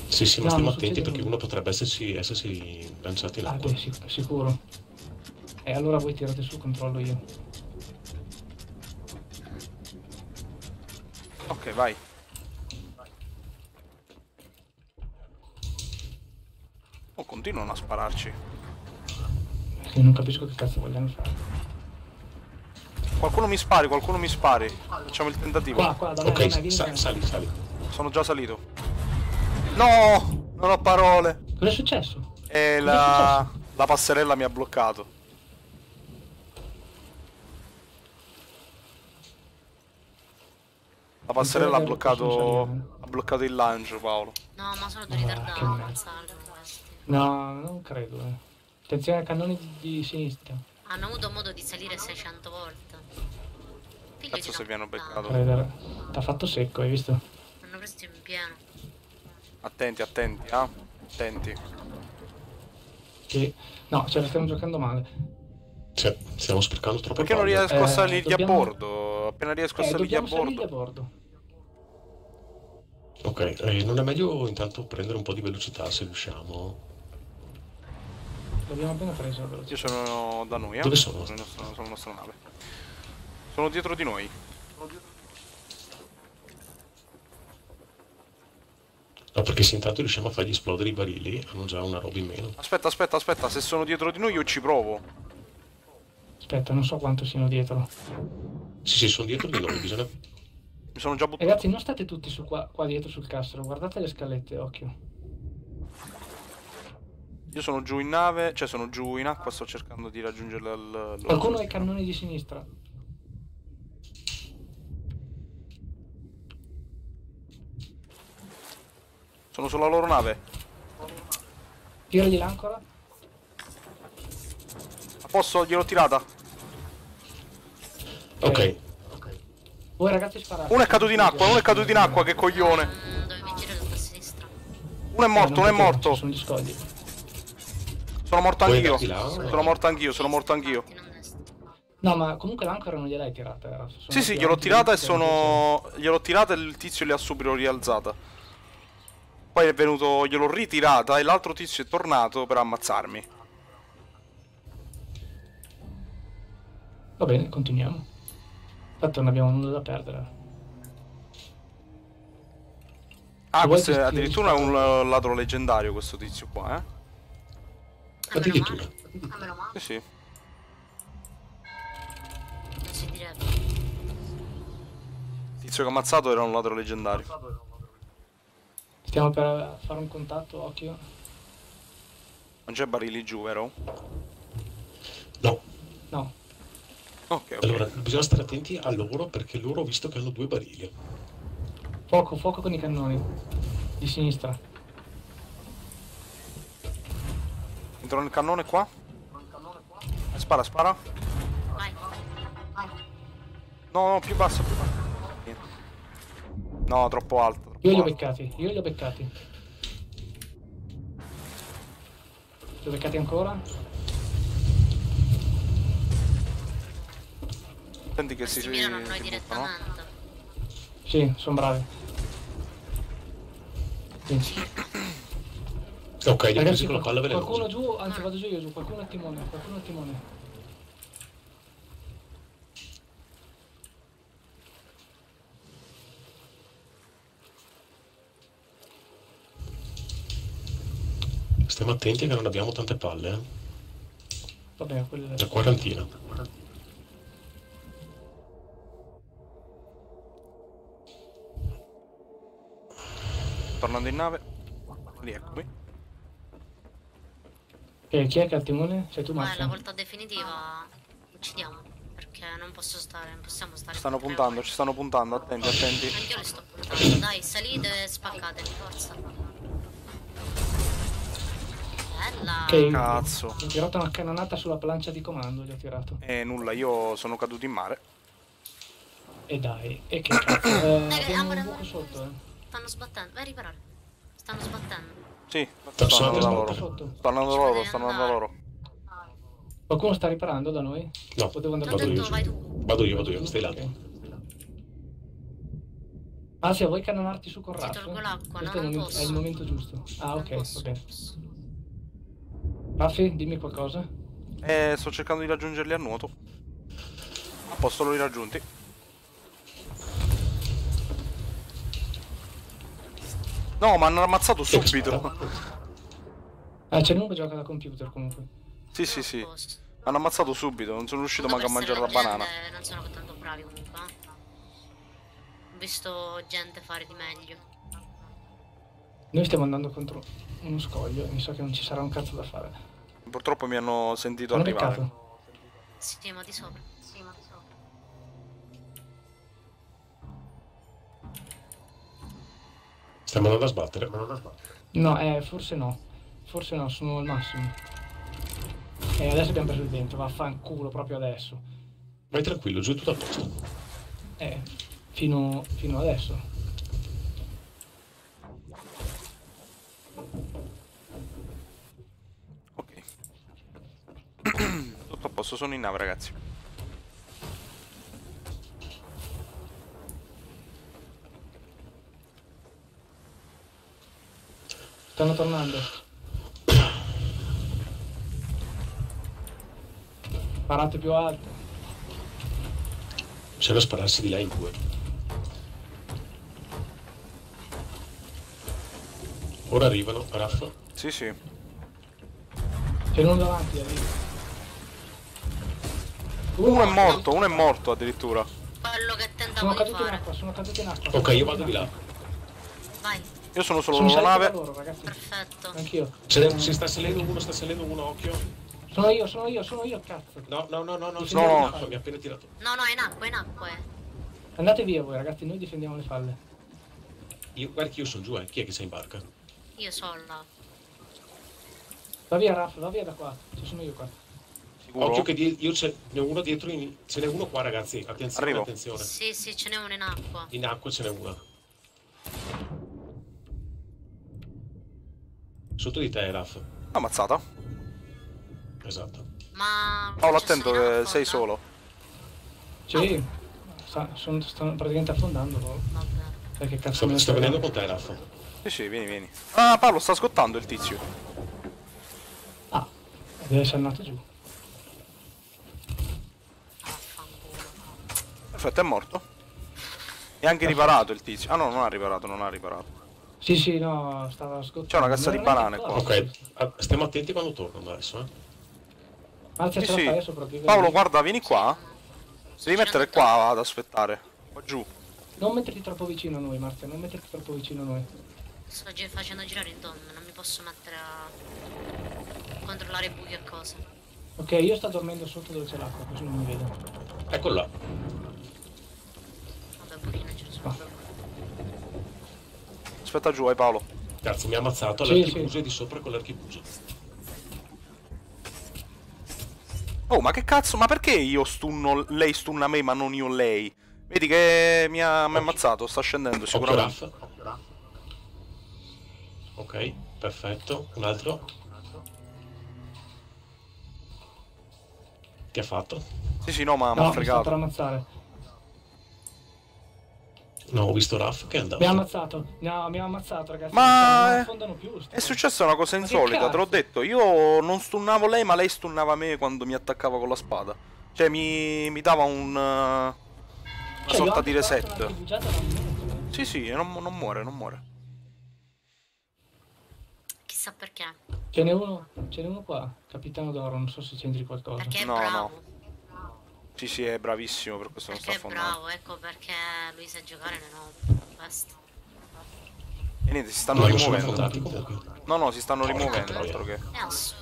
Speaker 3: Sì, sì, ma
Speaker 2: No,
Speaker 3: stiamo attenti perché
Speaker 2: nulla.
Speaker 3: uno potrebbe essersi, essersi lanciato in
Speaker 2: Ah,
Speaker 3: acqua.
Speaker 2: beh, sic- sicuro. E allora voi tirate sul controllo io.
Speaker 4: Ok, vai. Oh, continuano a spararci.
Speaker 2: Io non capisco che cazzo vogliano fare.
Speaker 4: Qualcuno mi spari, qualcuno mi spari. Facciamo il tentativo.
Speaker 2: Qua, qua, da me,
Speaker 3: Ok,
Speaker 2: da
Speaker 3: sa-
Speaker 2: me.
Speaker 3: sali, sali.
Speaker 4: Sono già salito. No! Non ho parole.
Speaker 2: Cosa è successo?
Speaker 4: E
Speaker 2: è
Speaker 4: la...
Speaker 2: successo?
Speaker 4: la passerella mi ha bloccato. La passerella ha bloccato...
Speaker 2: salire.
Speaker 4: ha bloccato il lancio, Paolo.
Speaker 5: No, ma sono due
Speaker 2: Ah,
Speaker 5: ritardati.
Speaker 2: No, non credo, eh. Attenzione ai cannoni di, di sinistra.
Speaker 5: Hanno avuto modo di salire 600 volte. Figlio
Speaker 4: Cazzo se vi hanno beccato.
Speaker 2: T'ha fatto secco, hai visto?
Speaker 5: Hanno preso in pieno.
Speaker 4: Attenti, attenti, ah. Attenti.
Speaker 2: Che... No, ce la stiamo giocando male.
Speaker 3: Cioè, stiamo sprecando troppo
Speaker 4: Perché non riesco a
Speaker 2: Eh,
Speaker 4: salirgli
Speaker 2: dobbiamo-
Speaker 4: a bordo? Appena riesco a
Speaker 2: Eh,
Speaker 4: salirgli a bordo.
Speaker 2: a bordo.
Speaker 3: Ok, eh, non è meglio intanto prendere un po' di velocità se riusciamo?
Speaker 2: L'abbiamo appena preso
Speaker 4: Io sono da noi, eh.
Speaker 3: Dove sono?
Speaker 4: Sono, sono, sono la nostra nave. Sono dietro di noi.
Speaker 3: No, perché se intanto riusciamo a fargli esplodere i barili, hanno già una roba in meno.
Speaker 4: Aspetta, aspetta, aspetta. Se sono dietro di noi io ci provo.
Speaker 2: Aspetta, non so quanto siano dietro.
Speaker 3: Sì, sì, sono dietro di noi, bisogna...
Speaker 4: Mi sono già buttato.
Speaker 2: Ragazzi, non state tutti su qua, qua dietro sul castro, guardate le scalette, occhio.
Speaker 4: Io sono giù in nave, cioè sono giù in acqua, sto cercando di raggiungere al...
Speaker 2: Qualcuno ha i cannoni di sinistra.
Speaker 4: Sono sulla loro nave.
Speaker 2: Tiragli l'ancora.
Speaker 4: A posso? Gliel'ho tirata.
Speaker 3: Ok. okay.
Speaker 2: Voi ragazzi sparate.
Speaker 4: Uno è caduto in acqua, uno è caduto in acqua, che coglione. Uno è morto, eh, uno è morto.
Speaker 2: Sono gli scogli.
Speaker 4: Sono morto anch'io. Sono morto anch'io, sono morto anch'io.
Speaker 2: No, ma comunque l'ancora non gliel'hai tirata. sono
Speaker 4: Sì, sì, gliel'ho tirata e sono. Gliel'ho tirata e il tizio le ha subito rialzata. Poi è venuto. gliel'ho ritirata e l'altro tizio è tornato per ammazzarmi.
Speaker 2: Va bene, continuiamo. Tanto non abbiamo nulla da perdere.
Speaker 4: Ah, questo è addirittura un eh, ladro leggendario questo tizio qua, eh?
Speaker 3: Addirittura.
Speaker 5: male. Ah, meno male.
Speaker 4: Sì, sì.
Speaker 5: Non si direbbe.
Speaker 4: Il tizio che ha ammazzato era un ladro leggendario.
Speaker 2: Stiamo per fare un contatto, occhio.
Speaker 4: Non c'è barili giù, vero?
Speaker 3: No.
Speaker 2: No.
Speaker 4: Ok, ok.
Speaker 3: Allora, bisogna stare attenti a loro perché loro ho visto che hanno due barili.
Speaker 2: Fuoco, fuoco con i cannoni. Di sinistra.
Speaker 4: Entro nel cannone qua. Spara, spara.
Speaker 5: Vai.
Speaker 4: No, no, più basso, più basso. No, troppo alto. troppo
Speaker 2: Io li ho beccati, io li ho beccati. Li ho beccati ancora?
Speaker 4: Senti che si
Speaker 5: Si mirano a noi direttamente.
Speaker 2: Sì, sono bravi. Sì. (clears throat)
Speaker 3: Ok,
Speaker 2: Ragazzi,
Speaker 3: presi con la palla
Speaker 2: qualcuno, qualcuno giù, anzi vado giù io giù, qualcuno al timone, qualcuno al timone.
Speaker 3: Stiamo attenti che non abbiamo tante palle, eh.
Speaker 2: Vabbè, quello
Speaker 3: Una quarantina.
Speaker 4: Tornando in nave. Rieccomi.
Speaker 2: Ok, chi è che ha il timone? Sei tu
Speaker 5: Ma
Speaker 2: Massimo?
Speaker 5: la volta definitiva uccidiamo. Perché non posso stare, non possiamo stare.
Speaker 4: Stanno
Speaker 5: con tre
Speaker 4: puntando,
Speaker 5: ore.
Speaker 4: ci stanno puntando, attenti, attenti.
Speaker 5: Anch'io li sto puntando. Dai, salite e spaccateli, forza. Bella.
Speaker 2: Ok.
Speaker 4: Cazzo.
Speaker 2: Ho tirato una cannonata sulla plancia di comando, gli ho tirato.
Speaker 4: E nulla, io sono caduto in mare.
Speaker 2: E dai, e che cazzo? (coughs) Eh,
Speaker 5: Eh, amore, amore.
Speaker 2: sotto, eh.
Speaker 5: Stanno sbattendo. Vai a riparare. Stanno sbattendo.
Speaker 4: Sì,
Speaker 3: Sto
Speaker 4: sto andando da
Speaker 3: andando
Speaker 4: loro.
Speaker 2: sotto.
Speaker 4: Sto andando da loro, sto andando da loro.
Speaker 2: Qualcuno sta riparando da noi?
Speaker 3: No,
Speaker 2: O devo andare
Speaker 3: vado io. Vado io, vado io, stai là.
Speaker 2: Ok. Ah, se vuoi cannonarti su con
Speaker 5: Ti tolgo l'acqua,
Speaker 2: questo
Speaker 5: no,
Speaker 2: è, il
Speaker 5: non
Speaker 2: momento,
Speaker 5: posso.
Speaker 2: è il momento giusto. Ah, ok,
Speaker 5: posso.
Speaker 2: Raffi, dimmi qualcosa.
Speaker 4: Eh, sto cercando di raggiungerli a nuoto. A posto, l'ho raggiunti. No, ma hanno ammazzato subito.
Speaker 2: Ah, c'è uno che gioca da computer comunque.
Speaker 4: Sì, sì, sì.
Speaker 5: Non.
Speaker 4: Hanno ammazzato subito, non sono riuscito manco a mangiare la banana.
Speaker 5: Non sono tanto bravi comunque. eh. Ho visto gente fare di meglio.
Speaker 2: Noi stiamo andando contro uno scoglio e mi sa che non ci sarà un cazzo da fare.
Speaker 4: Purtroppo mi hanno sentito
Speaker 2: Hanno
Speaker 4: arrivare.
Speaker 5: sopra. Sì, ma di sopra.
Speaker 3: Stiamo andando a sbattere.
Speaker 2: No, eh, forse no. Forse no, sono al massimo. E adesso abbiamo preso il vento, vaffanculo proprio adesso.
Speaker 3: Vai tranquillo, giù è tutto a posto.
Speaker 2: Eh, fino, fino adesso.
Speaker 4: Ok. (coughs) Tutto a posto, sono in nave, ragazzi.
Speaker 2: Stanno tornando. Parate più alto.
Speaker 3: Bisogna spararsi di là in due. Ora arrivano, Raffa.
Speaker 4: Sì, sì.
Speaker 2: C'è uno davanti, arriva.
Speaker 4: Uno è morto, uno è morto addirittura.
Speaker 5: Quello che tentavo
Speaker 2: Sono
Speaker 5: di
Speaker 2: caduti in
Speaker 5: fare.
Speaker 2: acqua, sono caduti in acqua.
Speaker 3: Ok, io vado di là.
Speaker 5: Vai,
Speaker 4: Io sono solo
Speaker 2: Sono da
Speaker 4: nave.
Speaker 2: loro, ragazzi.
Speaker 5: perfetto.
Speaker 2: Anch'io.
Speaker 3: Se, se sta salendo uno, sta salendo uno, occhio.
Speaker 2: Sono io, sono io, sono io, cazzo.
Speaker 3: No, no, no, no, no,
Speaker 2: No,
Speaker 3: sono acqua, mi ha appena tirato.
Speaker 5: No, no, è in acqua, è in acqua. eh.
Speaker 2: Andate via voi, ragazzi, noi difendiamo le falle.
Speaker 3: Io, guarda che io sono giù, eh. Chi è che sei in barca?
Speaker 5: Io so là.
Speaker 2: Va via, Raff, va via da qua. Ci sono io qua.
Speaker 4: Sicuro?
Speaker 3: Occhio che io ce n'è uno dietro, in- ce n'è uno qua ragazzi, attenzione,
Speaker 4: Arrivo.
Speaker 3: attenzione.
Speaker 5: Sì, sì, ce n'è uno in acqua.
Speaker 3: In acqua ce n'è una. Sotto di te, Raf.
Speaker 4: Ammazzata.
Speaker 3: Esatto.
Speaker 5: Ma...
Speaker 4: Paolo, attento che
Speaker 5: acqua,
Speaker 4: sei solo.
Speaker 2: Sì. Sta- sono, stanno praticamente affondando loro. Perché cazzo ne
Speaker 3: sto venendo con te, Raf.
Speaker 4: Sì, sì, vieni, vieni. Ah, Paolo, sta scottando il tizio.
Speaker 2: Ah, deve essere andato giù.
Speaker 4: Perfetto, è morto. E anche riparato il tizio. Ah no, non ha riparato, non ha riparato.
Speaker 2: Sì, sì, no, stava scottando.
Speaker 4: C'è una cassa di banane qua.
Speaker 3: Ok, ah, stiamo attenti quando tornano adesso, eh.
Speaker 4: Sì,
Speaker 2: ce la
Speaker 4: sì.
Speaker 2: fai adesso.
Speaker 4: Paolo, guarda, vieni qua. Devi mettere qua ad aspettare. Qua giù.
Speaker 2: Non metterti troppo vicino a noi, Marzia, non metterti troppo vicino a noi.
Speaker 5: Sto gi- facendo girare intorno, non mi posso mettere a controllare buchi e cose.
Speaker 2: Ok, io sto dormendo sotto dove c'è l'acqua, così non mi vedo.
Speaker 3: Eccolo là.
Speaker 5: Vabbè, buchi non ce ne sono.
Speaker 4: Aspetta giù, vai Paolo.
Speaker 3: Cazzo, mi ha ammazzato
Speaker 2: Sì,
Speaker 3: all'archibuso
Speaker 2: sì.
Speaker 3: di sopra con l'archibuso.
Speaker 4: Oh, ma che cazzo? Ma perché io stunno lei stunna me ma non io lei? Vedi che mi ha, mi ha ammazzato, sta scendendo
Speaker 3: Occhio,
Speaker 4: sicuramente.
Speaker 3: Raff. Ok, perfetto. Un altro. Che ha fatto?
Speaker 4: Sì, sì, no, ma mi
Speaker 2: No,
Speaker 4: ha
Speaker 2: mi sta per
Speaker 4: fregato.
Speaker 3: No, ho visto Raff che è andato.
Speaker 2: Mi ha ammazzato. No, mi ha ammazzato, ragazzi.
Speaker 4: Ma-
Speaker 2: Non affondano più.
Speaker 4: È successa una cosa insolita, te l'ho detto. Io non stunnavo lei, ma lei stunnava me quando mi attaccava con la spada. Cioè, mi, mi dava un. uh, Una
Speaker 2: Cioè,
Speaker 4: sorta di reset. Sì, sì, non, non muore, non muore.
Speaker 5: Chissà perché.
Speaker 2: eh. Ce n'è uno, ce n'è uno qua, capitano d'oro, non so se c'entri qualcosa.
Speaker 5: Perché è
Speaker 4: No,
Speaker 5: bravo.
Speaker 4: Sì, sì, è bravissimo, per questo non sta
Speaker 5: Perché è
Speaker 4: affondando.
Speaker 5: bravo, ecco perché lui sa giocare no. Basta.
Speaker 4: E niente, si stanno
Speaker 3: No,
Speaker 4: rimuovendo. No, no, si stanno
Speaker 3: Porca
Speaker 4: rimuovendo. altro che.
Speaker 5: È assurdo.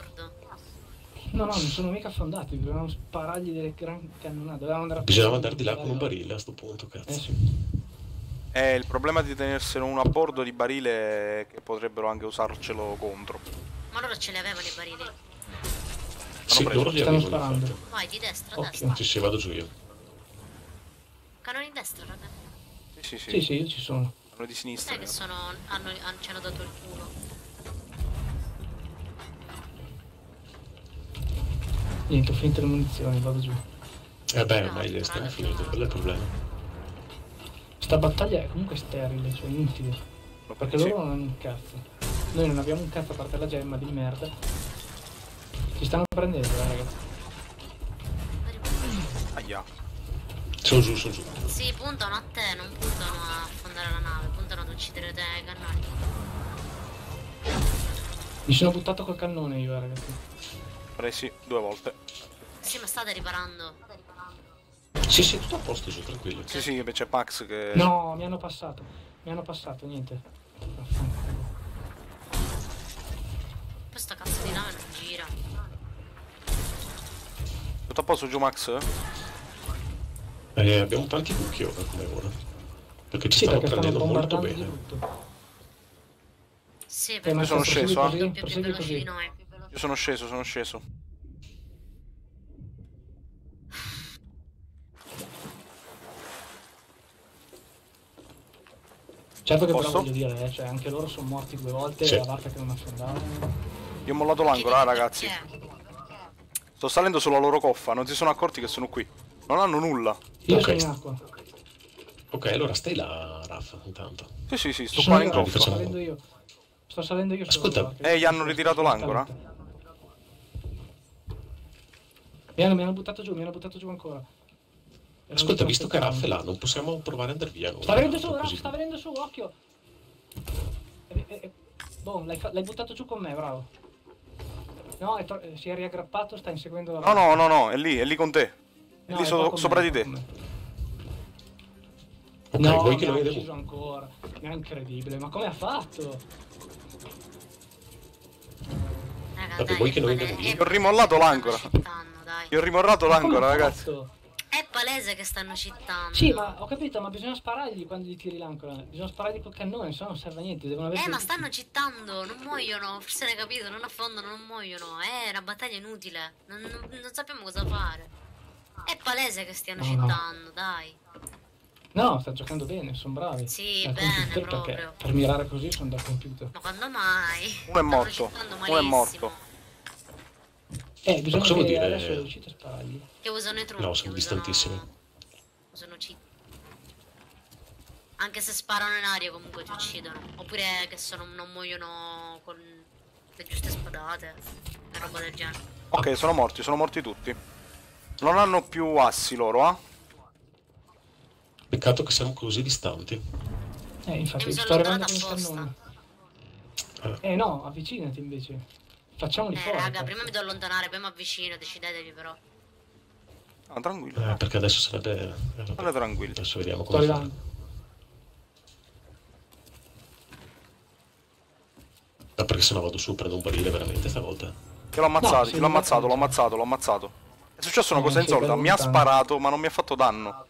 Speaker 2: No, no, non sono mica affondati, dovevamo sparargli delle gran cannonate. Dovevamo andare a
Speaker 3: Bisognava andare di là con un barile a sto punto,
Speaker 2: Eh
Speaker 3: cazzo.
Speaker 2: sì.
Speaker 4: Eh, il problema di tenersene uno a bordo di barile è che potrebbero anche usarcelo contro.
Speaker 5: Ma loro ce li avevano i barili.
Speaker 3: Sì,
Speaker 4: preso.
Speaker 3: loro li
Speaker 2: Stanno sparando.
Speaker 3: infatti.
Speaker 5: Vai di destra,
Speaker 2: Occhio.
Speaker 5: destra.
Speaker 3: Sì, sì, vado giù io.
Speaker 5: Cannoni in destra, raga.
Speaker 4: Sì, sì, sì.
Speaker 2: Sì, sì, io ci sono.
Speaker 4: Sono di sinistra.
Speaker 5: Sai che sono. Hanno, hanno, ci hanno dato il culo.
Speaker 2: Niente, ho finito le munizioni, vado giù.
Speaker 3: Eh beh,
Speaker 5: No,
Speaker 3: ormai le
Speaker 5: raga,
Speaker 3: stiamo
Speaker 5: no.
Speaker 3: finite, quello è il problema.
Speaker 2: Sta battaglia è comunque sterile, cioè inutile. Perché
Speaker 4: Sì.
Speaker 2: loro non hanno un cazzo. Noi non abbiamo un cazzo a parte la gemma di merda. Ci stanno prendendo, eh, ragazzi.
Speaker 4: Aia.
Speaker 3: Sono giù, sono giù.
Speaker 5: Sì, puntano a te, non puntano a affondare la nave, puntano ad uccidere te ai cannoni.
Speaker 2: Mi sono buttato col cannone io, eh, ragazzi.
Speaker 4: Presi due volte.
Speaker 5: Sì, ma state riparando.
Speaker 3: Sì, sì, tutto a posto giù, tranquillo.
Speaker 4: Sì, sì, c'è Pax che...
Speaker 2: No, mi hanno passato. Mi hanno passato, niente.
Speaker 5: Questa cazzo di nave non gira.
Speaker 4: Tutto a posto giù Max?
Speaker 3: Eh, abbiamo tanti buchi ora come ora. Perché ci
Speaker 2: Sì,
Speaker 3: stanno
Speaker 2: perché stanno
Speaker 3: prendendo molto
Speaker 2: bombardando di
Speaker 3: bene.
Speaker 2: brutto.
Speaker 5: Sì,
Speaker 2: Eh,
Speaker 5: perché
Speaker 2: ma
Speaker 4: sono sceso, eh.
Speaker 5: sono più
Speaker 2: prosegui
Speaker 5: veloci
Speaker 2: così.
Speaker 5: di noi.
Speaker 4: Io sono sceso, sono sceso.
Speaker 2: Certo che però
Speaker 4: Posso?
Speaker 2: voglio dire, eh, cioè anche loro sono morti due volte
Speaker 3: Sì.
Speaker 2: e la barca che non affondavano.
Speaker 4: Io ho mollato l'angolo, ah, ragazzi.
Speaker 5: Perché?
Speaker 4: Sto salendo sulla loro coffa, non si sono accorti che sono qui. Non hanno nulla.
Speaker 2: Io
Speaker 3: Ok.
Speaker 2: sono in acqua.
Speaker 3: Ok, allora stai là, Raffa, intanto.
Speaker 4: Sì, sì, sì, sto
Speaker 2: sono
Speaker 4: qua in
Speaker 3: coffa.
Speaker 2: sto salendo io. Sto salendo io.
Speaker 3: Ascolta.
Speaker 4: Eh, gli hanno ritirato l'ancora?
Speaker 2: Mi hanno, mi hanno buttato giù, mi hanno buttato giù ancora.
Speaker 3: Ascolta, visto che. Raffa è là, non possiamo provare ad andare via.
Speaker 2: Sta venendo su. Raff, sta venendo su, occhio. Eh, eh, eh, boh, l'hai, fa- l'hai buttato giù con me, bravo. No, è to- eh, si è riaggrappato, sta inseguendo la
Speaker 4: No, no, no, no, è lì, è lì con te. È
Speaker 2: No,
Speaker 4: lì
Speaker 2: è
Speaker 4: so- sopra
Speaker 2: me,
Speaker 4: di te.
Speaker 2: no,
Speaker 3: vuoi che lo vediamo?
Speaker 2: ucciso ancora. Ma è incredibile, ma come ha fatto?
Speaker 5: Raga,
Speaker 3: Vabbè,
Speaker 5: dai,
Speaker 3: vuoi che via?
Speaker 5: eh,
Speaker 4: Io ho rimollato l'ancora. Io ho rimollato l'ancora, ragazzi.
Speaker 2: fatto?
Speaker 5: È palese che stanno cittando.
Speaker 2: Sì, ma ho capito, ma bisogna sparargli quando gli tiri l'ancora. Bisogna sparargli col cannone, se no non serve a niente. Devono avere
Speaker 5: Eh, ma stanno cittando, non muoiono, forse ne hai capito, non affondano, non muoiono. È una battaglia inutile, non, non- non sappiamo cosa fare. È palese che stiano
Speaker 2: No, no.
Speaker 5: cittando, dai.
Speaker 2: No, sta giocando bene, sono bravi.
Speaker 5: Sì,
Speaker 2: Da
Speaker 5: bene, proprio.
Speaker 2: Per mirare così sono da computer.
Speaker 5: Ma quando mai?
Speaker 4: Uno è morto, uno è morto.
Speaker 2: Eh, bisogna
Speaker 3: cosa vuol
Speaker 2: che
Speaker 3: dire?
Speaker 2: adesso a.
Speaker 5: Che usano i trucchi.
Speaker 3: No, sono
Speaker 5: usano-
Speaker 3: distantissimi.
Speaker 5: Usano cheat. Anche se sparano in aria comunque ti uccidono. Oppure che sono, non muoiono con le giuste spadate. E roba del genere.
Speaker 4: Ok, sono morti, sono morti tutti. Non hanno più assi loro, eh?
Speaker 3: Peccato che siamo così distanti.
Speaker 2: Eh, infatti, sto arrivando con il cannone. Eh no, avvicinati invece. Facciamoli
Speaker 5: Eh
Speaker 2: fuori.
Speaker 5: raga, prima mi devo allontanare, poi mi avvicino, decidetevi però.
Speaker 4: Ah, tranquillo.
Speaker 3: Eh, perché adesso sarebbe... eh, vabbè.
Speaker 4: State tranquilli.
Speaker 3: Adesso vediamo come fare. Ma perché se no vado su, prendo un barile veramente stavolta.
Speaker 4: Che l'ho ammazzato,
Speaker 2: No,
Speaker 4: l'ho ammazzato, l'ho ammazzato, l'ho ammazzato. È successa una cosa insolita, mi ha sparato ma non mi ha fatto danno.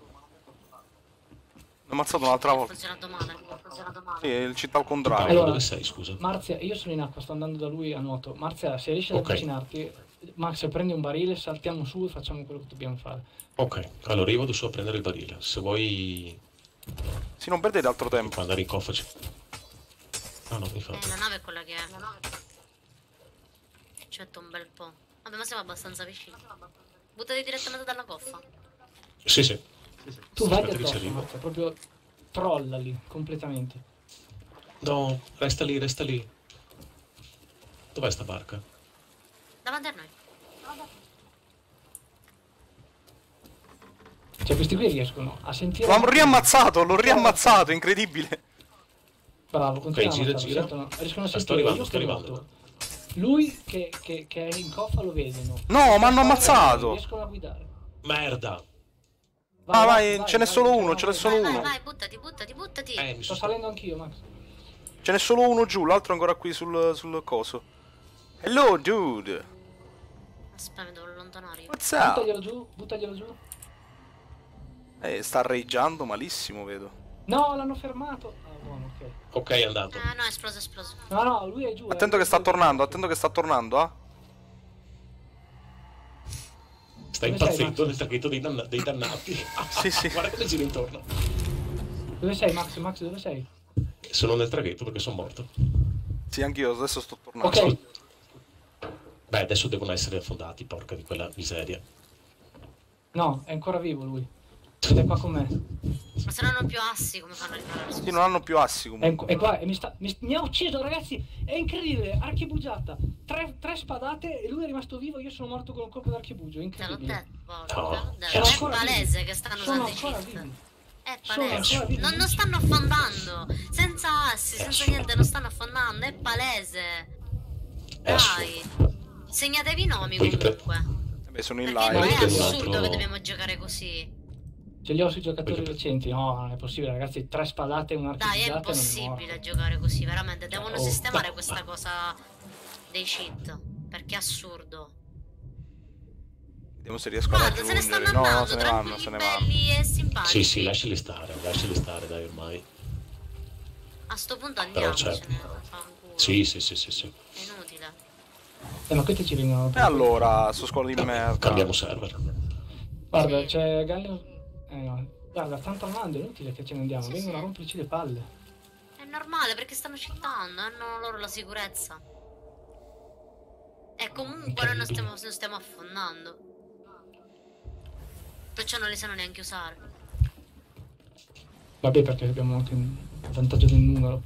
Speaker 4: L'ho ammazzato un'altra volta.
Speaker 5: funzionato male. Funzionato male.
Speaker 4: Sì, il città al contrario.
Speaker 2: Allora-
Speaker 3: dove sei, scusa?
Speaker 2: Marzia, io sono in acqua, sto andando da lui a nuoto. Marzia, se riesci ad
Speaker 3: Ok.
Speaker 2: avvicinarti, Max prendi un barile, saltiamo su e facciamo quello che dobbiamo fare.
Speaker 3: Ok, allora io vado su a prendere il barile. Se vuoi
Speaker 4: Sì, non perdete altro tempo.
Speaker 3: puoi andare in coffa. Ah no,
Speaker 5: Eh,
Speaker 3: infatti.
Speaker 5: la nave è quella che è. La nave. C'etto un bel po'. Vabbè, ma siamo abbastanza vicini. Buttati direttamente dalla coffa.
Speaker 3: Sì, sì.
Speaker 2: Tu vai addosso,
Speaker 3: arrivo.
Speaker 2: Marzia, proprio trollali completamente.
Speaker 3: No, resta lì, resta lì. Dov'è sta barca?
Speaker 5: Davanti a noi.
Speaker 2: Cioè questi qui riescono a sentire...
Speaker 4: L'ho riammazzato, l'ho riammazzato, incredibile.
Speaker 2: Bravo, continua
Speaker 3: gira,
Speaker 2: a ammazzarlo,
Speaker 3: gira.
Speaker 2: sentono- riescono a
Speaker 3: Sto
Speaker 2: sentire
Speaker 3: arrivando,
Speaker 2: io
Speaker 3: sto arrivando.
Speaker 2: Lui che, che, che è in coffa lo vedono.
Speaker 4: No, ma hanno ammazzato.
Speaker 2: Riescono a guidare.
Speaker 3: Merda!
Speaker 4: Ah, vai, ce n'è solo uno, ce n'è
Speaker 2: vai,
Speaker 4: solo
Speaker 5: Vai,
Speaker 4: uno.
Speaker 5: vai, vai, buttati, buttati, buttati.
Speaker 3: Eh, mi
Speaker 2: Sto salendo anch'io, Max.
Speaker 4: Ce n'è solo uno giù, l'altro ancora qui sul, sul coso. Hello, dude.
Speaker 5: Aspetta, mi devo allontanare.
Speaker 4: What's up?
Speaker 2: Buttaglielo giù, buttaglielo giù.
Speaker 4: Eh, sta reggiando malissimo, vedo.
Speaker 2: No, l'hanno fermato. Ah, buono, ok.
Speaker 3: Ok, è andato.
Speaker 5: Eh, no, è esploso, è esploso.
Speaker 2: No, no, lui è giù. eh,
Speaker 4: Attento che sta tornando, attento che sta tornando, ah.
Speaker 3: Sta impazzendo nel traghetto dei, danna- dei dannati.
Speaker 4: Sì, sì. (laughs)
Speaker 3: Guarda come gira intorno.
Speaker 2: Dove sei, Max? Max, dove sei?
Speaker 3: Sono nel traghetto perché sono morto.
Speaker 4: Sì, anch'io adesso sto tornando.
Speaker 2: Ok.
Speaker 3: Beh, adesso devono essere affondati, porca di quella miseria.
Speaker 2: No, è ancora vivo lui. Ed è qua con me.
Speaker 5: Ma se non hanno più assi, come fanno a riparare?
Speaker 4: Sì, non hanno più assi
Speaker 2: È,
Speaker 4: comunque.
Speaker 2: è qua e mi, sta, mi, mi ha ucciso, ragazzi. È incredibile. Archibugiata. Tre, tre spadate e lui è rimasto vivo. Io sono morto con un colpo d'archibugio.
Speaker 5: Te l'ho
Speaker 2: Incredibile.
Speaker 5: detto, Paolo, te l'ho detto. È palese
Speaker 2: vivi.
Speaker 5: che stanno
Speaker 2: Sono
Speaker 5: usando i cheat. È palese.
Speaker 2: vivi.
Speaker 5: Non, non stanno affondando. Senza assi, senza
Speaker 3: assurdo.
Speaker 5: niente, non stanno affondando. È palese.
Speaker 3: È
Speaker 5: Dai. Segnatevi i nomi comunque.
Speaker 4: Eh Beh, sono in
Speaker 5: Perché non è
Speaker 4: live.
Speaker 3: prendo un
Speaker 5: assurdo che dobbiamo giocare così.
Speaker 2: Ce li ho sui giocatori
Speaker 3: Perché-
Speaker 2: recenti. No, non è possibile, ragazzi. Tre spadate e un
Speaker 5: Dai, è
Speaker 2: archibugiata non è
Speaker 5: impossibile giocare così, veramente. Devono
Speaker 2: Oh.
Speaker 5: sistemare (laughs) questa cosa dei cheat. Perché è assurdo.
Speaker 4: Vediamo se riesco a
Speaker 5: Guarda, se ne
Speaker 4: raggiungere.
Speaker 5: stanno
Speaker 4: No,
Speaker 5: andando,
Speaker 4: no, se ne vanno,
Speaker 5: tranquilli,
Speaker 4: se ne vanno.
Speaker 5: belli e simpatici.
Speaker 3: Sì, sì, lasciali stare, lasciali stare, dai, ormai.
Speaker 5: A sto punto
Speaker 3: Però
Speaker 5: andiamocene.
Speaker 3: certo. Sì, sì, sì, sì, sì.
Speaker 5: È inutile.
Speaker 2: Eh, ma questi ci vengono.
Speaker 4: E allora, sto scuola di merda.
Speaker 3: Cambiamo server.
Speaker 2: Guarda,
Speaker 5: Sì.
Speaker 2: c'è Gallio. Eh no. Guarda, stanno tornando, è inutile che ce ne andiamo.
Speaker 5: Sì,
Speaker 2: Vengono
Speaker 5: sì.
Speaker 2: a romperci le palle.
Speaker 5: È normale perché stanno citando, hanno loro la sicurezza. E comunque noi non stiamo, non stiamo affondando. Perciò non li sanno neanche usare.
Speaker 2: Vabbè, perché abbiamo anche un vantaggio del numero.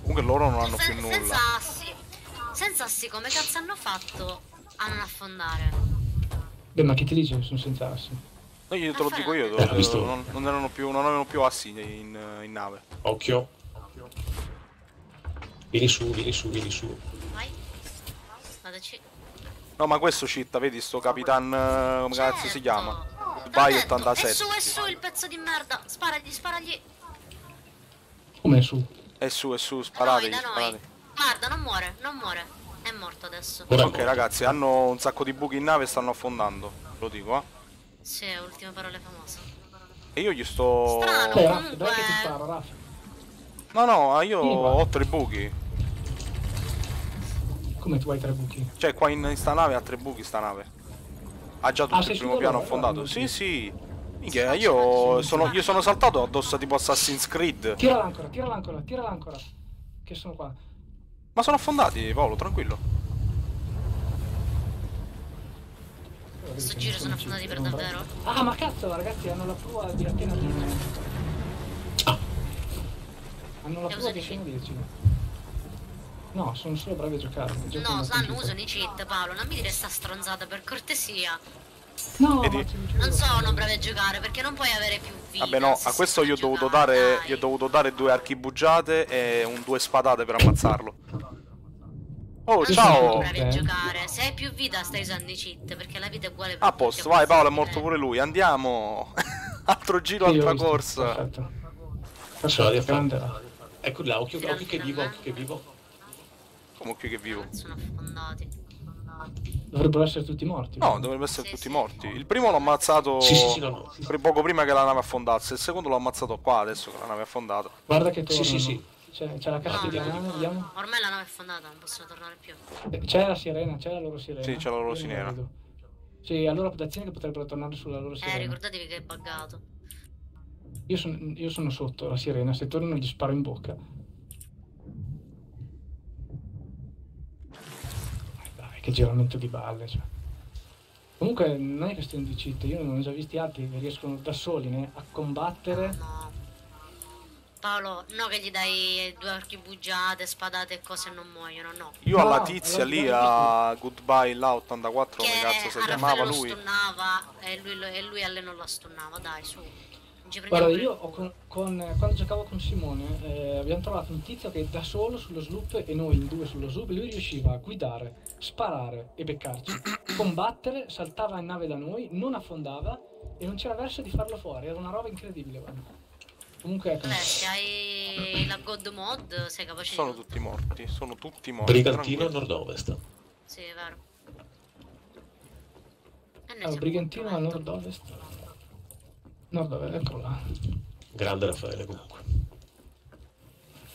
Speaker 4: Comunque loro non hanno
Speaker 5: Se-
Speaker 4: più
Speaker 5: senza
Speaker 4: nulla.
Speaker 5: assi. Senza assi come cazzo hanno fatto a non affondare?
Speaker 2: Beh, ma chi ti dice che sono senza assi?
Speaker 4: No, io te lo dico io,
Speaker 3: Eh, ho visto.
Speaker 4: non, non erano più, non avevano più assi in, in nave.
Speaker 3: Occhio. Vieni su, vieni su, vieni su.
Speaker 5: Vai. Vadaci.
Speaker 4: No, ma questo citta, vedi sto capitan, eh, come cazzo si
Speaker 5: Certo.
Speaker 4: chiama? Vai
Speaker 5: detto,
Speaker 4: 87.
Speaker 5: È su, è su il pezzo di merda. Sparagli, sparagli.
Speaker 2: Come su?
Speaker 4: È su, è su,
Speaker 5: Da noi,
Speaker 4: sparategli,
Speaker 5: da noi.
Speaker 4: sparategli.
Speaker 5: Guarda, non muore, non muore. È morto adesso.
Speaker 3: Ora
Speaker 4: Ok
Speaker 3: morto.
Speaker 4: ragazzi, hanno un sacco di buchi in nave e stanno affondando. Lo dico, eh.
Speaker 5: Sì, ultime parole famose.
Speaker 4: E io gli sto...
Speaker 5: Strano.
Speaker 2: Dai,
Speaker 5: comunque-
Speaker 2: dai che ti sparo, Raff.
Speaker 4: No, no, io
Speaker 2: Sì,
Speaker 4: ho tre buchi.
Speaker 2: Come tu hai tre buchi?
Speaker 4: Cioè, qua in, in sta nave ha tre buchi sta nave. Ha già tutto
Speaker 2: Ah,
Speaker 4: il primo piano affondato.
Speaker 2: non
Speaker 4: Sì, sì. Minchia, io sono, io sono saltato addosso tipo Assassin's Creed.
Speaker 2: Tirala ancora, tirala ancora, tirala ancora. Che sono qua.
Speaker 4: Ma sono affondati, Paolo, tranquillo.
Speaker 5: Questo giro sono affondati per davvero?
Speaker 2: Ah, ma cazzo, ragazzi, hanno la prua di appena 10.
Speaker 3: Ah.
Speaker 2: Hanno la prua di
Speaker 5: di
Speaker 2: appena 10. No, sono solo bravi a giocare.
Speaker 5: No, sanno, usano i cheat, Paolo. Non mi dire sta stronzata per cortesia.
Speaker 2: No,
Speaker 4: Vedi?
Speaker 5: Non sono bravi a giocare perché non puoi avere più vita.
Speaker 4: Vabbè, no, a questo io ho dovuto dare.
Speaker 5: dai.
Speaker 4: Io ho dovuto dare due archibugiate e un due spadate per ammazzarlo. Oh,
Speaker 5: Non
Speaker 4: ciao!
Speaker 5: bravi a
Speaker 2: Ok.
Speaker 5: giocare. Se hai più vita stai usando i cheat perché la vita è uguale per
Speaker 4: A posto, vai Paolo, è morto pure lui. Andiamo! (laughs) Altro giro,
Speaker 2: Sì,
Speaker 4: altra
Speaker 2: visto,
Speaker 4: corsa.
Speaker 2: Perfetto.
Speaker 3: Rifatta.
Speaker 2: grande Raff.
Speaker 3: Ecco là, occhio, occhio che vivo, occhio che vivo.
Speaker 4: Comunque che vivo.
Speaker 5: Sono affondati.
Speaker 2: Dovrebbero essere tutti morti.
Speaker 4: No, dovrebbero essere
Speaker 5: Sì,
Speaker 4: tutti
Speaker 5: sì.
Speaker 4: morti. Il primo l'ho ammazzato
Speaker 3: Sì, sì, sì, no,
Speaker 4: poco prima che la nave affondasse. Il secondo l'ho ammazzato qua, adesso che la nave è affondata.
Speaker 2: Guarda che
Speaker 3: Sì,
Speaker 2: tornano.
Speaker 3: sì, sì.
Speaker 2: C'è, c'è la cassa
Speaker 5: No,
Speaker 2: di
Speaker 5: no,
Speaker 2: vediamo.
Speaker 5: Ormai la nave è affondata, non possono tornare più.
Speaker 2: Eh, C'è la sirena, c'è la loro sirena.
Speaker 4: Sì, c'è la loro
Speaker 2: Io
Speaker 4: sirena.
Speaker 2: Sì, allora attenzione che potrebbero tornare sulla loro
Speaker 5: Eh,
Speaker 2: sirena.
Speaker 5: ricordatevi che è buggato.
Speaker 2: Io, son- io sono sotto la sirena, se tornano gli sparo in bocca. Eh, Dai, che giramento di balle, cioè. Comunque non è questione di cheat, io non ho già visti altri che riescono da soli né, a combattere.
Speaker 5: No. Paolo, no che gli dai due archibugiate, spadate e cose e non muoiono, no.
Speaker 4: Io
Speaker 2: No,
Speaker 4: alla
Speaker 2: no,
Speaker 4: tizia lì a Goodbye là 84,
Speaker 5: Che
Speaker 4: cazzo si chiamava
Speaker 5: Raffaele lo
Speaker 4: lui?
Speaker 5: stunnava e lui, lo- e lui a lei non la stunnava, dai, su.
Speaker 2: Guarda, io ho con, con- quando giocavo con Simone eh, abbiamo trovato un tizio che da solo sullo sloop e noi in due sullo sloop, lui riusciva a guidare, sparare e beccarci, (clears throat) combattere, saltava in nave da noi, non affondava e non c'era verso di farlo fuori, era una roba incredibile. Guarda. Comunque ecco,
Speaker 5: Beh, se hai la God Mod sei capace
Speaker 4: Sono
Speaker 5: di tutto.
Speaker 4: tutti morti, sono tutti morti.
Speaker 3: Brigantino nord-ovest.
Speaker 5: Sì, è vero.
Speaker 2: Allora, Brigantino a nord-ovest. Nord-ovest, eccolo là.
Speaker 3: Grande Raffaele comunque.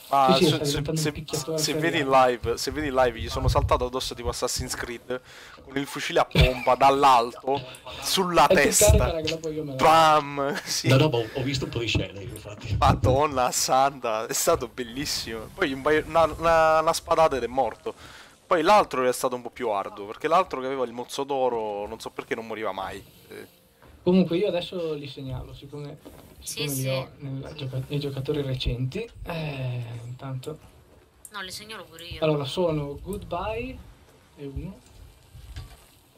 Speaker 4: Ma
Speaker 2: Sì, sì,
Speaker 4: se, se- se- vedi in live, se vedi in live, gli sono saltato addosso tipo Assassin's Creed con il fucile a pompa dall'alto sulla
Speaker 2: E
Speaker 4: testa.
Speaker 2: la...
Speaker 4: Bam! Sì.
Speaker 3: No, no, ho, ho visto un po' di scene, infatti.
Speaker 4: Madonna santa, è stato bellissimo. Poi un paio- una, una- una spadata ed è morto. Poi l'altro è stato un po' più arduo, perché l'altro che aveva il mozzo d'oro, non so perché non moriva mai.
Speaker 2: Comunque io adesso li segnalo, siccome,
Speaker 5: Sì,
Speaker 2: siccome
Speaker 5: sì.
Speaker 2: li ho nel gioca- nei giocatori recenti. Eh, intanto...
Speaker 5: No, li segnalo pure io.
Speaker 2: Allora, sono Goodbye e uno.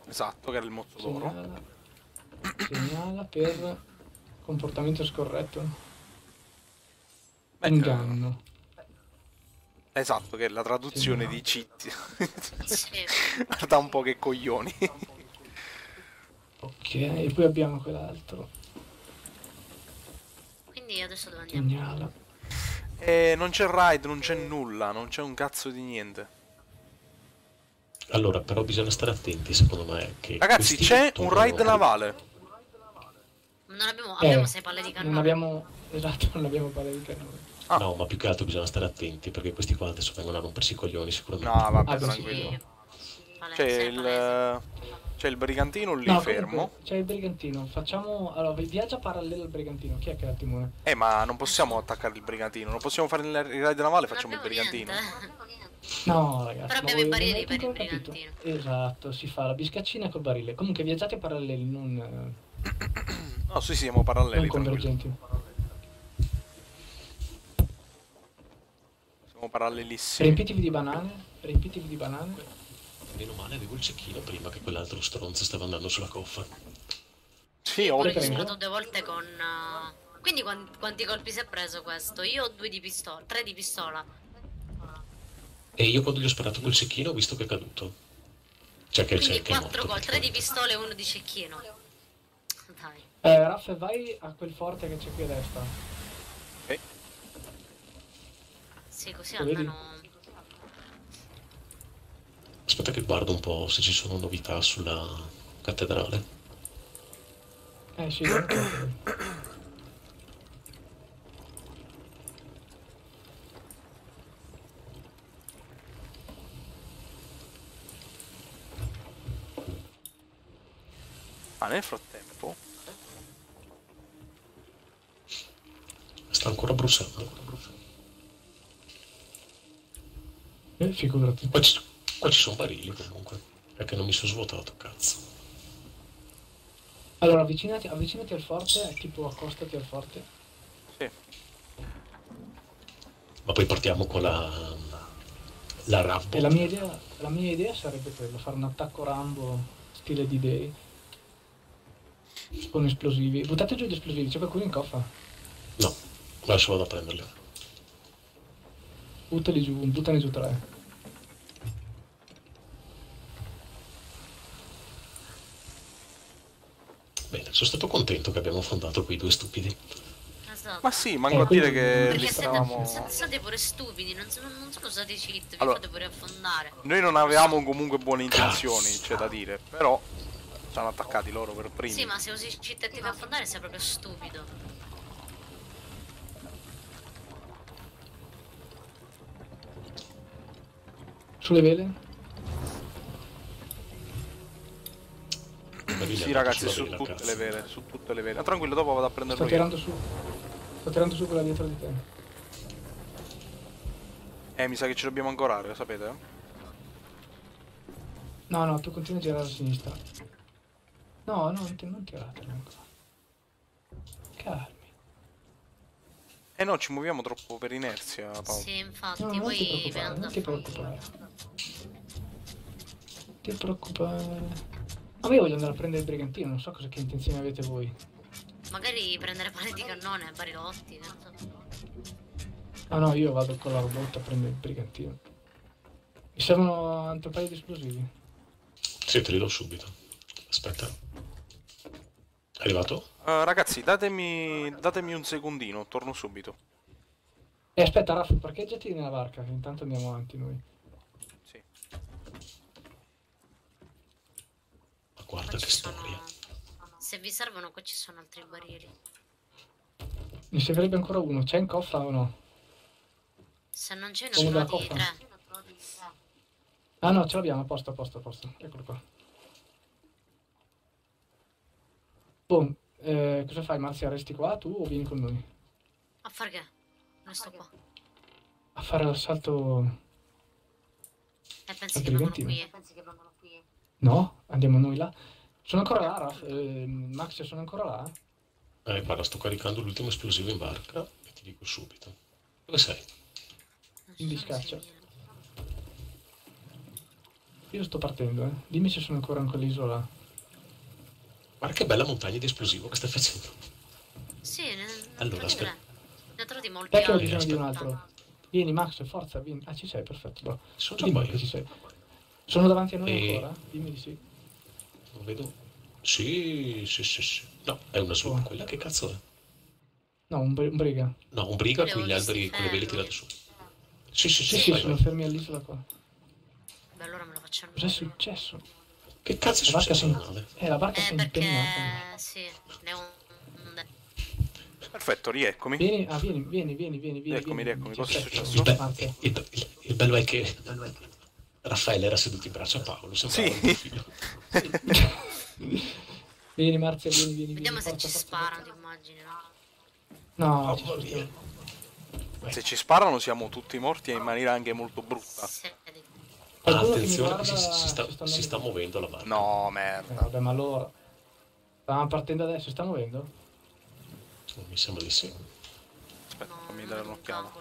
Speaker 4: esatto, che era il mozzo d'oro.
Speaker 2: Segnala, segnala per comportamento scorretto.
Speaker 4: Beh,
Speaker 2: Inganno.
Speaker 4: eh, esatto, che è la traduzione
Speaker 2: Sì, no.
Speaker 4: di cheat.
Speaker 5: Sì. (laughs)
Speaker 4: Guarda un po' che coglioni.
Speaker 2: Ok, e poi abbiamo quell'altro.
Speaker 5: Quindi adesso dove andiamo?
Speaker 2: Segnala.
Speaker 4: E non c'è raid, non c'è nulla, non c'è un cazzo di niente.
Speaker 3: Allora, però bisogna stare attenti, secondo me. Che
Speaker 4: Ragazzi, c'è un raid navale.
Speaker 5: Non abbiamo,
Speaker 2: Eh,
Speaker 5: abbiamo sei palle di
Speaker 2: Non
Speaker 5: cannone.
Speaker 2: abbiamo... Esatto, non abbiamo palle di cannone.
Speaker 4: Ah.
Speaker 3: No, ma più che altro bisogna stare attenti, perché questi qua adesso vengono a rompersi i coglioni sicuramente.
Speaker 4: No, vabbè,
Speaker 2: Ah,
Speaker 4: tranquillo.
Speaker 5: Sì.
Speaker 4: C'è
Speaker 5: palese.
Speaker 4: C'è il brigantino lì
Speaker 2: No,
Speaker 4: fermo.
Speaker 2: C'è il brigantino. Facciamo... Allora, viaggia parallelo al brigantino. Chi è che ha il timone?
Speaker 4: Eh, ma non possiamo attaccare il brigantino. Non possiamo fare il raid navale,
Speaker 5: Non
Speaker 4: facciamo il brigantino.
Speaker 5: niente.
Speaker 2: No, ragazzi.
Speaker 5: Però abbiamo i barili
Speaker 2: non
Speaker 5: per il brigantino.
Speaker 2: Esatto, si fa la biscaccina col barile. Comunque viaggiate paralleli, non, eh,
Speaker 4: No, sì, sì, siamo
Speaker 2: non
Speaker 4: paralleli. tranquillo.
Speaker 2: convergenti.
Speaker 4: Siamo parallelissimi.
Speaker 2: Riempitevi di banane. Riempitevi di banane.
Speaker 3: Meno male avevo il cecchino prima che quell'altro stronzo stava andando sulla coffa.
Speaker 4: Sì,
Speaker 5: l'ho sparato due volte con... uh, Quindi quan- quanti colpi si è preso questo? Io ho due di pistola, tre di pistola.
Speaker 3: E io quando gli ho sparato col cecchino ho visto che è caduto. Cioè che
Speaker 5: Quindi
Speaker 3: cecchino è
Speaker 5: quattro
Speaker 3: morto.
Speaker 5: gol, tre di
Speaker 3: praticamente.
Speaker 5: pistola e uno di cecchino. Dai.
Speaker 2: Eh, Raffa, vai a quel forte che c'è qui a destra.
Speaker 5: Sì, così
Speaker 2: Lo vedi?
Speaker 3: Aspetta che guardo un po' se ci sono novità sulla cattedrale.
Speaker 2: Eh sì. (coughs)
Speaker 4: Ma nel frattempo...
Speaker 3: Sta ancora bruciando.
Speaker 2: Eh, figurati.
Speaker 3: Qua ci, qua ci sono barili comunque. Perché non mi sono svuotato, cazzo.
Speaker 2: Allora, avvicinati, avvicinati al forte, tipo accostati al forte.
Speaker 4: Sì.
Speaker 3: Ma poi partiamo con la... La Rambo.
Speaker 2: E la mia idea, la mia idea sarebbe quello, fare un attacco Rambo stile di Day. Con esplosivi. Buttate giù gli esplosivi, c'è qualcuno in coffa.
Speaker 3: No, adesso vado a prenderli.
Speaker 2: Buttali giù, buttane giù tre.
Speaker 3: Bene, sono stato contento che abbiamo fondato quei due stupidi.
Speaker 5: Esatto.
Speaker 4: Ma sì, manco
Speaker 2: Eh,
Speaker 4: a dire che
Speaker 2: perché
Speaker 4: li stavamo...
Speaker 5: siete, siete pure stupidi, non, sono- non sono stati cheat, vi
Speaker 4: Allora-
Speaker 5: fate pure affondare.
Speaker 4: Noi non avevamo comunque buone intenzioni,
Speaker 3: Cazzo.
Speaker 4: c'è da dire, però ci hanno attaccati loro per primi.
Speaker 5: Sì, ma se usi cheat e ti fai affondare sei proprio stupido.
Speaker 2: Sulle vele?
Speaker 4: Sì ragazzi, su tutte le vele, su tutte le vele. Ma tranquillo, dopo vado a
Speaker 2: Sto
Speaker 4: prenderlo io.
Speaker 2: tirando su. Sto tirando su quella dietro di te.
Speaker 4: Eh, mi sa che ci dobbiamo ancorare, lo sapete?
Speaker 2: No, no, tu continui a girare a sinistra. No, no, non, ti- non tiratela ancora. Calmi.
Speaker 4: Eh no, ci muoviamo troppo per inerzia, Paolo.
Speaker 5: Sì, infatti,
Speaker 2: No, non ti
Speaker 5: vi
Speaker 2: preoccupare,
Speaker 5: andate
Speaker 2: non
Speaker 5: a
Speaker 2: ti
Speaker 5: fanculo.
Speaker 2: preoccupare. Non ti preoccupare. Ma io voglio andare a prendere il brigantino, non so cosa che intenzioni avete voi.
Speaker 5: Magari prendere palle di cannone, barilotti, non so.
Speaker 2: Ah no, io vado con la robot a prendere il brigantino. Mi servono altro paio di esplosivi.
Speaker 3: Sì, te li do subito. Aspetta. È arrivato?
Speaker 4: Eh, ragazzi, datemi, datemi un secondino, torno subito.
Speaker 2: E aspetta, Raffa, parcheggiati nella barca, che intanto andiamo avanti noi.
Speaker 4: Sì.
Speaker 3: Ma guarda che
Speaker 5: ci sono... Se vi servono qua ci sono altri barili.
Speaker 2: Mi servirebbe ancora uno, c'è in coffa o no?
Speaker 5: Se non c'è
Speaker 2: da
Speaker 5: trovati
Speaker 2: coffa?
Speaker 5: tre.
Speaker 2: Ah no, ce l'abbiamo, a posto, a posto, a posto. Eccolo qua. Boh, eh, cosa fai Marzia? Resti qua tu o vieni con noi?
Speaker 5: A far che? Non sto qua.
Speaker 2: A fare l'assalto...
Speaker 5: E pensi che vengono
Speaker 2: brigantino.
Speaker 5: qui?
Speaker 2: No? Andiamo noi là? Sono ancora là, Raff? Eh, Max, sono ancora là?
Speaker 3: Eh, guarda, sto caricando l'ultimo esplosivo in barca e ti dico subito. Dove sei?
Speaker 5: Non
Speaker 2: Quindi
Speaker 5: so se
Speaker 2: scaccia.
Speaker 5: viene.
Speaker 2: Io sto partendo, eh. Dimmi se sono ancora in quell'isola.
Speaker 3: Guarda che bella montagna di esplosivo che stai facendo.
Speaker 5: Sì,
Speaker 3: Allora, aspetta.
Speaker 5: Ne trovi molti
Speaker 2: che ho
Speaker 5: altri.
Speaker 2: bisogno di un
Speaker 3: aspetta.
Speaker 2: altro. Vieni Max, forza, vieni. Ah, ci sei, perfetto. bravo.
Speaker 3: Sono già
Speaker 2: Dimmi ci sei. Sono davanti a noi
Speaker 3: E-
Speaker 2: ancora? Dimmi di sì.
Speaker 3: Non vedo. Sì, sì, sì, sì. No, è una sloop
Speaker 2: Oh.
Speaker 3: quella, che cazzo è?
Speaker 2: No, un, br- un briga.
Speaker 3: No, un briga con gli alberi, con le vele tirate su. Sì, sì,
Speaker 2: Sì,
Speaker 3: sì,
Speaker 2: sì,
Speaker 3: vai,
Speaker 2: sono
Speaker 3: vai.
Speaker 2: fermi all'isola qua.
Speaker 5: Beh, allora me lo faccio
Speaker 2: Cos'è successo?
Speaker 3: Che cazzo è
Speaker 2: La barca
Speaker 3: successo
Speaker 2: si...
Speaker 3: alla nave?
Speaker 2: Eh, la barca si
Speaker 5: Eh,
Speaker 2: è impennata.
Speaker 5: perché... Sì, ne ho un...
Speaker 4: Perfetto, rieccomi.
Speaker 2: Vieni, ah, vieni, vieni, vieni, vieni, vieni.
Speaker 4: Eccomi,
Speaker 2: vieni.
Speaker 4: rieccomi, cosa è successo?
Speaker 3: Il, be-
Speaker 2: Marzia.
Speaker 3: il- il- il bello è che Raffaele era seduto in braccio a Paolo, sembrava
Speaker 4: Sì.
Speaker 3: un suo figlio. (laughs)
Speaker 2: Vieni Marzia, vieni, vieni.
Speaker 5: Vediamo se
Speaker 2: vieni,
Speaker 5: ci
Speaker 2: forza, forza,
Speaker 5: sparano, ti immagini, no?
Speaker 2: No, ci
Speaker 3: Mamma mia.
Speaker 2: spostiamo.
Speaker 4: Se ci sparano siamo tutti morti e in maniera anche molto brutta.
Speaker 5: Sì,
Speaker 2: mi
Speaker 3: Attenzione,
Speaker 2: guarda
Speaker 3: che si, si sta,
Speaker 2: si sta
Speaker 3: muovendo la barca.
Speaker 4: No,
Speaker 2: Eh,
Speaker 4: merda.
Speaker 2: vabbè, ma allora... Stavamo partendo adesso, si sta muovendo?
Speaker 3: Mi sembra di sì.
Speaker 4: Aspetta,
Speaker 5: no,
Speaker 4: fammi dare un'occhiata.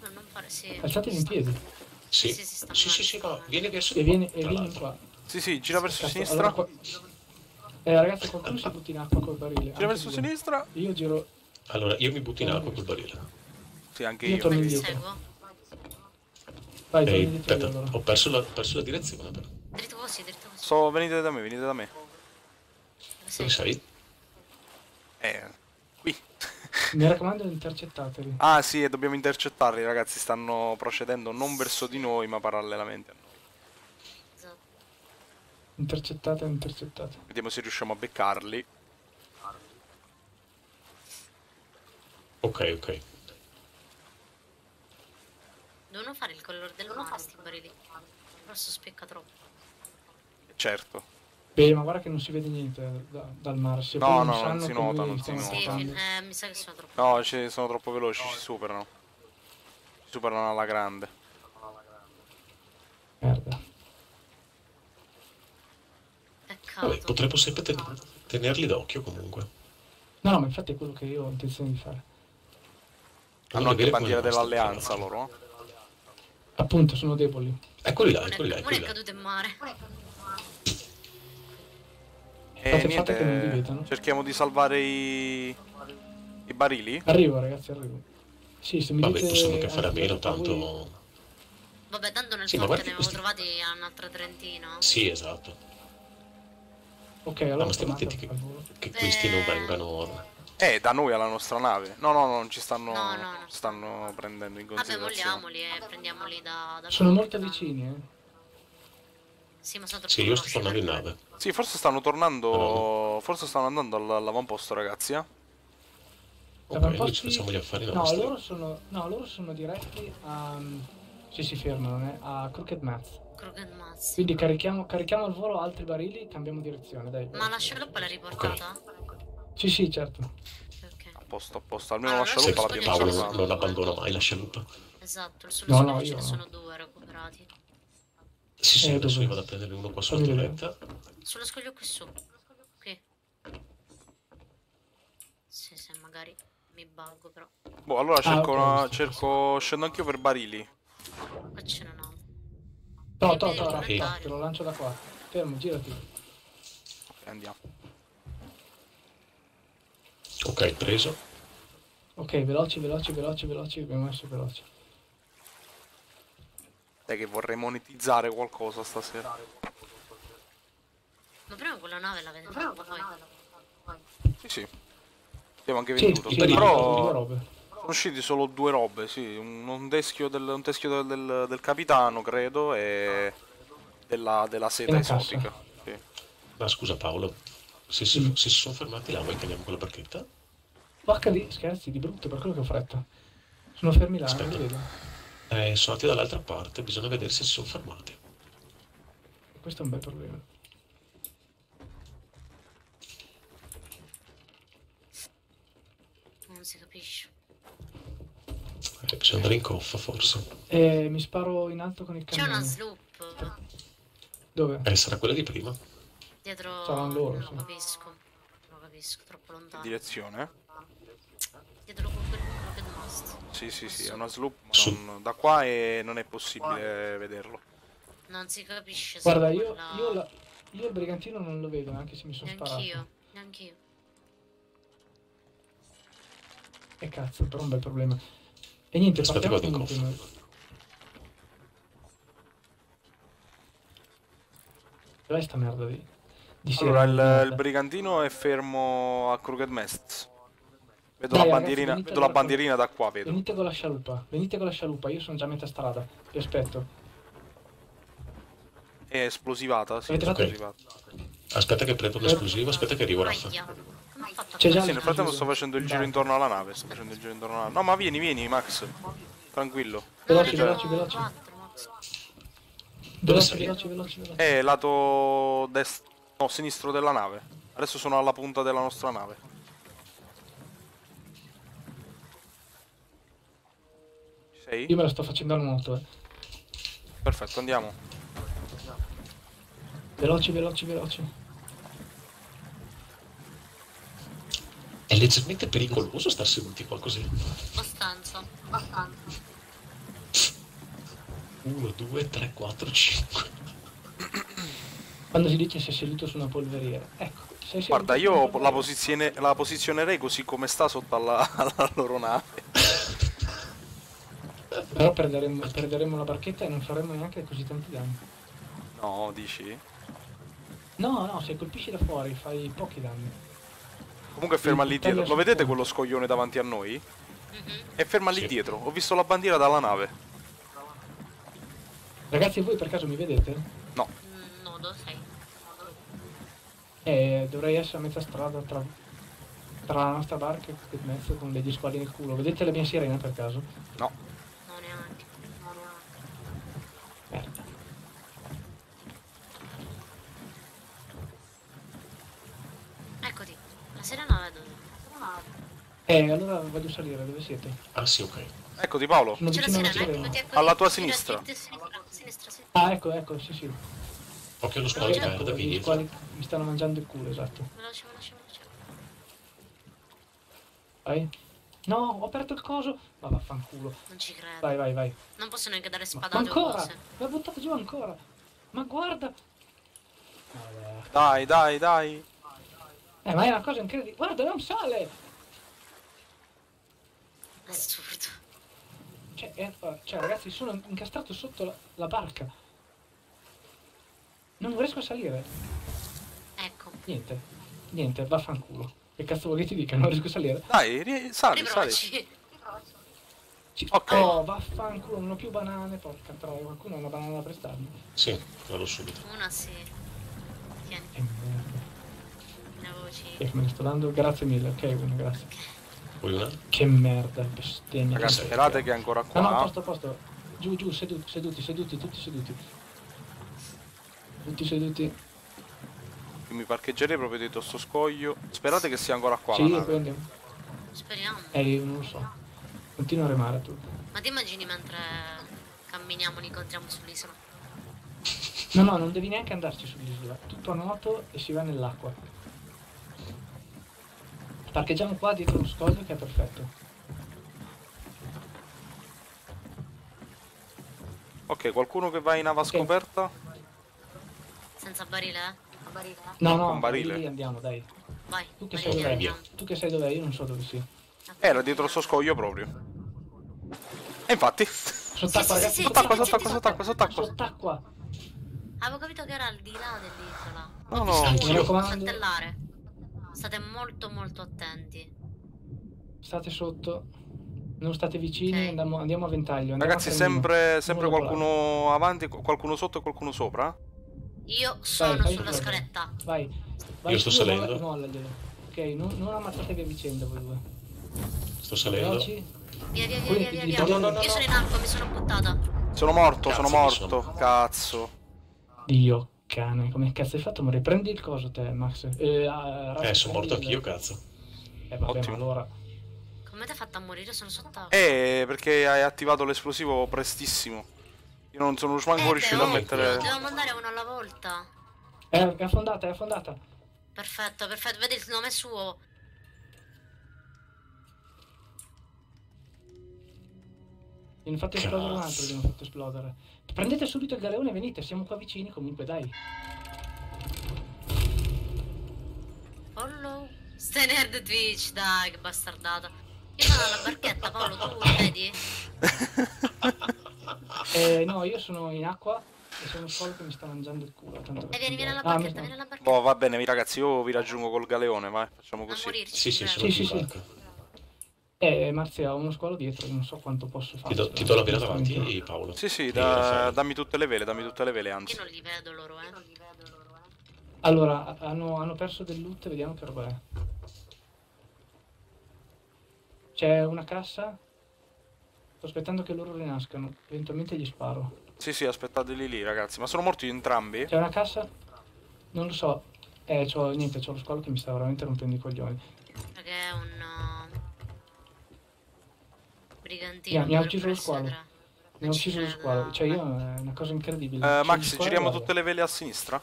Speaker 5: non fare... Sì.
Speaker 2: Alzatevi in piedi.
Speaker 3: Sì,
Speaker 5: Sì, si sta
Speaker 3: sì, sì, sì,
Speaker 5: muovendo.
Speaker 3: no, vieni verso
Speaker 2: E vieni, e vieni qua.
Speaker 4: Sì, sì, gira verso
Speaker 2: Cazzo,
Speaker 4: sinistra.
Speaker 2: allora qua- Eh, ragazzi, qualcuno si butta in acqua col barile.
Speaker 4: Gira verso
Speaker 2: io.
Speaker 4: sinistra.
Speaker 2: Io giro...
Speaker 3: Allora, io mi butto in acqua col barile.
Speaker 4: Sì, anche
Speaker 2: Io
Speaker 4: io.
Speaker 2: torno
Speaker 5: Ti
Speaker 2: indietro.
Speaker 5: seguo?
Speaker 2: Vai,
Speaker 3: Ehi,
Speaker 2: indietro
Speaker 3: aspetta,
Speaker 2: allora.
Speaker 3: ho perso la, perso la direzione però.
Speaker 5: Dritto così, dritto così.
Speaker 4: So, venite da me, venite da me.
Speaker 5: Dove sei?
Speaker 4: Eh, qui.
Speaker 2: Mi raccomando, intercettateli.
Speaker 4: Ah sì, e dobbiamo intercettarli, ragazzi. Stanno procedendo non verso di noi, ma parallelamente a noi.
Speaker 5: Esatto.
Speaker 2: Intercettate, intercettate.
Speaker 4: Vediamo se riusciamo a beccarli.
Speaker 3: Ok, ok.
Speaker 5: Devono fare il colore del mare, sti barili. Rosso spicca troppo.
Speaker 4: Certo.
Speaker 2: Beh, ma guarda che non si vede niente da- dal mare. Se
Speaker 4: No,
Speaker 2: poi
Speaker 4: no,
Speaker 2: non
Speaker 4: si nota, non si nota.
Speaker 5: Sì, eh, mi sa che sono troppo.
Speaker 4: No, ci sono troppo veloci, ci superano. Ci superano alla grande.
Speaker 2: Merda.
Speaker 3: Vabbè, potremmo sempre ten- tenerli d'occhio comunque.
Speaker 2: No, no, ma infatti è quello che io ho intenzione di fare.
Speaker 4: Hanno anche bandiera dell'alleanza loro.
Speaker 2: Appunto, sono deboli.
Speaker 3: Eccoli là,
Speaker 5: Uno
Speaker 3: eccoli là,
Speaker 5: è, uno
Speaker 3: eccoli
Speaker 5: è
Speaker 3: là.
Speaker 5: caduto in mare.
Speaker 4: E
Speaker 2: vi
Speaker 4: niente, cerchiamo di salvare i... i barili.
Speaker 2: Arrivo, ragazzi, arrivo. Sì, se mi
Speaker 3: Vabbè,
Speaker 2: dite...
Speaker 3: possiamo anche fare a meno,
Speaker 2: voi-
Speaker 3: tanto...
Speaker 5: Vabbè, tanto nel
Speaker 3: Sì, ma
Speaker 5: forte
Speaker 3: guarda
Speaker 5: ne avevo
Speaker 3: questi-
Speaker 5: trovati un'altra trentina.
Speaker 3: Sì, esatto.
Speaker 2: Ok,
Speaker 3: No,
Speaker 2: allora
Speaker 3: ma stiamo attenti che, che questi non
Speaker 5: Eh.
Speaker 3: vengano...
Speaker 4: Eh, da noi alla nostra nave. No, no, no, non ci stanno...
Speaker 5: No, no, no.
Speaker 4: Stanno prendendo in
Speaker 5: Vabbè,
Speaker 4: considerazione.
Speaker 5: vogliamoli e prendiamoli da... da
Speaker 2: Sono molto vicini, eh.
Speaker 5: Sì, ma sono troppo
Speaker 3: Sì, io sto tornando in nave.
Speaker 4: Sì, forse stanno tornando...
Speaker 3: No,
Speaker 4: Forse stanno andando all- all'avamposto, ragazzi. eh.
Speaker 3: Ok,
Speaker 2: Avevamo
Speaker 3: noi ci facciamo gli affari
Speaker 2: No,
Speaker 3: nostri.
Speaker 2: loro sono... No, loro sono diretti a... Sì, si fermano, eh, a Crooked Math.
Speaker 5: Crooked Mazzi.
Speaker 2: Quindi carichiamo, carichiamo al volo altri barili, cambiamo direzione, dai.
Speaker 5: Ma la scialuppa l'hai riportata?
Speaker 2: Sì, sì, certo.
Speaker 5: Ok.
Speaker 4: A posto, a posto. Almeno
Speaker 5: Allora,
Speaker 4: la scialuppa l'abbiamo
Speaker 5: scoglie
Speaker 3: Paolo non, non abbandona mai la scialuppa.
Speaker 5: Esatto, sullo
Speaker 2: No, no,
Speaker 5: ce
Speaker 2: io
Speaker 5: ne
Speaker 2: no.
Speaker 5: sono due recuperati.
Speaker 3: Sì, sì,
Speaker 2: Eh,
Speaker 3: adesso
Speaker 2: dove?
Speaker 3: io vado a prendere uno qua sulla torretta.
Speaker 5: Sullo scoglio qui su. Qui. Sì, se magari mi buggo però.
Speaker 4: Boh, allora
Speaker 2: Ah,
Speaker 4: cerco,
Speaker 2: ok,
Speaker 4: una- cerco... Scendo anch'io per barili.
Speaker 5: Qua ce n'è.
Speaker 2: No, to, to, to, te lo lancio da qua. Fermo, girati.
Speaker 4: Ok, andiamo.
Speaker 3: Ok, preso.
Speaker 2: Ok, veloci, veloci, veloci, veloci, abbiamo messo veloci.
Speaker 4: Dai che vorrei monetizzare qualcosa stasera.
Speaker 5: Ma prima quella nave la poi.
Speaker 4: Sì, sì. Abbiamo anche venduto.
Speaker 2: sì,
Speaker 4: Però sono usciti solo due robe, sì. Un, un teschio, del, un teschio del, del- del capitano, credo, e della, della seta esotica. Sì.
Speaker 3: Ma scusa Paolo, se si,
Speaker 2: Mm.
Speaker 3: se si sono fermati là, vuoi che andiamo con la barchetta?
Speaker 2: Porca di scherzi, di brutto, per quello che ho fretta. Sono fermi là, non
Speaker 3: Aspetta.
Speaker 2: li vedo.
Speaker 3: Eh, sono andati dall'altra parte, bisogna vedere se si sono fermati.
Speaker 2: Questo è un bel problema.
Speaker 5: Non si capisce.
Speaker 3: Eh, bisogna andare in coffa forse.
Speaker 2: E mi sparo in alto con il
Speaker 5: C'è una
Speaker 2: cannone.
Speaker 5: sloop
Speaker 2: Dove?
Speaker 3: Eh, sarà quella di prima.
Speaker 5: dietro.
Speaker 2: Saranno loro,
Speaker 5: non
Speaker 2: sì.
Speaker 5: lo capisco. Non lo capisco, troppo lontano.
Speaker 4: Direzione?
Speaker 5: Dietro con quel Crooked Mast.
Speaker 4: Sì, sì, sì, è una sloop, non- da qua è- non è possibile vederlo.
Speaker 5: Non si capisce se
Speaker 2: Guarda, io,
Speaker 5: quella-
Speaker 2: io, la- io il brigantino non lo vedo, anche se mi sono sparato.
Speaker 5: Neanch'io, neanch'io.
Speaker 2: E cazzo, però è un bel problema. E niente,
Speaker 3: Aspetta,
Speaker 2: partiamo
Speaker 3: vado in coffa.
Speaker 2: Dov'è sta merda di... di
Speaker 4: Allora, il, il brigantino è fermo a Crooked Mast. Vedo
Speaker 2: Dai,
Speaker 4: la
Speaker 2: ragazzi,
Speaker 4: bandierina, vedo la bandierina da qua, vedo.
Speaker 2: Venite con la scialuppa, venite con la scialuppa, io sono già a metà strada. Vi aspetto.
Speaker 4: È esplosivata, sì, è
Speaker 2: Avete fatto-
Speaker 4: esplosivata.
Speaker 3: Aspetta che prendo l'esplosivo, aspetta che arrivo Raffa.
Speaker 2: C'è già
Speaker 4: Sì, nel frattempo sto facendo il giro
Speaker 2: Dai.
Speaker 4: intorno alla nave, sto facendo il giro intorno alla nave. No, ma vieni, vieni, Max. Tranquillo.
Speaker 2: Veloci,
Speaker 4: Cioè,
Speaker 5: Max.
Speaker 2: Veloci,
Speaker 3: sei?
Speaker 2: veloci, veloci, veloci.
Speaker 4: È lato destro, no, sinistro della nave. Adesso sono alla punta della nostra nave. Sei?
Speaker 2: Io me la sto facendo al nuoto, eh.
Speaker 4: Perfetto, andiamo.
Speaker 2: Veloci, veloci, veloci.
Speaker 3: È leggermente pericoloso star seduti qua così.
Speaker 5: Abbastanza. Abbastanza.
Speaker 3: 1, 2, 3, 4, 5.
Speaker 2: Quando si dice sei seduto su una polveriera. Ecco,
Speaker 4: Guarda, io la, posizione, la posizionerei così come sta sotto alla, (laughs) alla loro nave.
Speaker 2: Però perderemo, perderemo la barchetta e non faremo neanche così tanti danni.
Speaker 4: No, dici?
Speaker 2: No, no, se colpisci da fuori fai pochi danni.
Speaker 4: Comunque è ferma lì dietro. Lo vedete quello scoglione davanti a noi?
Speaker 5: Mhm.
Speaker 4: È ferma lì
Speaker 3: Sì.
Speaker 4: dietro. Ho visto la bandiera dalla nave.
Speaker 2: Ragazzi, voi per caso mi vedete?
Speaker 4: No.
Speaker 5: Mm, No, dove sei?
Speaker 2: Eh, dovrei essere a mezza strada tra, tra la nostra barca e il mezzo con degli squali nel culo. Vedete la mia sirena per caso?
Speaker 4: No.
Speaker 5: No, neanche. No, neanche.
Speaker 2: Merda.
Speaker 5: Eccoti. La sirena la vedo.
Speaker 2: Eh, allora voglio salire, dove siete?
Speaker 3: Ah sì, ok.
Speaker 4: Eccoti Paolo.
Speaker 2: Sono
Speaker 5: C'è la sirena.
Speaker 4: Alla tua sinistra.
Speaker 2: Ah, ecco, ecco, sì, sì.
Speaker 3: Occhio allo squalo che
Speaker 2: Ecco,
Speaker 3: guarda
Speaker 2: gli squali mi stanno mangiando il culo, esatto.
Speaker 5: Veloce, veloce, veloce.
Speaker 2: Vai. No, ho aperto il coso. Ma vaffanculo.
Speaker 5: Non ci credo.
Speaker 2: Vai, vai, vai.
Speaker 5: Non posso neanche dare spadate
Speaker 2: ma ancora! L'ha buttato giù ancora! Ma guarda! Vabbè.
Speaker 4: Dai, dai, dai.
Speaker 2: Eh, ma è una cosa incredibile. Guarda, non sale!
Speaker 5: Assurdo.
Speaker 2: Cioè, è- cioè, ragazzi, sono incastrato sotto la, la barca. Non riesco a salire.
Speaker 5: Ecco.
Speaker 2: Niente. Niente, vaffanculo. Che cazzo vuoi che ti dica? Non riesco a salire.
Speaker 4: Dai, ri- sali, sali. Ok.
Speaker 2: Oh, vaffanculo, non ho più banane. Porca troia, qualcuno ha una banana da prestarmi.
Speaker 3: Sì, vado subito.
Speaker 5: Una sì. Tieni,
Speaker 2: Che Che
Speaker 5: cinque.
Speaker 2: me ne sto dando? Grazie mille, ok, bene, grazie.
Speaker 3: Una?
Speaker 2: Che merda, bestemmia.
Speaker 4: Ragazzi,
Speaker 3: Sì.
Speaker 4: sperate che è ancora
Speaker 2: No, no, a
Speaker 4: qua.
Speaker 2: posto, a posto. Giù, giù, seduti, seduti, seduti, tutti seduti. Tutti seduti.
Speaker 4: Io mi parcheggerei proprio dietro sto scoglio. Sperate che sia ancora qua
Speaker 2: sì,
Speaker 4: la
Speaker 2: e poi
Speaker 4: nave.
Speaker 2: andiamo.
Speaker 5: Speriamo.
Speaker 2: Eh, io non lo so. Continua a remare tu.
Speaker 5: Ma ti immagini mentre camminiamo, li incontriamo sull'isola?
Speaker 2: No, no, non devi neanche andarci sull'isola. Tutto a nuoto e si va nell'acqua. Parcheggiamo qua dietro lo scoglio che è perfetto.
Speaker 4: Ok, qualcuno che va in ava scoperta?
Speaker 5: Senza barile, eh? Barile.
Speaker 2: No, no,
Speaker 4: Con barile.
Speaker 2: lì andiamo, dai.
Speaker 5: Vai,
Speaker 2: Tu che sei dov'è? Tu che sei dov'è? Io non so dove sia.
Speaker 4: Era dietro sto scoglio proprio. E infatti.
Speaker 2: Sott'acqua,
Speaker 5: Sì, sì,
Speaker 4: Sott'acqua,
Speaker 5: sì,
Speaker 4: sott'acqua, sott'acqua, sott'acqua.
Speaker 2: Sott'acqua.
Speaker 5: Avevo capito che era al di là dell'isola.
Speaker 4: No, no,
Speaker 2: mi raccomando.
Speaker 5: saltellare. State molto molto attenti.
Speaker 2: State sotto. Non state vicini,
Speaker 5: Ok.
Speaker 2: andiamo, andiamo a ventaglio. andiamo
Speaker 4: Ragazzi,
Speaker 2: a
Speaker 4: sempre, sempre qualcuno avanti, qualcuno sotto e qualcuno sopra?
Speaker 5: Io sono
Speaker 2: fai
Speaker 5: sulla scaletta.
Speaker 2: Vai. Vai
Speaker 3: Io sto salendo.
Speaker 2: Mollaglielo. Ok, non, non ammazzatevi a vicenda voi due.
Speaker 3: Sto salendo.
Speaker 2: Veloci.
Speaker 5: Via, via, via, via, via,
Speaker 2: no,
Speaker 3: no,
Speaker 5: Io
Speaker 3: no.
Speaker 5: sono in acqua, mi sono buttata.
Speaker 4: Sono morto,
Speaker 3: Cazzo,
Speaker 4: sono morto.
Speaker 3: sono-
Speaker 4: Cazzo.
Speaker 2: Dio cane, come cazzo hai fatto a morire? Prendi il coso te, Max. Eh, ah,
Speaker 3: Eh, sono morto anch'io, cazzo.
Speaker 2: Eh vabbè,
Speaker 4: Ottimo.
Speaker 2: ma allora.
Speaker 5: Come ti ha fatto a morire? Sono sott'acqua.
Speaker 4: Eh, perché hai attivato l'esplosivo prestissimo. Io non sono manco
Speaker 5: Eh,
Speaker 4: riuscito a mettere...
Speaker 5: Devo mandare uno alla volta.
Speaker 2: Eh, è affondata, è affondata.
Speaker 5: Perfetto, perfetto. Vedi il nome suo.
Speaker 2: Fatto esplodere un altro, hanno fatto esplodere. Prendete subito il galeone e venite, siamo qua vicini comunque, dai.
Speaker 5: Follow. Stai nerd Twitch, dai, che bastardata. Io sono alla barchetta, Paolo, tu lo vedi? (laughs)
Speaker 2: Eh, no, io sono in acqua e sono solo che mi sta mangiando il culo. Tanto
Speaker 5: E vieni, vieni alla.
Speaker 2: Ah,
Speaker 5: barchetta,
Speaker 2: mi-
Speaker 5: vieni alla barchetta.
Speaker 4: Boh, va bene, ragazzi, io vi raggiungo col galeone, vai, facciamo così.
Speaker 5: morirci.
Speaker 3: Sì, sì,
Speaker 2: Sì, sì,
Speaker 3: barca.
Speaker 2: Eh, Marzia, ho uno squalo dietro, non so quanto posso fare.
Speaker 3: Ti do, ti do la vela davanti, Paolo.
Speaker 4: Sì, sì, da- dammi tutte le vele, dammi tutte le vele,
Speaker 5: Io
Speaker 4: anzi.
Speaker 5: non li vedo loro, eh. Non li vedo loro, eh.
Speaker 2: Allora, hanno, hanno perso del loot, vediamo che roba è. C'è una cassa. Sto aspettando che loro rinascano. Eventualmente gli sparo.
Speaker 4: Sì, sì, aspettateli lì, ragazzi. Ma sono morti entrambi?
Speaker 2: C'è una cassa? Non lo so. Eh, c'ho, niente, c'ho lo squalo che mi sta veramente rompendo i coglioni.
Speaker 5: Perché è un... uh, Brigantino.
Speaker 2: Mi ha- mi ha ucciso lo squalo. Mi ha ucciso lo squalo. Cioè, io è una cosa incredibile. C'è
Speaker 4: Max, giriamo
Speaker 2: guarda.
Speaker 4: tutte le vele a sinistra?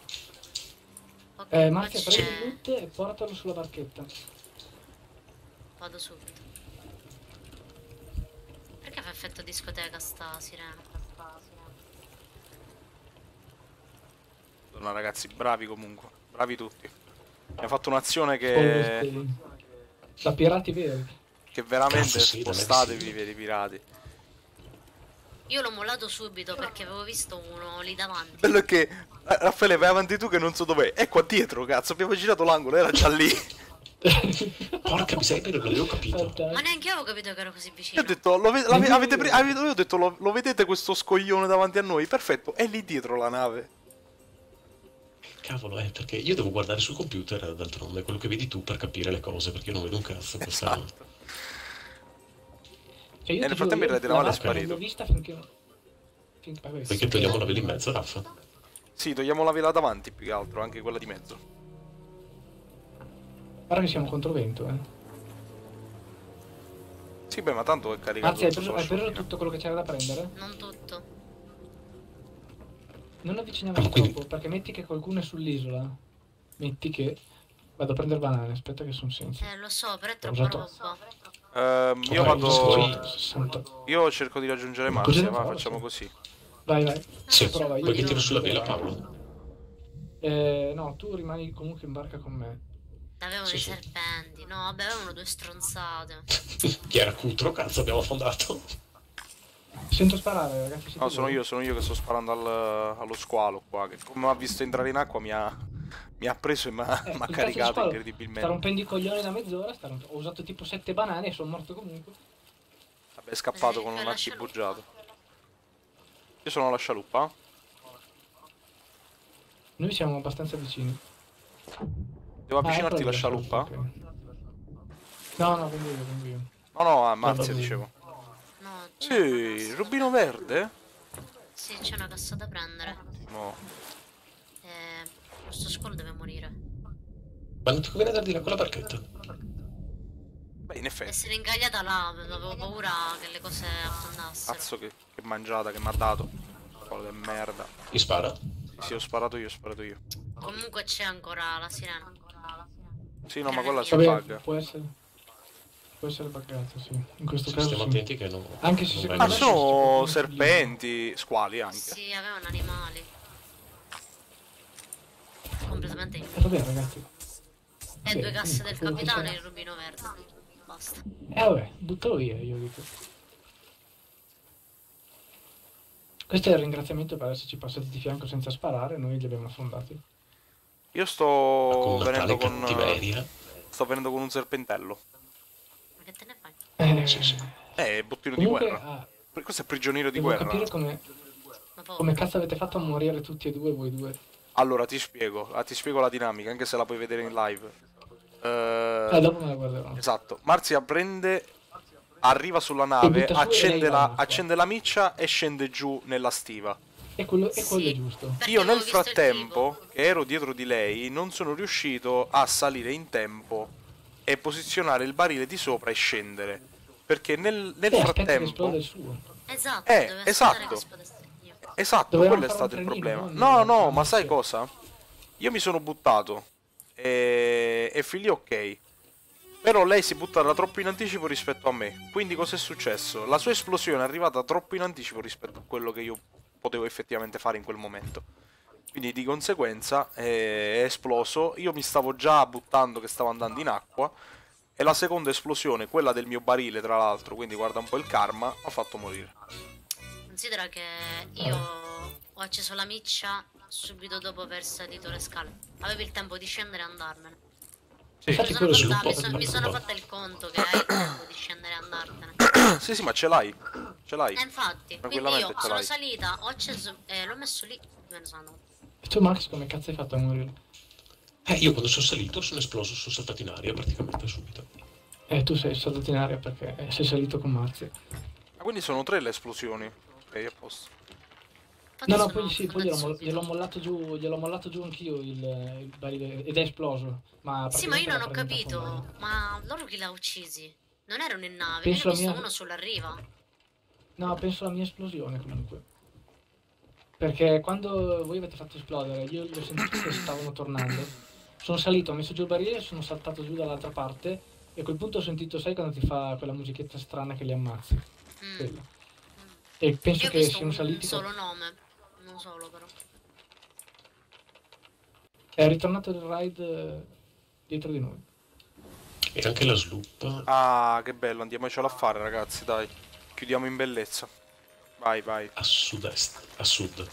Speaker 5: Ok,
Speaker 2: Eh, Marzia, prendi il loot e portalo sulla barchetta.
Speaker 5: Vado subito. Perché fa effetto discoteca sta sirena?
Speaker 4: No, ragazzi, bravi comunque. Bravi tutti. Mi ha fatto un'azione che,
Speaker 2: Da pirati veri.
Speaker 4: Che veramente
Speaker 3: Cazzo, sì, da me
Speaker 4: spostatevi
Speaker 3: sì.
Speaker 4: per i pirati.
Speaker 5: Io l'ho mollato subito perché avevo visto uno lì davanti.
Speaker 4: Bello è che eh, Raffaele vai avanti tu che non so dov'è. È qua dietro, cazzo, abbiamo girato l'angolo, era già lì. (laughs)
Speaker 3: Porca miseria, non l'avevo capito.
Speaker 2: Fantastico.
Speaker 5: Ma neanche io avevo capito che ero così
Speaker 4: Io
Speaker 5: vicino.
Speaker 4: ho detto, lo, ve- avete pre- avete- io ho detto lo, lo vedete questo scoglione davanti a noi? Perfetto, è lì dietro la nave.
Speaker 3: Cavolo, eh, perché io devo guardare sul computer, d'altronde, quello che vedi tu per capire le cose, perché io non vedo un cazzo. Questa...
Speaker 4: Esatto.
Speaker 2: Cioè, io
Speaker 4: E nel frattempo il re di
Speaker 2: io
Speaker 4: Navale
Speaker 2: la
Speaker 4: è
Speaker 2: vasca non
Speaker 4: sparito.
Speaker 2: l'ho vista finché... finché vabbè,
Speaker 3: Perché togliamo la vela in mezzo, Raffa?
Speaker 4: Sì, togliamo la vela davanti più che altro, anche quella di mezzo.
Speaker 2: Guarda che siamo contro vento, eh.
Speaker 4: Sì, beh, ma tanto è caricato
Speaker 2: Anzi, hai preso, hai preso tutto quello che c'era da prendere?
Speaker 5: Non tutto.
Speaker 2: Non
Speaker 3: Ah,
Speaker 2: avviciniamoci
Speaker 3: ma quindi-
Speaker 2: troppo, perché metti che qualcuno è sull'isola. Metti che... Vado a prendere banane, aspetta che sono senza.
Speaker 5: Eh, lo so, però è troppo
Speaker 2: usato-
Speaker 5: roba.
Speaker 4: Ehm, io vado.
Speaker 3: poi-
Speaker 2: 60.
Speaker 4: Io cerco di raggiungere Marzia, va,
Speaker 2: fa?
Speaker 4: facciamo così.
Speaker 2: Vai, vai.
Speaker 3: Sì,
Speaker 2: Prova, io-
Speaker 3: poi che
Speaker 2: io-
Speaker 3: tiro sulla vela, Paolo.
Speaker 2: Eh, no, tu rimani comunque in barca con me.
Speaker 5: Avevano
Speaker 3: Sì,
Speaker 5: i
Speaker 3: sì.
Speaker 5: serpenti. No, vabbè, avevano due stronzate.
Speaker 3: Chi era Cutro? Cazzo, abbiamo affondato.
Speaker 2: Sento sparare, ragazzi.
Speaker 4: No, sono io, sono io che sto sparando al- allo squalo qua, che come mi ha visto entrare in acqua mi ha, mi ha preso e mi ha,
Speaker 2: Eh, (laughs)
Speaker 4: mi ha caricato
Speaker 2: squalo
Speaker 4: incredibilmente.
Speaker 2: Sta rompendo i coglioni da mezz'ora, sta romp- ho usato tipo 7 banane e sono morto comunque.
Speaker 4: Vabbè, è scappato
Speaker 5: Eh,
Speaker 4: con un archibuggiato. Io sono la scialuppa.
Speaker 2: Noi siamo abbastanza vicini.
Speaker 4: Devo
Speaker 2: Ah,
Speaker 4: avvicinarti
Speaker 2: ecco
Speaker 4: la scialuppa?
Speaker 2: No, no, vengo io, vengo io.
Speaker 4: No, no, a Marzia dicevo.
Speaker 5: No,
Speaker 4: Sì, rubino verde?
Speaker 5: Sì, c'è una cassa da prendere.
Speaker 4: No.
Speaker 5: Questo squalo deve morire.
Speaker 3: Ma non ti conviene andare di là con la barchetta?
Speaker 4: Beh, in effetti.
Speaker 5: Essere incagliata là, avevo paura che le cose affondassero.
Speaker 4: Cazzo che, che mangiata che mi ha dato. Squalo di merda.
Speaker 3: Mi spara?
Speaker 4: Sì, sì, ho sparato io, ho sparato io.
Speaker 5: Comunque c'è ancora la sirena.
Speaker 4: Sì, no, ma quella si
Speaker 2: Vabbè,
Speaker 4: bug.
Speaker 2: può essere. Può essere buggato, sì. In questo
Speaker 3: Sì,
Speaker 2: caso
Speaker 3: stiamo
Speaker 2: sì.
Speaker 3: attenti che non...
Speaker 2: Anche se
Speaker 3: non
Speaker 4: Ah, sono serpenti, squali anche.
Speaker 5: Sì, avevano animali. Completamente in
Speaker 2: Eh, vabbè, ragazzi.
Speaker 5: E
Speaker 2: Sì,
Speaker 5: due casse del capitano e il rubino verde. Basta.
Speaker 2: Eh vabbè, buttalo via, io dico. Questo è il ringraziamento per esserci passati di fianco senza sparare, noi li abbiamo affondati.
Speaker 4: Io sto venendo con.
Speaker 3: cattiveria.
Speaker 4: Sto venendo con un serpentello.
Speaker 5: Ma che te ne fai?
Speaker 2: Eh,
Speaker 3: Sì, sì.
Speaker 4: Eh, bottino di
Speaker 2: Comunque,
Speaker 4: guerra.
Speaker 2: ah,
Speaker 4: Questo è prigioniero di guerra.
Speaker 2: capire come, come cazzo avete fatto a morire tutti e due voi due.
Speaker 4: Allora, ti spiego. ah, ti spiego la dinamica, anche se la puoi vedere in live. Eh,
Speaker 2: Eh, dopo me la guarderò.
Speaker 4: Esatto. Marzia prende. Arriva sulla nave, accende la, accende la miccia e scende giù nella stiva.
Speaker 2: E quello, e quello
Speaker 5: Sì.
Speaker 2: è giusto.
Speaker 5: Perché
Speaker 4: Io nel frattempo, che ero dietro di lei, non sono riuscito a salire in tempo e posizionare il barile di sopra e scendere. Perché nel, nel
Speaker 2: Eh,
Speaker 4: frattempo...
Speaker 5: Esatto,
Speaker 4: Eh, esatto.
Speaker 5: aspettare che esplodesse io.
Speaker 4: Esatto,
Speaker 2: Dovevamo
Speaker 4: quello è stato il problema. No, no, ma sai cosa? Io mi sono buttato e, e fin lì ok. Però lei si è buttata troppo in anticipo rispetto a me. Quindi cosa è successo? La sua esplosione è arrivata troppo in anticipo rispetto a quello che io potevo effettivamente fare in quel momento. Quindi di conseguenza eh, è esploso. Io mi stavo già buttando che stavo andando in acqua. E la seconda esplosione, quella del mio barile, tra l'altro, quindi guarda un po' il karma, ha fatto morire.
Speaker 5: Considera che io ho acceso la miccia subito dopo aver salito le scale. Avevo il tempo di scendere e andarmene.
Speaker 4: Sì.
Speaker 5: Mi sono, fatta, mi, so- mi sono fatta il conto che hai il tempo di scendere e andartene. (coughs)
Speaker 4: sì, sì, ma ce l'hai. Ce l'hai.
Speaker 5: E infatti, quindi io sono salita, ho acceso e l'ho messo lì e me ne sono andato.
Speaker 2: E tu Max come cazzo hai fatto a morire?
Speaker 3: Eh, io quando sono salito sono esploso, sono saltato in aria praticamente subito.
Speaker 2: Eh, tu sei saltato in aria perché eh, sei salito con Marzia.
Speaker 4: Ah, quindi sono tre le esplosioni. Ok, a posto.
Speaker 2: No, no, poi sì, poi gliel'ho, mollato giù, gliel'ho mollato giù anch'io il, il barile ed è esploso. Ma
Speaker 5: Sì, ma io non ho capito, ma loro chi l'ha uccisi? Non erano in nave,
Speaker 2: Penso
Speaker 5: io ne ho visto
Speaker 2: mia-
Speaker 5: uno sulla riva.
Speaker 2: No, penso alla mia esplosione comunque. Perché quando voi avete fatto esplodere, io li ho sentiti che stavano tornando. Sono salito, ho messo giù il barile e sono saltato giù dall'altra parte. E a quel punto ho sentito, sai quando ti fa quella musichetta strana che li ammazzi?
Speaker 5: Mm.
Speaker 2: Quella. E penso
Speaker 5: Io
Speaker 2: che siano
Speaker 5: un
Speaker 2: saliti.
Speaker 5: solo nome, non solo però.
Speaker 2: È ritornato il ride eh, dietro di noi.
Speaker 3: E anche la sloop.
Speaker 4: Ah, che bello, andiamocelo a fare, ragazzi, dai. Chiudiamo in bellezza. Vai, vai.
Speaker 3: a sud-est, a sud.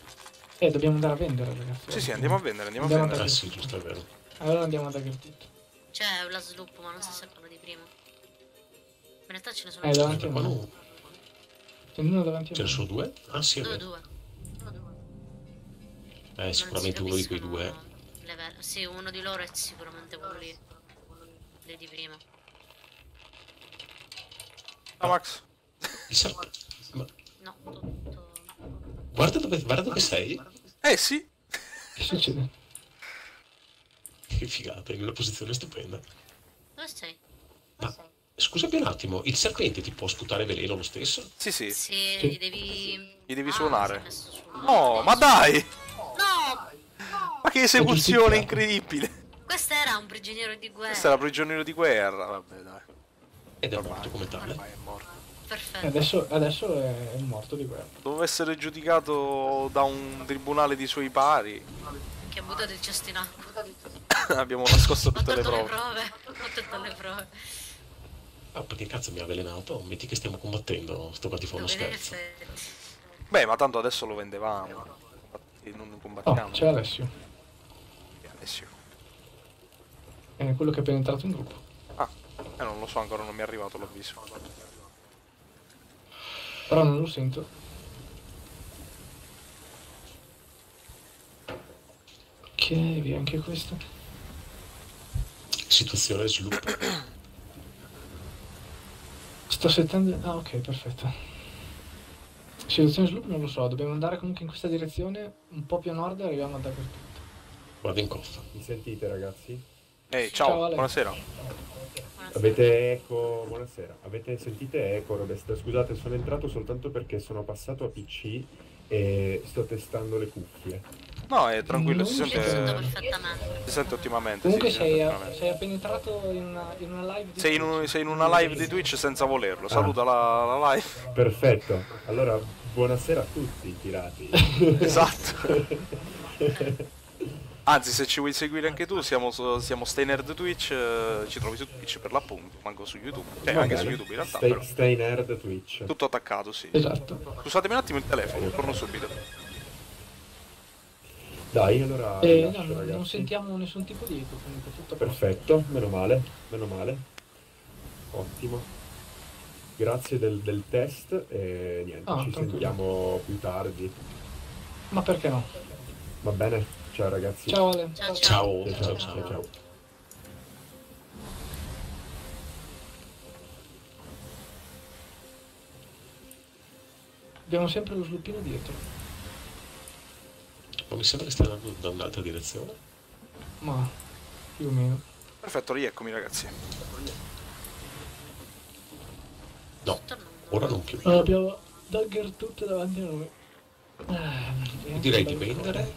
Speaker 2: Eh, dobbiamo andare a vendere, ragazzi.
Speaker 4: Sì, sì, andiamo a vendere, andiamo a
Speaker 2: Andiamo
Speaker 4: vendere.
Speaker 3: Ah sì, giusto, è vero.
Speaker 2: Allora andiamo ad Agrittutto.
Speaker 5: C'è la sloop, ma non so se è quello di prima. In realtà ce ne sono
Speaker 2: Eh, davanti a
Speaker 3: Qua
Speaker 2: me. uno davanti a
Speaker 3: Ce ne
Speaker 2: me.
Speaker 3: sono due? Ah sì, è vero.
Speaker 5: due. Due, due.
Speaker 3: Eh, sicuramente
Speaker 5: si
Speaker 3: uno di quei due.
Speaker 5: capiscono le ve- Sì, uno di loro è sicuramente quello lì. Lì di prima.
Speaker 4: Ah, Max.
Speaker 3: Serpente. Ma
Speaker 5: No, tutto...
Speaker 3: guarda dove, guarda dove sei.
Speaker 4: Eh sì.
Speaker 2: Che succede?
Speaker 3: Che figata, in una posizione stupenda.
Speaker 5: Dove sei?
Speaker 3: Ma scusami un attimo, il serpente ti può sputare veleno lo stesso?
Speaker 4: Sì, sì.
Speaker 5: Sì, gli devi...
Speaker 4: Gli devi
Speaker 5: Ah,
Speaker 4: suonare. No, ma dai!
Speaker 5: No!
Speaker 4: Ma che esecuzione incredibile!
Speaker 5: Questo era un prigioniero di guerra.
Speaker 4: Questo era prigioniero di guerra, vabbè dai.
Speaker 3: Ed è morto come tale.
Speaker 4: Ormai è morto.
Speaker 5: Perfetto.
Speaker 2: adesso, adesso è è morto di guerra.
Speaker 4: Doveva essere giudicato da un tribunale di suoi pari.
Speaker 5: Che ha buttato il cesto in acqua.
Speaker 4: Abbiamo nascosto tutte le
Speaker 5: tolto le
Speaker 4: prove.
Speaker 5: prove. Ho tolto le prove.
Speaker 3: Ah, perché cazzo mi ha avvelenato? Metti che stiamo combattendo, sto qua ti fa uno scherzo.
Speaker 4: Beh, ma tanto adesso lo vendevamo. Infatti non
Speaker 2: Oh,
Speaker 4: combattiamo.
Speaker 2: c'è Alessio.
Speaker 4: Alessio.
Speaker 2: È quello che è appena entrato in gruppo.
Speaker 4: Ah, eh, non lo so ancora, non mi è arrivato l'avviso.
Speaker 2: Però non lo sento. Ok, via anche questo.
Speaker 3: Situazione sviluppo. (clears throat)
Speaker 2: Sto settando... Ah, ok, perfetto. Situazione sloop non lo so, dobbiamo andare comunque in questa direzione, un po' più a nord e arriviamo dappertutto.
Speaker 3: Guarda in coffa.
Speaker 9: Mi sentite ragazzi?
Speaker 4: Ehi,
Speaker 2: Ciao,
Speaker 4: ciao,
Speaker 2: Ale.
Speaker 4: buonasera.
Speaker 9: Avete eco, buonasera. Avete sentite eco, Robest? Scusate, sono entrato soltanto perché sono passato a PC e sto testando le cuffie.
Speaker 4: No, è tranquillo, si
Speaker 2: Non
Speaker 4: sente, si sente ottimamente.
Speaker 2: Comunque
Speaker 4: sì, sente
Speaker 2: sei,
Speaker 4: ottimamente.
Speaker 2: sei appena entrato in una, in una live di
Speaker 4: Sei in, un-
Speaker 2: Twitch.
Speaker 4: sei in una live di Twitch senza volerlo. Saluta la, la live.
Speaker 9: Perfetto. Allora, buonasera a tutti, pirati. (laughs)
Speaker 4: Esatto. (laughs) Anzi, se ci vuoi seguire anche tu, siamo, siamo Stay Nerd Twitch, eh, ci trovi su Twitch per l'appunto, manco su YouTube. Cioè,
Speaker 9: Va
Speaker 4: anche
Speaker 9: bene.
Speaker 4: su YouTube in realtà,
Speaker 9: Stay,
Speaker 4: però.
Speaker 9: stay nerd Twitch.
Speaker 4: Tutto attaccato, sì.
Speaker 2: Esatto.
Speaker 4: Scusatemi un attimo il telefono, torno subito.
Speaker 9: Dai, allora
Speaker 2: E
Speaker 9: vi
Speaker 2: no, non, sentiamo nessun tipo di eco, comunque tutto.
Speaker 9: Perfetto, meno male, meno male. Ottimo. Grazie del, del test e niente,
Speaker 2: Ah,
Speaker 9: ci
Speaker 2: tranquillo.
Speaker 9: sentiamo più tardi.
Speaker 2: Ma perché no?
Speaker 9: Va bene? Ciao ragazzi.
Speaker 2: Ciao Ale.
Speaker 5: Ciao, ciao.
Speaker 3: Ciao,
Speaker 9: ciao,
Speaker 3: ciao,
Speaker 9: ciao.
Speaker 3: ciao.
Speaker 9: ciao.
Speaker 2: Abbiamo sempre lo sluppino dietro.
Speaker 3: Ma mi sembra che stia andando da un'altra direzione.
Speaker 2: Ma più o meno.
Speaker 4: Perfetto, rieccomi ragazzi.
Speaker 3: No, ora non più.
Speaker 2: Allora, abbiamo Dagger tutto davanti a noi. Ah,
Speaker 3: direi di vendere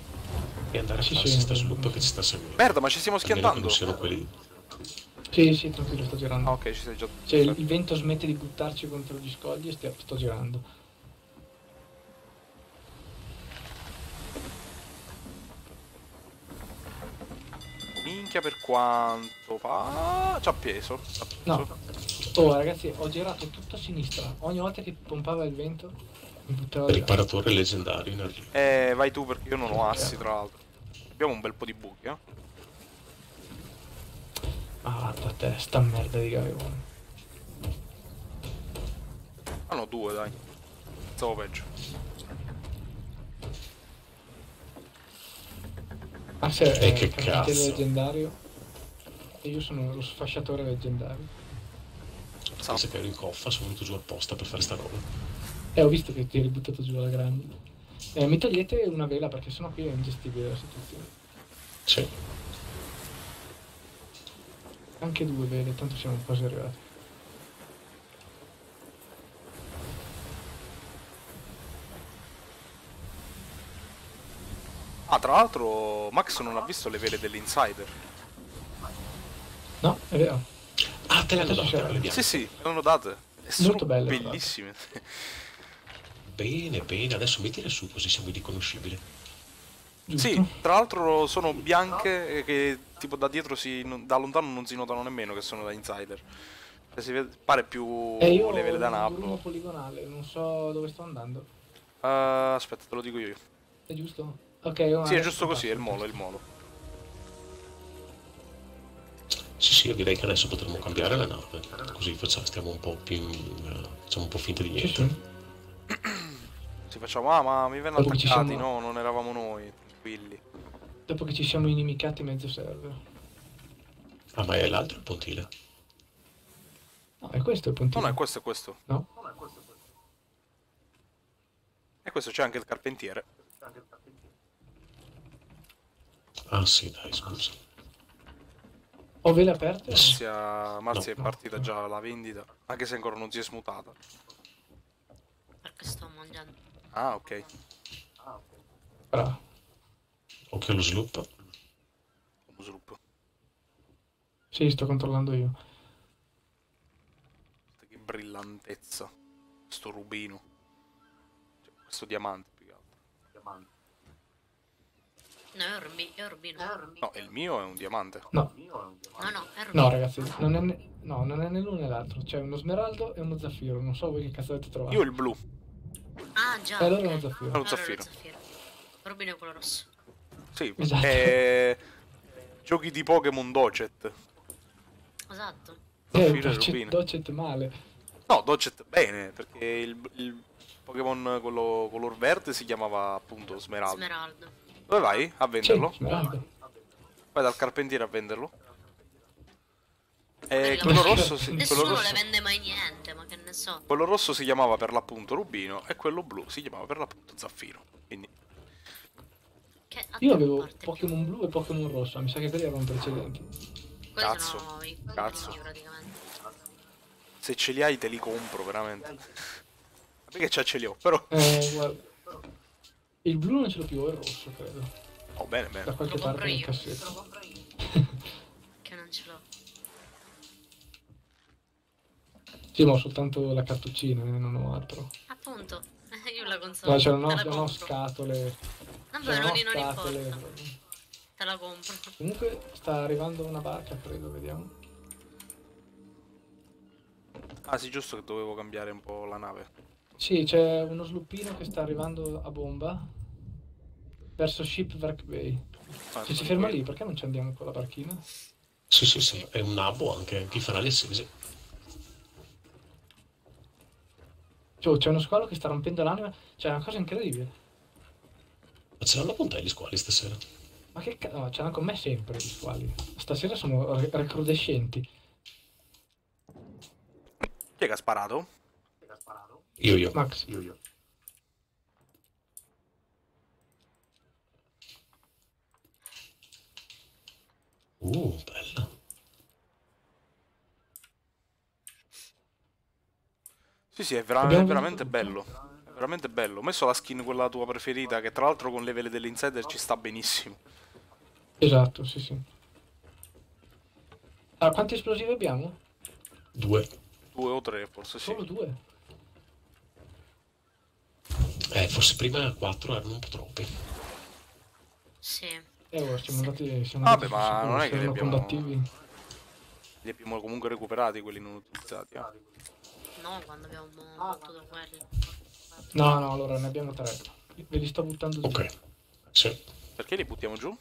Speaker 3: e andare a
Speaker 2: Sì,
Speaker 3: farsi sta sloop che ci sta seguendo.
Speaker 4: Merda, ma ci stiamo schiantando.
Speaker 3: non siano quelli.
Speaker 2: Sì, sì, tranquillo, sto girando.
Speaker 4: Ah, ok, ci sei già.
Speaker 2: Cioè, il, vento smette di buttarci contro gli scogli e sto girando.
Speaker 4: Minchia per quanto fa. Ci ha preso. ci ha preso.
Speaker 2: No. Oh, ragazzi, ho girato tutto a sinistra. Ogni volta che pompava il vento, mi buttava via.
Speaker 3: Riparatore leggendario in arrivo.
Speaker 4: Eh, vai tu perché io non ho assi, tra l'altro. Abbiamo un bel po' di buchi, eh.
Speaker 2: Ah, da te, sta merda di Gavione.
Speaker 4: Ah no, due, dai. Pensavo peggio.
Speaker 2: Ah, se
Speaker 3: E
Speaker 2: è
Speaker 3: che
Speaker 2: il capitano
Speaker 3: cazzo.
Speaker 2: leggendario. E io sono lo sfasciatore leggendario.
Speaker 3: Pensa che ero in coffa, sono venuto giù apposta per fare sta roba.
Speaker 2: E ho visto che ti eri buttato giù alla grande. Eh, mi togliete una vela perché sennò qui è ingestibile la situazione.
Speaker 3: Sì.
Speaker 2: Anche due vele, tanto siamo quasi arrivati.
Speaker 4: Ah, tra l'altro, Max non ha visto le vele dell'insider.
Speaker 2: No, è vero.
Speaker 3: Ah, te le hanno date, le.
Speaker 4: Sì, sì, le hanno date. E sono
Speaker 2: Molto belle,
Speaker 4: bellissime.
Speaker 3: Bene, bene, adesso mettile su così siamo riconoscibili.
Speaker 2: Giusto?
Speaker 4: Sì, tra l'altro sono bianche e che tipo da dietro si, da lontano non si notano nemmeno che sono da insider. Cioè, si vede- pare più
Speaker 2: E io
Speaker 4: le vele da Napoli.
Speaker 2: poligonale, non so dove sto andando.
Speaker 4: Eh, aspetta, te lo dico io.
Speaker 2: È giusto? Ok, io
Speaker 4: Sì, è giusto così, è il molo, è il molo.
Speaker 3: Sì, sì, io direi che adesso potremmo cambiare la nave. Così facciamo, stiamo un po' più. in- eh, facciamo un po' finta di
Speaker 2: Sì,
Speaker 3: niente.
Speaker 2: sì.
Speaker 4: Si facciamo, ah ma mi vengono attaccati,
Speaker 2: siamo-
Speaker 4: no, non eravamo noi, tranquilli.
Speaker 2: Dopo che ci siamo inimicati mezzo server.
Speaker 3: Ah, ma è l'altro il pontile?
Speaker 2: No, è questo il
Speaker 4: No,
Speaker 2: puntino.
Speaker 4: no, è questo, è questo.
Speaker 2: No?
Speaker 4: E questo c'è anche il carpentiere.
Speaker 3: Ah, sì, dai, scusa.
Speaker 2: Ho vele aperte?
Speaker 4: Marzia, Marzia
Speaker 2: No.
Speaker 4: è partita già la vendita, anche se ancora non si è smutata.
Speaker 5: Perché sto mangiando.
Speaker 4: Ah, ok.
Speaker 2: Bravo.
Speaker 3: Occhio allo sviluppo.
Speaker 4: Come sviluppo.
Speaker 2: Sì, sto controllando io.
Speaker 4: Che brillantezza. Sto rubino. Cioè, questo diamante.
Speaker 5: No, è un, è un rubino.
Speaker 4: No, il mio è un diamante.
Speaker 2: No,
Speaker 5: No, no, è un rubino.
Speaker 2: no ragazzi, non è, né- no, non è né l'uno né l'altro. C'è uno smeraldo e uno zaffiro. Non so voi che cazzo avete trovato.
Speaker 4: Io il blu.
Speaker 5: Ah, già.
Speaker 2: E allora uno zaffiro.
Speaker 4: È uno
Speaker 5: Allora
Speaker 4: zaffiro.
Speaker 5: zaffiro. Rubino è quello rosso.
Speaker 4: Sì,
Speaker 2: Esatto.
Speaker 4: è... Giochi di Pokémon Docet.
Speaker 5: Esatto.
Speaker 2: Eh,
Speaker 4: Zaffiro e
Speaker 2: Docet,
Speaker 4: rubino.
Speaker 2: Docet male.
Speaker 4: No, Docet bene, perché il, il Pokémon quello color verde si chiamava appunto Smeraldo.
Speaker 5: Smeraldo.
Speaker 4: Dove vai? A venderlo? Vai dal carpentiere a venderlo. E
Speaker 5: Quella
Speaker 4: quello rosso, si, quello,
Speaker 5: Nessuno
Speaker 4: rosso,
Speaker 5: le vende mai niente, ma che ne so.
Speaker 4: quello rosso si chiamava per l'appunto Rubino e quello blu si chiamava per l'appunto Zaffiro. Quindi
Speaker 2: Io avevo. Pokémon blu e Pokémon rosso. Mi sa che quelli erano precedenti.
Speaker 4: Cazzo,
Speaker 5: sono i
Speaker 4: cazzo. se ce li hai te li compro veramente. Perché ce li ho, però.
Speaker 2: Eh, guarda. Il blu non ce l'ho più, è il rosso, credo.
Speaker 4: Oh, bene,
Speaker 2: Da
Speaker 4: bene.
Speaker 2: qualche
Speaker 5: Lo compro
Speaker 2: parte nel
Speaker 5: io.
Speaker 2: cassetto. (laughs)
Speaker 5: Che non ce l'ho.
Speaker 2: Sì, ma ho soltanto la cartuccina, eh, non ho altro.
Speaker 5: Appunto. (laughs) Io la console.
Speaker 2: No, cioè non ho, non ho
Speaker 5: compro.
Speaker 2: scatole.
Speaker 5: Vabbè,
Speaker 2: Cioè, non
Speaker 5: non, non
Speaker 2: scatole.
Speaker 5: importa. Te la compro.
Speaker 2: Comunque sta arrivando una barca, credo, vediamo.
Speaker 4: Ah, sì, giusto che dovevo cambiare un po' la nave.
Speaker 2: Sì, c'è uno sluppino che sta arrivando a bomba verso Shipwreck Bay.
Speaker 4: Ah,
Speaker 2: Se ci
Speaker 4: sono
Speaker 2: ferma
Speaker 4: qui.
Speaker 2: lì, perché non ci andiamo con la barchina?
Speaker 3: Sì, sì, sì, è un nabbo anche, chi farà le assise.
Speaker 2: Cioè, c'è uno squalo che sta rompendo l'anima. Cioè, è una cosa incredibile.
Speaker 3: Ma ce l'hanno con te gli squali stasera?
Speaker 2: Ma che cazzo? No, ce l'hanno con me sempre gli squali. Stasera sono re- recrudescenti.
Speaker 4: Chi è che ha sparato?
Speaker 3: Io, io.
Speaker 2: Max,
Speaker 3: Uh, bella.
Speaker 4: Sì, sì, è, vera-
Speaker 2: Abbiamo
Speaker 4: è veramente bello. È veramente bello. Ho messo la skin quella tua preferita, che tra l'altro con le vele dell'insider ci sta benissimo.
Speaker 2: esatto, sì, sì. Allora, quanti esplosivi abbiamo?
Speaker 3: Due.
Speaker 4: Due o tre, forse sì.
Speaker 2: Solo due.
Speaker 3: Eh, forse prima quattro erano un po' troppi.
Speaker 5: Sì.
Speaker 2: E ora siamo andati. Siamo
Speaker 4: Vabbè,
Speaker 2: andati
Speaker 4: ma non è che li abbiamo-
Speaker 2: combattivi.
Speaker 4: Li abbiamo comunque recuperati quelli non utilizzati. eh.
Speaker 5: No, quando abbiamo battuto quelli.
Speaker 2: No, no, allora ne abbiamo tre. Ve li sto buttando giù.
Speaker 3: Ok. Sì.
Speaker 4: Perché li buttiamo giù?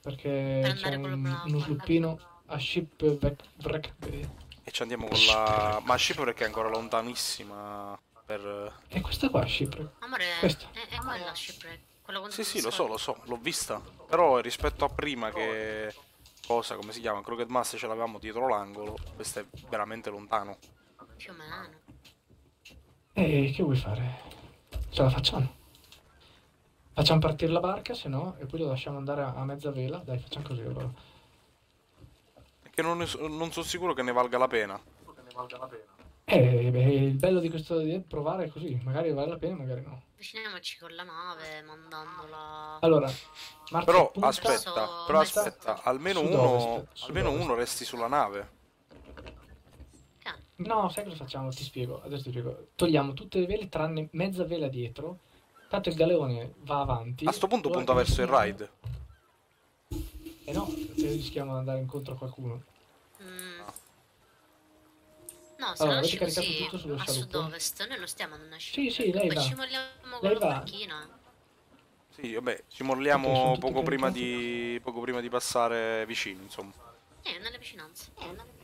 Speaker 2: Perché
Speaker 5: Per
Speaker 2: c'è un- uno sluppino a Shipwreck Bay.
Speaker 4: E ci andiamo con la... Ma Shipwreck è ancora lontanissima per...
Speaker 2: E questa qua è Shipwreck.
Speaker 5: Amore,
Speaker 2: Questa.
Speaker 5: è, è quella shipwreck. Quella con
Speaker 4: Sì, sì, lo so, lo so, l'ho vista. Però rispetto a prima che... Cosa, come si chiama? Crooked Mass ce l'avevamo dietro l'angolo. Questo è veramente lontano.
Speaker 5: Più o meno.
Speaker 2: E che vuoi fare? Ce la facciamo. Facciamo partire la barca, se no, e poi lo lasciamo andare a, a mezza vela. Dai, facciamo così allora.
Speaker 4: È che non, ne non sono sicuro che ne valga la pena.
Speaker 2: Eh, beh, il bello di questo di provare è così. Magari vale la pena, magari no.
Speaker 5: Avviciniamoci con la nave, mandandola...
Speaker 2: Allora, Marta,
Speaker 4: Però aspetta, però aspetta, almeno uno, almeno uno resti sulla nave.
Speaker 2: No, sai cosa facciamo? Ti spiego, adesso ti spiego. Togliamo tutte le vele tranne mezza vela dietro. Tanto il galeone va avanti.
Speaker 4: A sto punto punta verso il raid.
Speaker 2: Eh no, perché rischiamo di andare incontro a qualcuno.
Speaker 5: No, se
Speaker 2: Allora,
Speaker 5: lo
Speaker 2: avete
Speaker 5: lasci così
Speaker 2: tutto sullo
Speaker 5: a sud-ovest, noi non stiamo ad una
Speaker 2: Sì, sì,
Speaker 5: shipwreck,
Speaker 2: lei
Speaker 5: poi
Speaker 2: va.
Speaker 5: ci molliamo con la
Speaker 2: va.
Speaker 5: macchina.
Speaker 4: Sì, vabbè, ci molliamo poco prima, di, poco prima di passare vicino, insomma.
Speaker 5: Eh, nelle vicinanze. Eh, nelle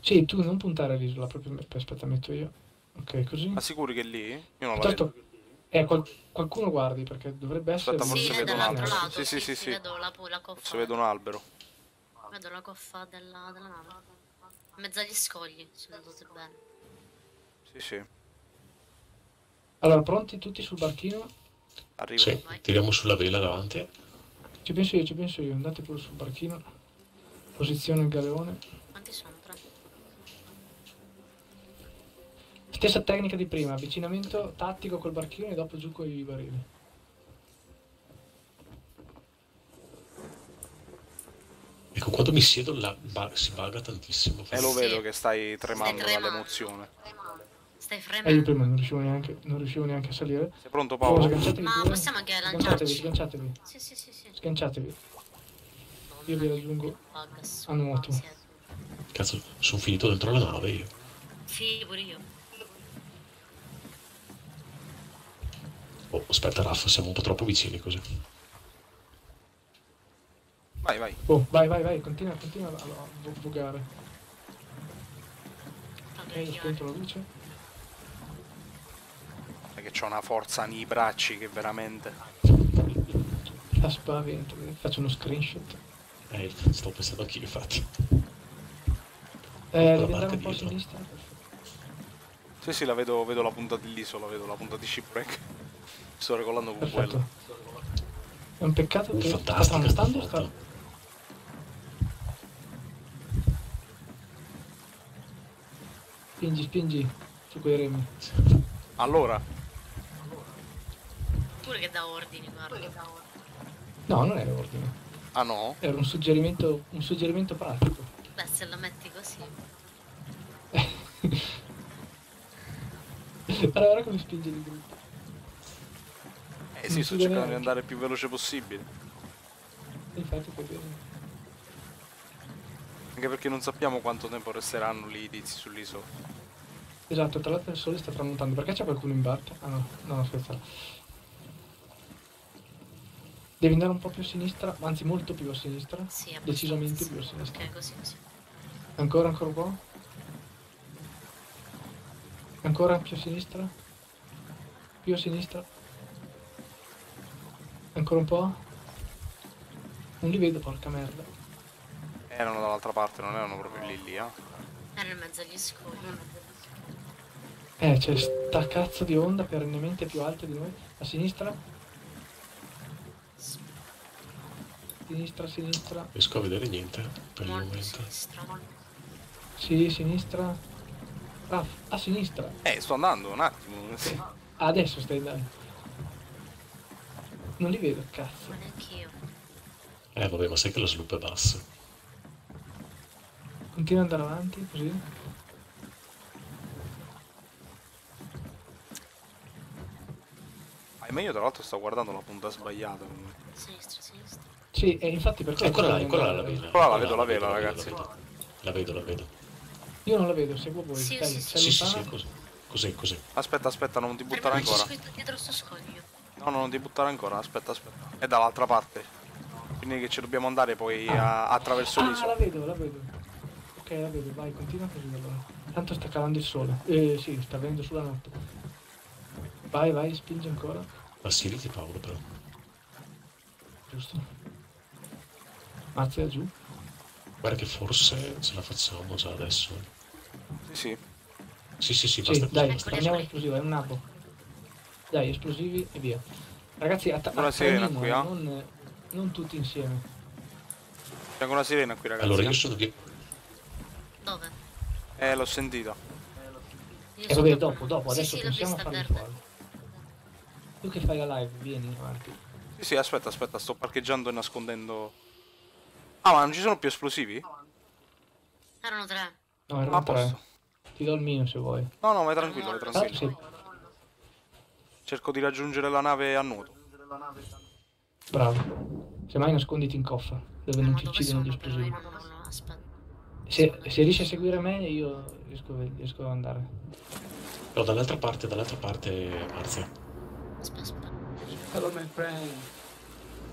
Speaker 2: Sì, tu non puntare l'isola, proprio... Aspetta, metto io. Ok, così.
Speaker 4: Ma sicuri che è lì? Io non la
Speaker 2: Piuttosto...
Speaker 4: vedo.
Speaker 2: Eh, qual- qualcuno guardi, perché dovrebbe essere...
Speaker 4: Aspetta,
Speaker 2: un-
Speaker 4: forse
Speaker 5: Sì,
Speaker 4: vedo un albero.
Speaker 5: lato.
Speaker 4: Sì, sì, sì, sì.
Speaker 5: Vedo la, la coffa.
Speaker 4: Forse vedo un albero.
Speaker 5: Vedo la coffa della, della nave. In mezzo agli scogli, se vedete bene.
Speaker 4: Sì, sì.
Speaker 2: Allora, pronti tutti sul barchino?
Speaker 4: Arrivo.
Speaker 3: Sì, tiriamo sulla vela davanti.
Speaker 2: Ci penso io, ci penso io. Andate pure sul barchino. Posizione il galeone.
Speaker 5: Quanti sono? Tre.
Speaker 2: Stessa tecnica di prima, avvicinamento tattico col barchino e dopo giù con i barili.
Speaker 3: Ecco, quando mi siedo la ba- si baga tantissimo.
Speaker 4: E lo
Speaker 5: Sì.
Speaker 4: vedo che stai tremando
Speaker 5: Stai tremando.
Speaker 4: dall'emozione.
Speaker 5: Stai
Speaker 2: E io
Speaker 5: fremendo.
Speaker 2: prima non riuscivo neanche, non riuscivo neanche a salire.
Speaker 4: Sei pronto
Speaker 2: Oh,
Speaker 4: Paolo?
Speaker 2: sganciatevi
Speaker 5: Ma
Speaker 2: pure.
Speaker 5: possiamo anche
Speaker 2: Sganciatevi,
Speaker 5: lanciarci.
Speaker 2: sganciatevi,
Speaker 5: Sì, sì, sì, sì.
Speaker 2: sganciatevi. Io vi raggiungo
Speaker 5: Bugs.
Speaker 2: a nuoto.
Speaker 3: Cazzo, sono finito dentro la nave io.
Speaker 5: Sì, pure io.
Speaker 3: Oh, aspetta, Raffa, siamo un po' troppo vicini così.
Speaker 4: Vai, vai.
Speaker 2: Oh, vai, vai, vai, continua, continua a, a vogare. Ok, ho spento la luce.
Speaker 4: È che c'ho una forza nei bracci che veramente...
Speaker 2: La spavento, faccio uno screenshot.
Speaker 3: Eh, sto pensando anch'io, infatti.
Speaker 2: Eh, devi
Speaker 3: parte
Speaker 2: andare un po' a sinistra.
Speaker 4: Sì, sì, la vedo, vedo la punta dell'isola, vedo la punta di shipwreck. (laughs) Sto regolando con
Speaker 2: Perfetto.
Speaker 4: quello.
Speaker 2: È un peccato che sta
Speaker 3: fantastica sta
Speaker 2: tramontando sta... Spingi, spingi su quei remi.
Speaker 4: Allora,
Speaker 5: Pure che dà ordini, guarda.
Speaker 2: No, non era ordine.
Speaker 4: ah no?
Speaker 2: Era un suggerimento, un suggerimento pratico.
Speaker 5: Beh, se la metti così. (laughs)
Speaker 2: Guarda, guarda come spinge di brutto.
Speaker 4: Eh sì, sto cercando di andare il più veloce possibile.
Speaker 2: Infatti fai bene.
Speaker 4: Anche perché non sappiamo quanto tempo resteranno lì i tizi sull'isola.
Speaker 2: Esatto, tra l'altro il sole sta tramontando. Perché c'è qualcuno in barca? Ah no, no, aspetta. Devi andare un po' più a sinistra, anzi molto più a sinistra.
Speaker 5: Sì.
Speaker 2: Decisamente più a sinistra.
Speaker 5: Ok, così, così.
Speaker 2: Ancora, ancora un po'. Ancora più a sinistra. Più a sinistra. Ancora un po'. Non li vedo, porca merda.
Speaker 4: Erano dall'altra parte, non erano proprio lì lì, eh.
Speaker 5: Era in mezzo agli scogli.
Speaker 2: Eh, c'è sta cazzo di onda perennemente più alta di noi. A sinistra. Sinistra, sinistra.
Speaker 3: Riesco a vedere niente per il
Speaker 5: Molto a
Speaker 3: momento.
Speaker 5: sinistra.
Speaker 2: Sì, sinistra. Ah, a sinistra.
Speaker 4: Eh, sto andando un attimo. Sì.
Speaker 2: Ah, adesso stai andando. Non li vedo, cazzo.
Speaker 5: Ma neanche io.
Speaker 3: Eh, vabbè, ma sai che lo sloop è basso.
Speaker 2: Continua ad andare avanti, così.
Speaker 4: Ah, ma io tra l'altro sto guardando la punta sbagliata.
Speaker 5: Sinistra, sinistra.
Speaker 2: Sì, e infatti per questo
Speaker 3: Eccola là,
Speaker 2: devi
Speaker 3: eccola là la.
Speaker 4: Eccola là,
Speaker 3: Eccola
Speaker 4: vedo la vela,
Speaker 3: la
Speaker 4: ragazzi.
Speaker 3: La vedo, la vedo. La vedo.
Speaker 2: Io non la vedo, seguo voi.
Speaker 5: Sì,
Speaker 2: Dai,
Speaker 5: sì,
Speaker 3: Sì, sì, sì, così. Così, così.
Speaker 4: Aspetta, aspetta, non ti buttare ancora.
Speaker 5: dietro sto scoglio.
Speaker 4: No, no, non ti buttare ancora, aspetta, aspetta. È dall'altra parte. Quindi che ci dobbiamo andare poi a- attraverso
Speaker 2: Ah, la
Speaker 4: l'isola.
Speaker 2: vedo, la vedo. Ok, la vedo, vai, continua così allora. Tanto sta calando il sole. Eh, sì, sta venendo sulla notte. Vai, vai, spingi ancora.
Speaker 3: Ma siediti Paolo però.
Speaker 2: Giusto. Marzia giù.
Speaker 3: Guarda che forse ce la facciamo già adesso.
Speaker 4: Sì, sì.
Speaker 3: Sì, sì, sì,
Speaker 2: Sì,
Speaker 3: basta
Speaker 2: dai,
Speaker 3: così.
Speaker 2: prendiamo esplosivo, è un nabo. Dai, esplosivi e via. Ragazzi, atta-
Speaker 4: Una sirena
Speaker 2: attrainiamo,
Speaker 4: qui,
Speaker 2: eh,
Speaker 4: eh?
Speaker 2: non, non tutti insieme.
Speaker 4: C'è una sirena qui, ragazzi.
Speaker 3: Allora io
Speaker 4: eh.
Speaker 3: sono di...
Speaker 4: Eh, l'ho sentita.
Speaker 5: Io
Speaker 2: E
Speaker 5: sono
Speaker 2: vabbè, dopo, dopo,
Speaker 5: Sì,
Speaker 2: adesso
Speaker 5: sì,
Speaker 2: pensiamo a fare il. Tu che fai la live, vieni avanti.
Speaker 4: Sì, sì, aspetta, aspetta, sto parcheggiando e nascondendo... Ah, ma non ci sono più esplosivi?
Speaker 5: Erano tre.
Speaker 2: No,
Speaker 4: Ah,
Speaker 2: erano tre.
Speaker 4: posso.
Speaker 2: Ti do il mio se vuoi.
Speaker 4: No, no, vai tranquillo, vai
Speaker 2: Ah,
Speaker 4: tranquillo.
Speaker 2: sì,
Speaker 4: Cerco di raggiungere la nave a nuoto.
Speaker 2: bravo. Semmai nasconditi in coffa, dove non
Speaker 5: Ma
Speaker 2: ti
Speaker 5: dove
Speaker 2: uccidono gli esplosivi.
Speaker 5: No, no, no, aspetta.
Speaker 2: Se, se riesci a seguire me, io riesco, riesco ad andare.
Speaker 3: No, dall'altra parte, dall'altra parte, Marzia.
Speaker 5: Aspetta, aspetta.
Speaker 10: Hello, my friend.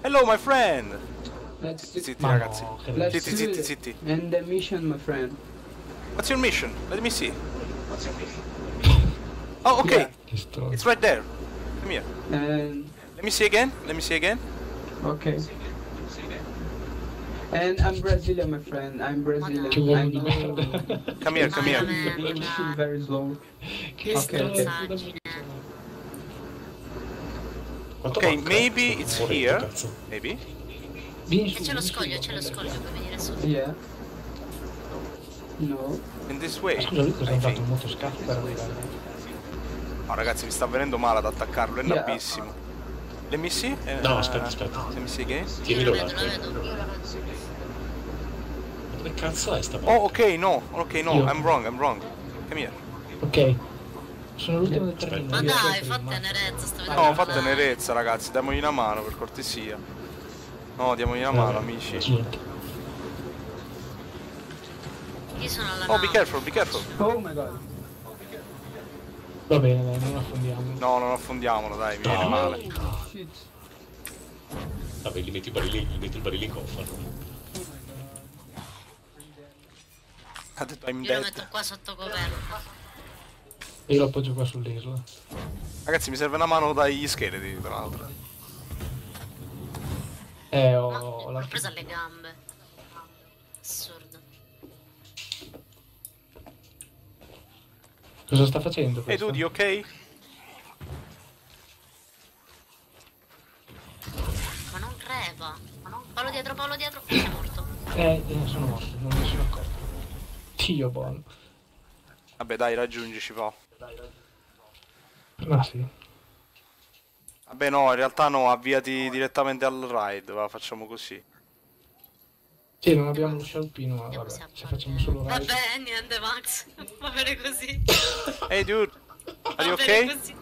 Speaker 4: Hello, my friend!
Speaker 10: Let's
Speaker 4: Zitti,
Speaker 2: Ma
Speaker 4: ragazzi.
Speaker 2: no,
Speaker 10: let's
Speaker 4: Zitti, zitti,
Speaker 10: it.
Speaker 4: zitti.
Speaker 10: And the mission, my friend.
Speaker 4: What's your mission? Let me see. Oh, okay.
Speaker 10: Yeah.
Speaker 4: It's right there. Come here.
Speaker 10: And
Speaker 4: Let me see again. Let me see again.
Speaker 10: okay. And I'm Brazilian, my friend. I'm Brazilian.
Speaker 2: Che uomo
Speaker 10: I'm
Speaker 2: di merda.
Speaker 4: Come here, come here.
Speaker 10: Pushing very slow.
Speaker 2: Che
Speaker 10: Ok,
Speaker 2: stronzo
Speaker 10: ok.
Speaker 2: da
Speaker 5: Saggine.
Speaker 3: Quanto
Speaker 4: Ok,
Speaker 3: manca?
Speaker 4: maybe it's here.
Speaker 3: cazzo.
Speaker 4: Maybe.
Speaker 2: Vieni
Speaker 5: c'è lo scoglio, c'è lo scoglio, puoi venire su.
Speaker 10: Yeah. No.
Speaker 4: In this way.
Speaker 2: Ma scusa, lui cosa ha fatto? Un motoscafo per arrivare?
Speaker 4: No, ragazzi, mi sta venendo male ad attaccarlo. È
Speaker 10: Yeah.
Speaker 4: Let me see. Eh,
Speaker 3: No, aspetta, aspetta.
Speaker 4: Let me see again.
Speaker 5: La
Speaker 3: là.
Speaker 5: vedo, la vedo.
Speaker 3: Ma Dove cazzo è sta
Speaker 4: Oh, ok, no. Ok, no.
Speaker 2: Io.
Speaker 4: I'm wrong, I'm wrong. Come here.
Speaker 2: Ok. Sono l'ultimo del terreno.
Speaker 5: Ma dai,
Speaker 2: prima.
Speaker 5: tenerezza, sto vedendo.
Speaker 4: No, fa tenerezza, ragazzi. Diamogli una mano, per cortesia. No, diamogli una mano, amici.
Speaker 5: Io sono alla
Speaker 4: Oh, be careful, be careful.
Speaker 10: Oh my god.
Speaker 2: Va bene, dai, non affondiamo.
Speaker 4: No, non affondiamolo, dai, mi viene
Speaker 3: No.
Speaker 4: male.
Speaker 10: Shit.
Speaker 3: Vabbè, gli metti, i barili, gli metti il barile in cofano.
Speaker 4: Ha detto I'm
Speaker 5: Io lo
Speaker 4: dead.
Speaker 5: metto qua sotto coperta.
Speaker 2: Io lo appoggio qua sull'isola.
Speaker 4: Ragazzi, mi serve una mano dagli scheletri, tra l'altro.
Speaker 2: Eh, ho la
Speaker 5: l'ho presa alle gambe.
Speaker 2: Cosa sta facendo
Speaker 4: Ehi,
Speaker 2: questo?
Speaker 4: Dudy, ok?
Speaker 5: Ma non crepa. Ma non... Paolo dietro, Paolo dietro. È morto.
Speaker 2: Eh, eh, sono morto, non mi sono accorto. Dio buono.
Speaker 4: Vabbè, dai, raggiungici, Paolo.
Speaker 2: Ah sì.
Speaker 4: Vabbè, no, in realtà no, avviati direttamente al ride, va, facciamo così.
Speaker 2: Sì, non abbiamo lo scialpino, ma vabbè,
Speaker 5: appare.
Speaker 2: facciamo solo ride.
Speaker 5: Vabbè, niente Max. Va bene così.
Speaker 4: Hey, dude, are you
Speaker 5: Va bene
Speaker 4: ok?
Speaker 5: così.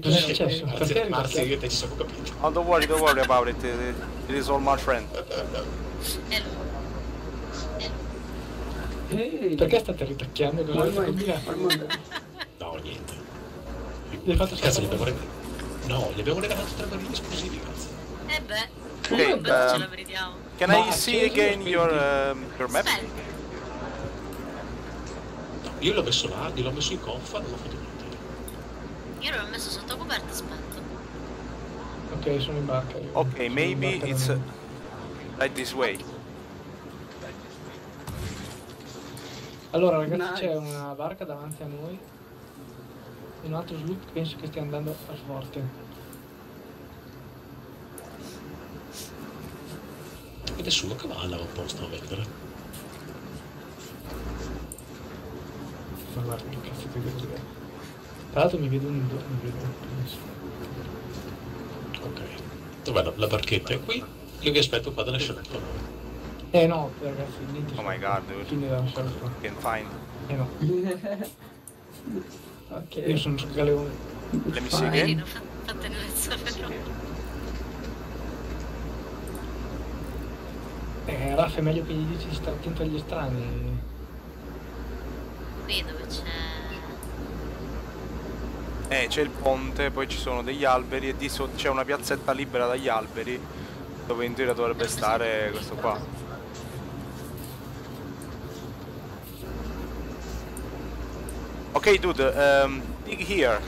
Speaker 2: Cosa è successo? Perché
Speaker 3: Anzi,
Speaker 2: ritardato?
Speaker 3: io e te ci siamo capiti.
Speaker 4: Oh, don't worry, don't worry about it. It it is all my friend.
Speaker 5: E.
Speaker 10: Hey.
Speaker 2: Perché state ritacchiando? Combinato?
Speaker 10: One more.
Speaker 3: No, niente.
Speaker 2: Gli hai fatto
Speaker 3: Cazzo, gli abbiamo regalato... No, gli abbiamo regalato tre barili esplosivi, cazzo.
Speaker 5: E beh.
Speaker 4: Ok,
Speaker 5: la meritiamo.
Speaker 4: Can I see again your, um, your map?
Speaker 3: Io l'ho messo là, gliel'ho messo in coffa, non ho fatto niente.
Speaker 5: Io l'ho messo sotto coperta, aspetta.
Speaker 2: Ok, sono in barca. io.
Speaker 4: Ok,
Speaker 2: Sono
Speaker 4: maybe
Speaker 2: barca
Speaker 4: it's uh, right this way.
Speaker 2: Allora ragazzi
Speaker 10: Nice.
Speaker 2: c'è una barca davanti a noi. E un altro sloop che penso che stia andando a forte.
Speaker 3: E nessuno cavalla un posto a vendere.
Speaker 2: Ma guarda che cazzo devo dire. Tra l'altro mi vedo un vedo penso.
Speaker 3: Ok. Dov'è la, la barchetta? È qui. Io vi aspetto qua dalla scialuppa.
Speaker 2: Eh no, ragazzi, niente.
Speaker 4: Oh my god, dude.
Speaker 2: Fine della scialuppa.
Speaker 4: Can find.
Speaker 2: Eh no, (laughs)
Speaker 10: ok.
Speaker 2: io sono sul galeone.
Speaker 4: Let me see again.
Speaker 5: Carino, fa, fa tenerezza però.
Speaker 2: Eh, Raff è meglio che gli dici di stare attento agli estranei.
Speaker 5: Qui dove c'è...
Speaker 4: Eh, c'è il ponte, poi ci sono degli alberi e di sotto c'è una piazzetta libera dagli alberi dove in teoria dovrebbe stare questo qua. Ok, dude, um, dig here.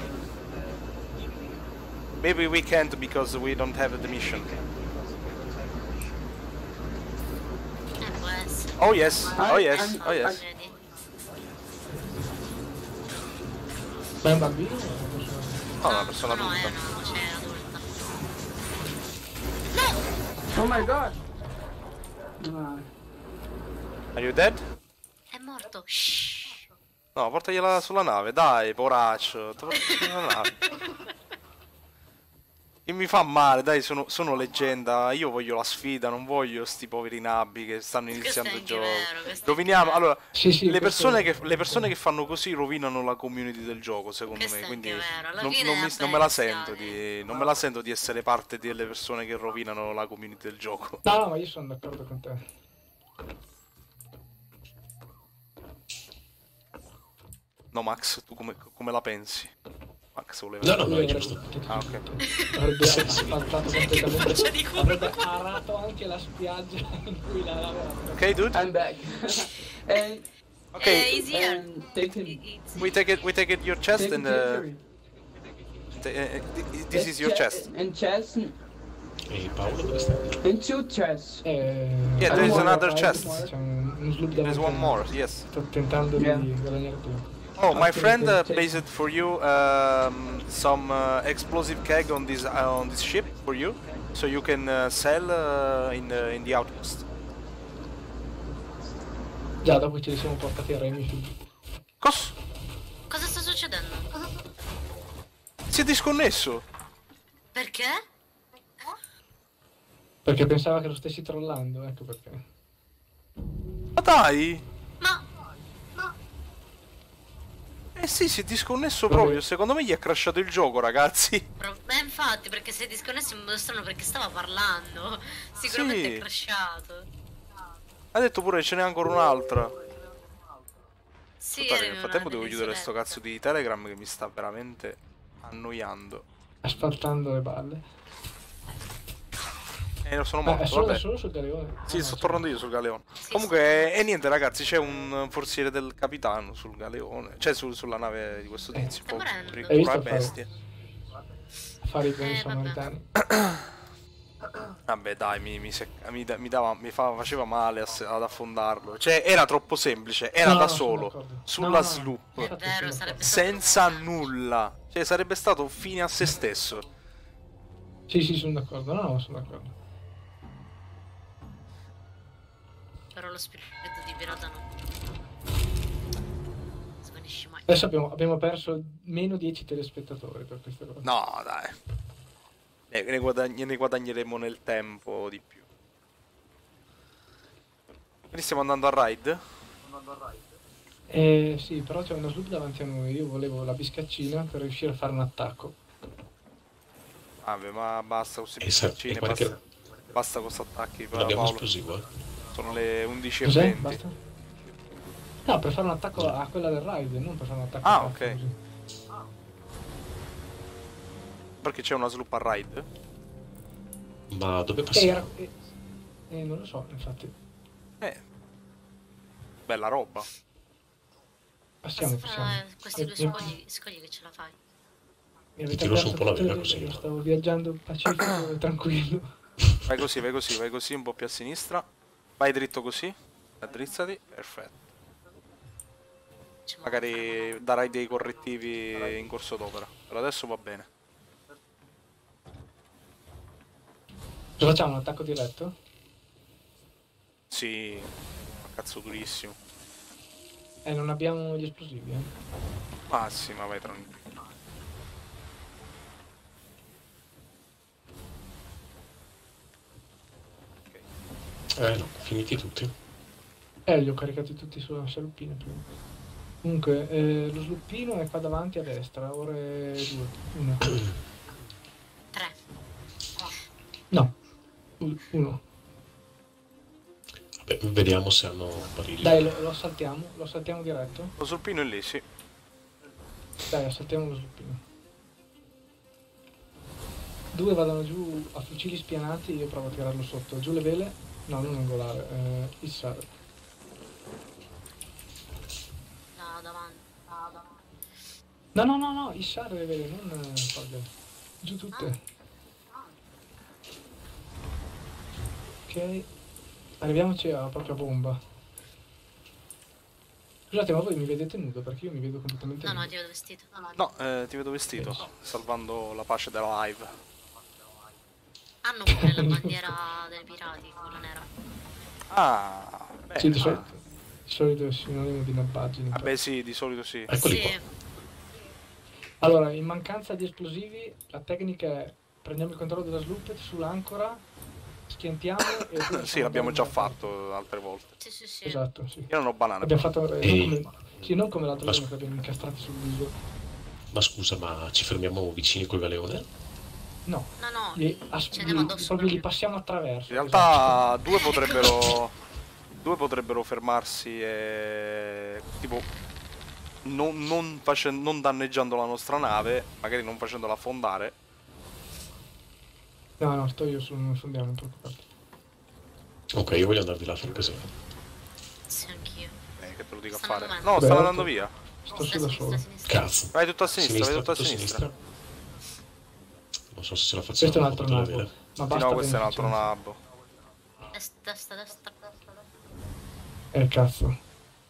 Speaker 4: Maybe we can't because we don't have the mission.
Speaker 5: Eh, può essere.
Speaker 4: Oh yes, oh yes, oh yes.
Speaker 2: Ma è un bambino? o è una persona?
Speaker 4: No, una persona adulta.
Speaker 5: è una voce adulta.
Speaker 10: Oh my god.
Speaker 4: Are you dead?
Speaker 5: È morto. Shh.
Speaker 4: No, portagliela sulla nave, dai, poraccio. sulla nave. (laughs) Che mi fa male, dai, sono, sono leggenda. Io voglio la sfida, non voglio sti poveri nabbi che stanno iniziando il gioco. Roviniamo. Allora,
Speaker 2: Sì, sì,
Speaker 4: le, persone che, le persone che fanno così rovinano la community del gioco, secondo
Speaker 5: Questo
Speaker 4: me. Quindi non, non mi- non me la sento di. Non me la sento di essere parte delle persone che rovinano la community del gioco. (laughs)
Speaker 2: No, no, ma io sono d'accordo con te.
Speaker 4: No, Max, tu come, come la pensi? Max voleva.
Speaker 3: No, no, no, è giusto.
Speaker 4: Ah, ok.
Speaker 2: Avrebbe
Speaker 3: Sì, sì.
Speaker 2: asfaltato completamente. Avrebbe arato anche la spiaggia in cui l'ha lavorato.
Speaker 4: Ok, dude.
Speaker 10: I'm back. and,
Speaker 4: Ok,
Speaker 5: easy here.
Speaker 10: and take him.
Speaker 4: We take it. We take it your chest
Speaker 10: take
Speaker 4: and
Speaker 10: him
Speaker 4: uh,
Speaker 10: injury.
Speaker 4: uh, this is your chest.
Speaker 10: And chest.
Speaker 3: E Paolo dove sta?
Speaker 10: And two chests.
Speaker 2: Eh,
Speaker 4: Yeah,
Speaker 10: there is
Speaker 4: another chest.
Speaker 2: C'è un, uno sloop
Speaker 4: There's one more. Yes.
Speaker 2: Sto tentando
Speaker 10: Yeah.
Speaker 2: di guadagnare tempo.
Speaker 4: Oh, my friend uh, placed for you um, some uh, explosive keg on this uh, on this ship for you, so you can uh, sell uh, in the in the outpost.
Speaker 2: Già, dopo ce li siamo portati a Remy.
Speaker 4: Cos?
Speaker 5: Cosa sta succedendo?
Speaker 4: Si è disconnesso.
Speaker 5: Perché?
Speaker 2: Perché pensava che lo stessi trollando, ecco perché.
Speaker 4: Ma dai!
Speaker 5: Ma
Speaker 4: Eh sì, si è disconnesso
Speaker 2: Vabbè.
Speaker 4: proprio. Secondo me gli è crashato il gioco, ragazzi.
Speaker 5: Beh, infatti, perché sei disconnesso in modo strano perché stava parlando. Sicuramente
Speaker 4: Sì.
Speaker 5: è crashato.
Speaker 4: Ha detto pure ce n'è ancora un'altra.
Speaker 5: Sì,
Speaker 4: Aspettate,
Speaker 5: era
Speaker 4: nel frattempo devo chiudere sto cazzo di Telegram che mi sta veramente annoiando.
Speaker 2: Asfaltando le balle.
Speaker 4: E non sono
Speaker 2: Ma
Speaker 4: morto,
Speaker 2: è solo, solo sul galeone.
Speaker 4: Sì,
Speaker 2: Ah,
Speaker 4: sto
Speaker 2: sì.
Speaker 4: tornando io sul galeone.
Speaker 5: Sì,
Speaker 4: Comunque, e niente ragazzi, c'è un forziere del capitano sul galeone. Cioè sul- sulla nave di questo
Speaker 2: Eh.
Speaker 4: tizio.
Speaker 5: Morendo.
Speaker 4: Pure
Speaker 2: Hai visto fare?
Speaker 4: bestie.
Speaker 2: Fare i buoni
Speaker 5: Eh, vabbè.
Speaker 2: samaritani. (coughs)
Speaker 4: Vabbè dai, mi, mi, mi mi dava, mi fa- faceva male ass- ad affondarlo. Cioè, era troppo semplice, era
Speaker 2: No,
Speaker 4: da solo, sulla
Speaker 2: No,
Speaker 4: sloop,
Speaker 5: vero,
Speaker 4: senza nulla. Cioè, sarebbe stato fine a se stesso.
Speaker 2: Sì, sì, sono d'accordo. No, no, sono d'accordo.
Speaker 5: Lo spirito di pirata no. Svanisce mai.
Speaker 2: Adesso abbiamo, abbiamo perso meno 10 telespettatori per questa cosa.
Speaker 4: No, dai. Ne, ne guadagn- ne guadagneremo nel tempo di più. Quindi stiamo andando a ride?
Speaker 2: Eh, sì, però c'è uno sloop davanti a noi. Io volevo la biscaccina per riuscire a fare un attacco.
Speaker 4: Vabbè, ma basta con queste
Speaker 3: E sa-
Speaker 4: pistaccine,
Speaker 3: e guarda
Speaker 4: basta, basta con questi attacchi,
Speaker 3: Non abbiamo
Speaker 4: Paolo.
Speaker 3: esplosivo, eh?
Speaker 4: Sono le 11.20.
Speaker 2: Cos'è? Basta? No, per fare un attacco a quella del ride, non per fare un attacco
Speaker 4: Ah,
Speaker 2: a
Speaker 4: ok.
Speaker 2: così.
Speaker 4: Perché c'è una sloop a ride?
Speaker 3: Ma dove
Speaker 2: Eh,
Speaker 3: passiamo?
Speaker 2: era, eh, eh, non lo so, infatti.
Speaker 4: Eh. Bella roba.
Speaker 2: Passiamo, passiamo.
Speaker 5: fare questi due
Speaker 2: Eh, mi-
Speaker 5: scogli, scogli che ce la fai.
Speaker 2: Mi avete
Speaker 3: Tiro su un po' la
Speaker 2: le-
Speaker 3: così.
Speaker 2: Stavo viaggiando pacifico e tranquillo.
Speaker 4: Vai così, vai così, vai così, un po' più a sinistra. Vai dritto così. Addrizzati. Perfetto.
Speaker 5: Ci
Speaker 4: Magari darai dei correttivi in corso d'opera. Per adesso va bene.
Speaker 2: Cosa facciamo? Un attacco diretto?
Speaker 4: Sì. Ma cazzo durissimo.
Speaker 2: Eh, non abbiamo gli esplosivi, eh.
Speaker 4: Ah sì, ma vai tranquillo.
Speaker 3: Eh no, finiti tutti.
Speaker 2: Eh, li ho caricati tutti sulla scialuppina prima. Comunque, eh, lo sluppino è qua davanti a destra, ore due. Una. (clears throat)
Speaker 5: Tre.
Speaker 2: No, u- uno.
Speaker 3: Vabbè, vediamo se hanno barili.
Speaker 2: Dai, lo, lo assaltiamo, lo assaltiamo diretto.
Speaker 4: Lo sulpino è lì, sì.
Speaker 2: Dai, assaltiamo lo sluppino. Due vadano giù a fucili spianati, io provo a tirarlo sotto. Giù le vele? No, non angolare, eh.
Speaker 5: Da davanti. Da davanti.
Speaker 2: No, no, no, no, issare le vele, non eh, togliere. Giù tutte. Ok. Arriviamoci a proprio a bomba. Scusate, ma voi mi vedete nudo? Perché io mi vedo completamente
Speaker 5: No, no,
Speaker 2: nudo.
Speaker 5: ti vedo vestito. No, no,
Speaker 4: No, eh, ti vedo vestito. Salvando la pace della live.
Speaker 5: Hanno pure la bandiera dei pirati, quella nera.
Speaker 4: Ah, beh.
Speaker 2: Sì, di
Speaker 4: ah.
Speaker 2: solito, di solito è sinonimo di nabbaggine.
Speaker 4: Vabbè, sì, di solito sì.
Speaker 3: Eccoli
Speaker 5: sì,
Speaker 3: qua.
Speaker 2: Allora, in mancanza di esplosivi, la tecnica è prendiamo il controllo della sloop sull'ancora, schiantiamo e... (coughs)
Speaker 4: Sì, l'abbiamo già fatto altre volte.
Speaker 5: sì, sì, sì.
Speaker 2: Esatto, sì.
Speaker 4: Io non ho banane.
Speaker 2: Abbiamo fatto... eh,
Speaker 3: Ehi.
Speaker 2: non come, sì, non come giorno
Speaker 3: scu-
Speaker 2: che abbiamo incastrato sul viso.
Speaker 3: Ma scusa, ma ci fermiamo vicini col galeone?
Speaker 2: No,
Speaker 5: No, no,
Speaker 2: li, as-
Speaker 5: ce ne vado
Speaker 2: li- proprio li passiamo attraverso.
Speaker 4: In realtà due potrebbero. Due potrebbero fermarsi e. tipo. non, non face- non danneggiando la nostra nave, magari non facendola affondare.
Speaker 2: No, no, sto io su, non fondiamo, non preoccupate.
Speaker 3: Ok, io voglio andare di là sul casino.
Speaker 5: Sì, anch'io.
Speaker 4: Eh, che te lo dico a fare.
Speaker 5: andando.
Speaker 4: No,
Speaker 2: Beh,
Speaker 4: stanno andando via.
Speaker 2: Sto su
Speaker 5: Sinistra,
Speaker 2: da solo.
Speaker 5: sinistra, sinistra.
Speaker 3: Cazzo.
Speaker 4: Vai tutto a sinistra, vai tutto a sinistra.
Speaker 3: Non so se ce la facciamo.
Speaker 2: Questo è un altro nabo.
Speaker 3: vela.
Speaker 2: Ma basta
Speaker 4: no, questo è un altro nabbo.
Speaker 5: Destra, destra, destra, destra.
Speaker 2: Eh, cazzo.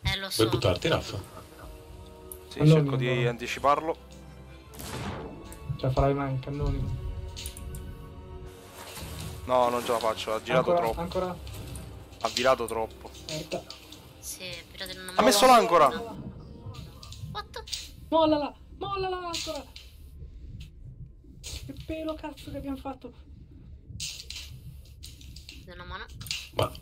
Speaker 5: Eh, lo so.
Speaker 3: Vuoi buttarti, Raffa?
Speaker 4: Sì,
Speaker 2: Allora,
Speaker 4: cerco di
Speaker 2: no.
Speaker 4: anticiparlo.
Speaker 2: Ce la farai mai, cannoni.
Speaker 4: No, non ce la faccio, ha girato
Speaker 2: Ancora,
Speaker 4: troppo.
Speaker 2: ancora.
Speaker 4: Ha virato troppo.
Speaker 2: Merda.
Speaker 5: Sì, pirati non
Speaker 4: Ha messo l'ancora.
Speaker 5: What?
Speaker 2: Mollala, mollala ancora. Che pelo cazzo che abbiamo fatto.
Speaker 5: Da una mano.
Speaker 3: Ma...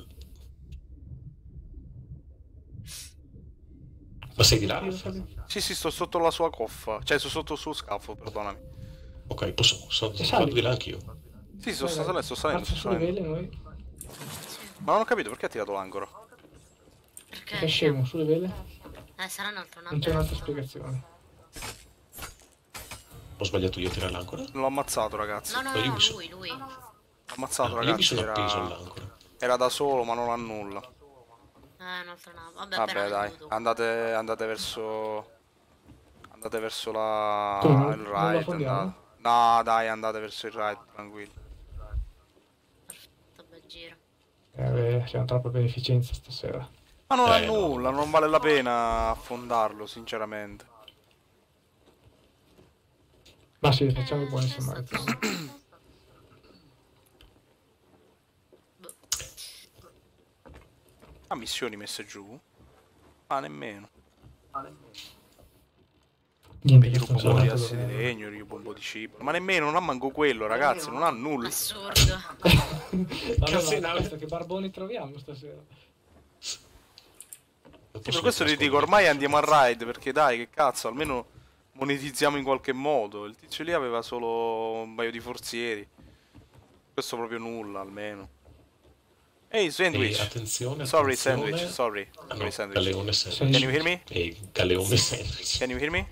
Speaker 3: Ma sei di là?
Speaker 4: Sì, sì, sto sotto la sua coffa. Cioè, sto sotto il suo scafo, perdonami.
Speaker 3: Ok, posso, so, vado
Speaker 2: sali.
Speaker 3: di là anch'io.
Speaker 4: Sì, sto, sto salendo, sto salendo, sto salendo. Ma non ho capito perché ha tirato l'ancora.
Speaker 5: Perché?
Speaker 2: Che scemo, sulle vele.
Speaker 5: Eh, sarà un altro.
Speaker 2: Non c'è un'altra spiegazione.
Speaker 3: Ho sbagliato io a tirare l'ancora?
Speaker 4: L'ho ammazzato, ragazzi.
Speaker 5: No, no, no,
Speaker 3: so-
Speaker 5: lui, lui.
Speaker 4: L'ho ammazzato,
Speaker 3: Ah, io mi
Speaker 4: ragazzi.
Speaker 3: sono appeso
Speaker 4: Era...
Speaker 3: all'ancora.
Speaker 4: era da solo, ma non ha nulla.
Speaker 5: Eh, un altro nabo. Vabbè,
Speaker 4: Vabbè, dai. Andate, andate verso. Andate verso la.
Speaker 2: Come,
Speaker 4: il andate. No, dai, andate verso il right, tranquillo.
Speaker 5: Sto bel giro.
Speaker 2: Eh, beh, c'è troppa beneficenza stasera.
Speaker 4: Ma non ha
Speaker 3: Eh, no.
Speaker 4: nulla, non vale la pena affondarlo, sinceramente.
Speaker 2: Ma sì, facciamo i buoni samaritani.
Speaker 4: Ha missioni messe giù? Ah, nemmeno.
Speaker 2: Niente,
Speaker 4: Gli
Speaker 2: questo
Speaker 4: rubo
Speaker 2: non
Speaker 4: un po' di assi di legno, rubo un po' di cibo. Ma nemmeno, non ha manco quello, ragazzi, non ha nulla.
Speaker 5: Assurdo. (laughs)
Speaker 2: Ma questo che barboni troviamo stasera.
Speaker 4: Sì, per questo ti dico, ormai andiamo a ride, perché dai, che cazzo, almeno monetizziamo in qualche modo. Il tizio lì aveva solo un paio di forzieri. Questo proprio nulla, almeno. Ehi,
Speaker 3: Ehi,
Speaker 4: sandwich.
Speaker 3: attenzione,
Speaker 4: Sorry,
Speaker 3: attenzione.
Speaker 4: sandwich, sorry.
Speaker 3: Ah, no,
Speaker 4: sandwich.
Speaker 3: Galeone sandwich.
Speaker 4: Can you hear me?
Speaker 3: Ehi, galeone sandwich.
Speaker 4: Can you hear me?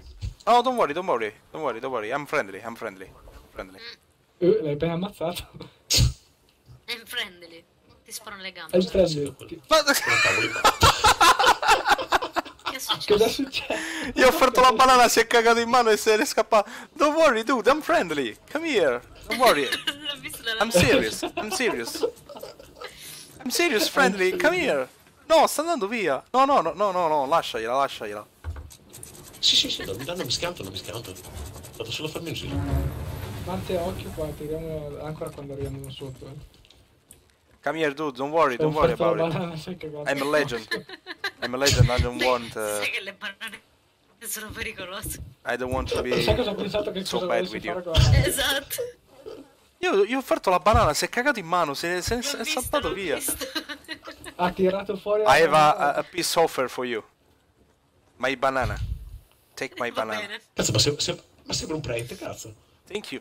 Speaker 4: Oh, don't worry, don't worry, don't worry, don't worry. I'm friendly, I'm friendly. Friendly.
Speaker 2: Eh, l'hai appena ammazzato.
Speaker 5: E prendili. Ti sparano le gambe.
Speaker 2: preso.
Speaker 4: Ma
Speaker 3: Cavoli,
Speaker 5: Che è successo?
Speaker 2: Cosa
Speaker 4: gli ho offerto la banana, si è cagato in mano e se ne è scappato. Don't worry, dude, I'm friendly. Come here. Don't worry. (laughs) I'm serious, I'm serious. I'm serious, friendly, come here. No, sta andando via. No, no, no, no, no, no, lasciagliela, lasciagliela.
Speaker 3: Sì, sì, sì, non, non mi schianto, non mi schianto. Vado solo a farmi un giro.
Speaker 2: Mante occhio qua, tiriamo ancora quando arriviamo sotto. Eh.
Speaker 4: Come here, dude, don't worry, don't worry about it. I'm a legend. I'm a legend, I don't want, uh,
Speaker 5: Sai che le banane sono pericolose.
Speaker 4: I don't want to
Speaker 2: Sai cosa ho
Speaker 4: be
Speaker 2: pensato che
Speaker 4: so bad with you.
Speaker 5: Esatto.
Speaker 4: Io gli ho offerto la banana, si è cagato in mano, se ne se ne
Speaker 5: L'ho
Speaker 4: è
Speaker 5: visto,
Speaker 4: saltato via.
Speaker 5: visto.
Speaker 2: Ha tirato fuori la
Speaker 4: I have a, a, a peace offer for you. My banana. Take my
Speaker 5: Va
Speaker 4: banana.
Speaker 5: bene.
Speaker 3: Cazzo, ma, se- se- ma sembra un prete, cazzo.
Speaker 4: Thank you.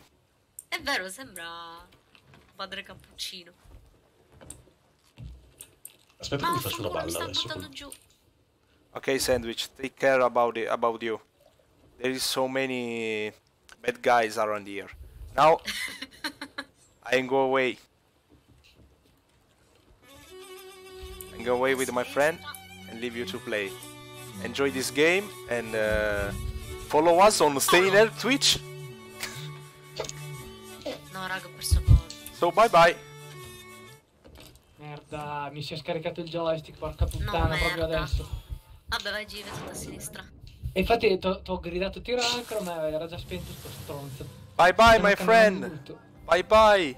Speaker 5: È vero, sembra padre cappuccino.
Speaker 3: Aspetta che mi faccio una balla adesso.
Speaker 4: Okay, sandwich. Take care about it, about you. There is so many bad guys around here. Now (laughs) I go away. I go away with my friend and leave you to play. Enjoy this game and uh, follow us on Stainer Twitch.
Speaker 5: No, raga, ho perso.
Speaker 4: So bye bye.
Speaker 2: Merda, mi si è scaricato il joystick, porca puttana,
Speaker 5: No,
Speaker 2: proprio adesso.
Speaker 5: Vabbè, vai, Give, tutto a sinistra.
Speaker 2: E infatti ti ho gridato tiro ancora, ma era già spento sto stronzo.
Speaker 4: Bye bye my friend.
Speaker 2: tutto.
Speaker 4: Bye bye.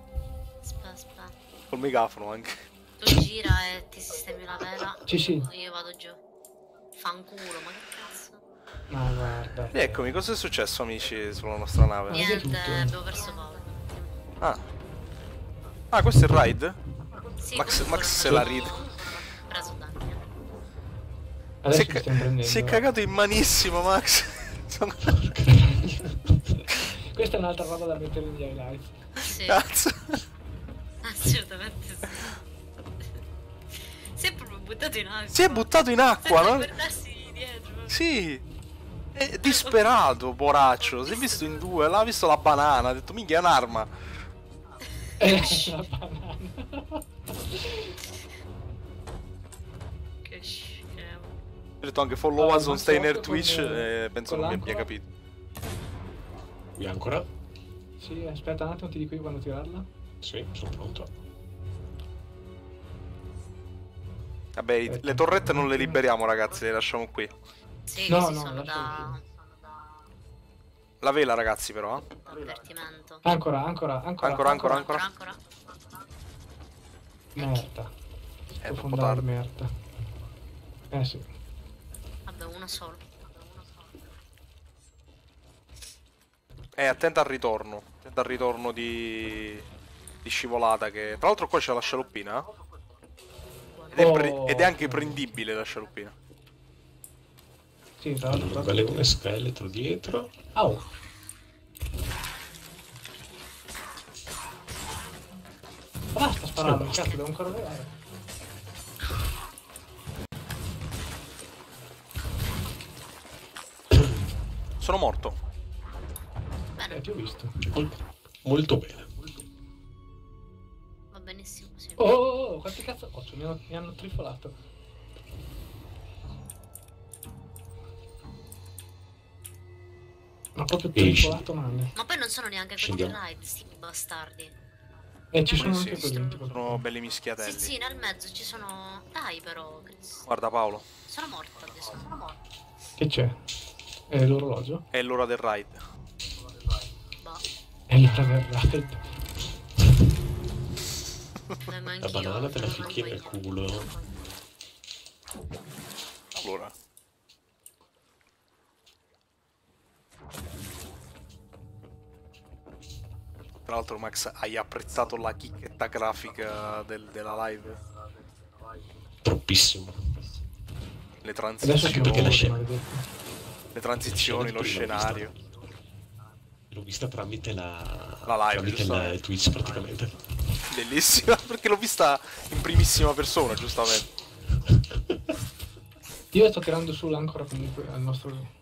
Speaker 5: Aspetta, aspetta.
Speaker 4: Col megafono anche.
Speaker 5: Tu gira e ti sistemi la vela.
Speaker 2: Sì, sì.
Speaker 5: Io vado giù. Fanculo, ma che cazzo?
Speaker 2: Ma guarda.
Speaker 4: Eccomi, cosa è successo amici sulla nostra nave?
Speaker 5: Niente, abbiamo perso poco.
Speaker 4: Ah. Ah, questo è il ride? Max- Max se la ride.
Speaker 5: Preso danni.
Speaker 2: Adesso
Speaker 4: Si è, ca- si è cagato in manissimo, Max. (laughs) Sono-
Speaker 2: Questa è un'altra roba da mettere negli highlights.
Speaker 5: Sì,
Speaker 4: Cazzo.
Speaker 5: assolutamente sì. Si è proprio buttato in acqua.
Speaker 4: Si è buttato in acqua,
Speaker 5: Senza
Speaker 4: no?
Speaker 5: guardarsi dietro.
Speaker 4: Sì. È disperato, poraccio. Si è visto in due, l'ha visto la banana. Ha detto, minchia, è un'arma.
Speaker 2: Eh, (laughs) la banana.
Speaker 5: Che scemo.
Speaker 4: Ho detto anche follow
Speaker 2: Allora,
Speaker 4: us on Steiner Twitch e penso
Speaker 2: con
Speaker 4: non mi abbia capito.
Speaker 3: Qui ancora?
Speaker 2: Sì, aspetta un attimo, ti dico io quando tirarla.
Speaker 3: Sì, sono pronto.
Speaker 4: Vabbè, i- le torrette non le liberiamo, ragazzi, le lasciamo qui.
Speaker 5: Sì,
Speaker 2: No, no,
Speaker 5: sono da,
Speaker 4: La vela, ragazzi, però. eh.
Speaker 5: avvertimento.
Speaker 2: Ancora, ancora, ancora.
Speaker 4: Ancora, ancora,
Speaker 5: Ancora, ancora.
Speaker 2: Merda.
Speaker 4: È troppo tardi.
Speaker 2: merda. Eh sì.
Speaker 5: Vabbè, uno solo.
Speaker 4: Eh, attenta al ritorno. Attenta al ritorno di... di scivolata che... Tra l'altro qua c'è la scialoppina. Ed pre-
Speaker 2: Oh.
Speaker 4: ed è anche prendibile la scialoppina.
Speaker 2: Sì, tra l'altro.
Speaker 3: Allora, vale un scheletro dietro.
Speaker 2: Au. Basta sparare,
Speaker 3: basta.
Speaker 2: cazzo, devo ancora vedere.
Speaker 4: Sono morto.
Speaker 2: Eh, ti ho visto.
Speaker 3: Mol- Molto bene.
Speaker 5: Va benissimo così.
Speaker 2: Oh, oh, oh, quanti cazzo... Oh, mi hanno, mi hanno trifolato. Ma proprio trifolato male.
Speaker 5: Ma poi non sono neanche Ride, sti bastardi.
Speaker 2: E ci
Speaker 4: Sì,
Speaker 2: sono
Speaker 4: sì,
Speaker 2: anche quelli.
Speaker 4: sono- belli
Speaker 5: Sì,
Speaker 4: mischiatelli.
Speaker 5: sì, nel mezzo ci sono... Dai però.
Speaker 4: Guarda Paolo,
Speaker 5: Sono morta adesso. Sono morta.
Speaker 2: Che c'è? È l'orologio?
Speaker 4: è l'ora del ride.
Speaker 5: Boh,
Speaker 2: È l'ora del ride.
Speaker 3: La banana te la ficchi nel culo.
Speaker 4: Allora. Tra l'altro Max, hai apprezzato la chicchetta grafica del- della live?
Speaker 3: Troppissimo.
Speaker 4: Le
Speaker 3: la
Speaker 4: transizioni, le transizioni, lo
Speaker 3: la
Speaker 4: scenario.
Speaker 3: l'ho vista- tramite la...
Speaker 4: La live,
Speaker 3: tramite il Twitch praticamente.
Speaker 4: Bellissima, (laughs) perché l'ho vista in primissima persona, giustamente.
Speaker 2: Io sto tirando su l'ancora comunque al nostro...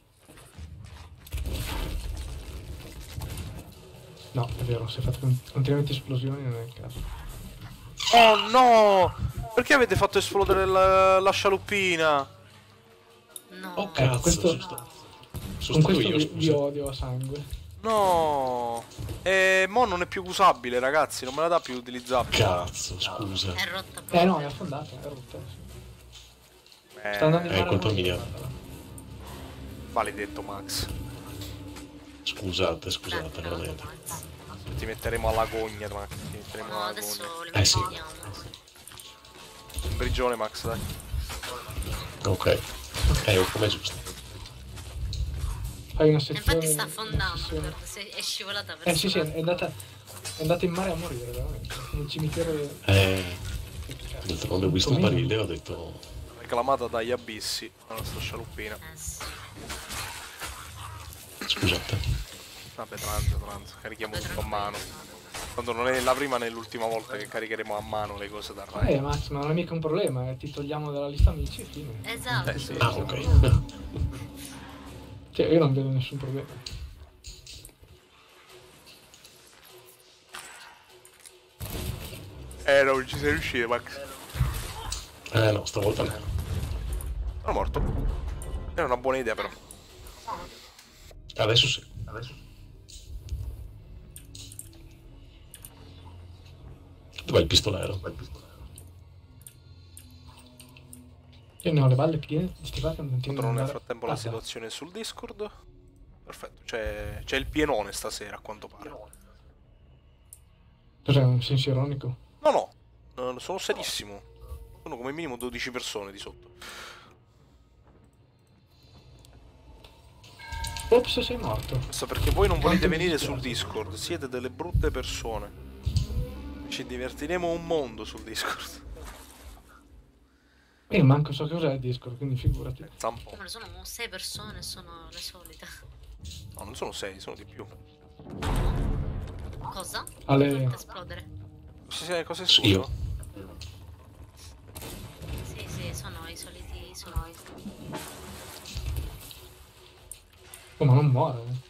Speaker 2: No, è vero, se fate con- continuamente esplosioni non è il caso.
Speaker 4: Oh no! Perché avete fatto esplodere la, la scialoppina?
Speaker 5: No.
Speaker 3: Oh cazzo,
Speaker 2: questo-
Speaker 3: sono stato, sono
Speaker 2: Con questo
Speaker 3: io,
Speaker 2: vi, vi odio a sangue.
Speaker 4: No! E mo non è più usabile, ragazzi, non me la dà più utilizzabile.
Speaker 3: Cazzo, scusa.
Speaker 5: È rotta proprio.
Speaker 2: Eh no, è affondata, è rotta. sì.
Speaker 4: Eh,
Speaker 2: Sta andando in
Speaker 3: è
Speaker 2: mare a
Speaker 3: colpa mia.
Speaker 4: Maledetto Max.
Speaker 3: Scusate, scusate, veramente.
Speaker 5: Max.
Speaker 4: Ti metteremo alla gogna, Max. Ti metteremo
Speaker 5: No,
Speaker 4: alla
Speaker 5: adesso
Speaker 4: gogna.
Speaker 5: le
Speaker 3: Eh, sì.
Speaker 5: vediamo.
Speaker 4: In prigione, Max, dai.
Speaker 3: Ok. Eh, come giusto.
Speaker 2: Fai una sezione...
Speaker 5: Infatti sta affondando, è scivolata per
Speaker 2: Eh sì, sì, è andata, è andata in mare a morire, veramente. Nel cimitero...
Speaker 3: Eh, d'altronde ho visto un barile e ho detto...
Speaker 4: Reclamata dagli abissi, la nostra scialoppina.
Speaker 5: Eh sì.
Speaker 3: Scusate.
Speaker 4: Vabbè, tranza, tranza. Carichiamo tutto a mano. Tanto non è la prima né l'ultima volta che caricheremo a mano le cose da
Speaker 2: Eh
Speaker 4: Rai.
Speaker 2: Max, ma non è mica un problema, eh, ti togliamo dalla lista amici e fine.
Speaker 5: Esatto.
Speaker 4: Eh, sì.
Speaker 3: Ah, ok. (laughs)
Speaker 2: Cioè, io non vedo nessun problema.
Speaker 4: Eh, non ci sei riuscito, Max.
Speaker 3: Eh no, stavolta no.
Speaker 4: Sono morto. Era una buona idea, però.
Speaker 3: Adesso sì. Dov'è il pistolero?
Speaker 2: Io ne ho le balle piene stivate non
Speaker 4: Controllo nel frattempo la
Speaker 2: Guarda,
Speaker 4: situazione sul Discord. Perfetto, c'è, c'è il pienone stasera, a quanto pare.
Speaker 2: Cos'è, un senso ironico?
Speaker 4: No, no, no, sono serissimo. Sono come minimo 12 persone di sotto.
Speaker 2: Ops, sei morto.
Speaker 4: Questo perché voi non volete
Speaker 2: Quanto
Speaker 4: venire sul Discord, siete delle brutte persone. Ci divertiremo un mondo sul Discord.
Speaker 2: Io manco so cos'è il Discord, quindi figurati.
Speaker 4: Zampo.
Speaker 5: Ma sono sei persone, sono le solite.
Speaker 4: No, non sono 6, sono di più.
Speaker 5: Cosa?
Speaker 2: Ale-
Speaker 5: esplodere.
Speaker 4: Cosa, cosa è
Speaker 3: Io.
Speaker 4: scuso?
Speaker 5: Sì, sì, sono i soliti, sono i...
Speaker 2: Oh, ma non muore. eh.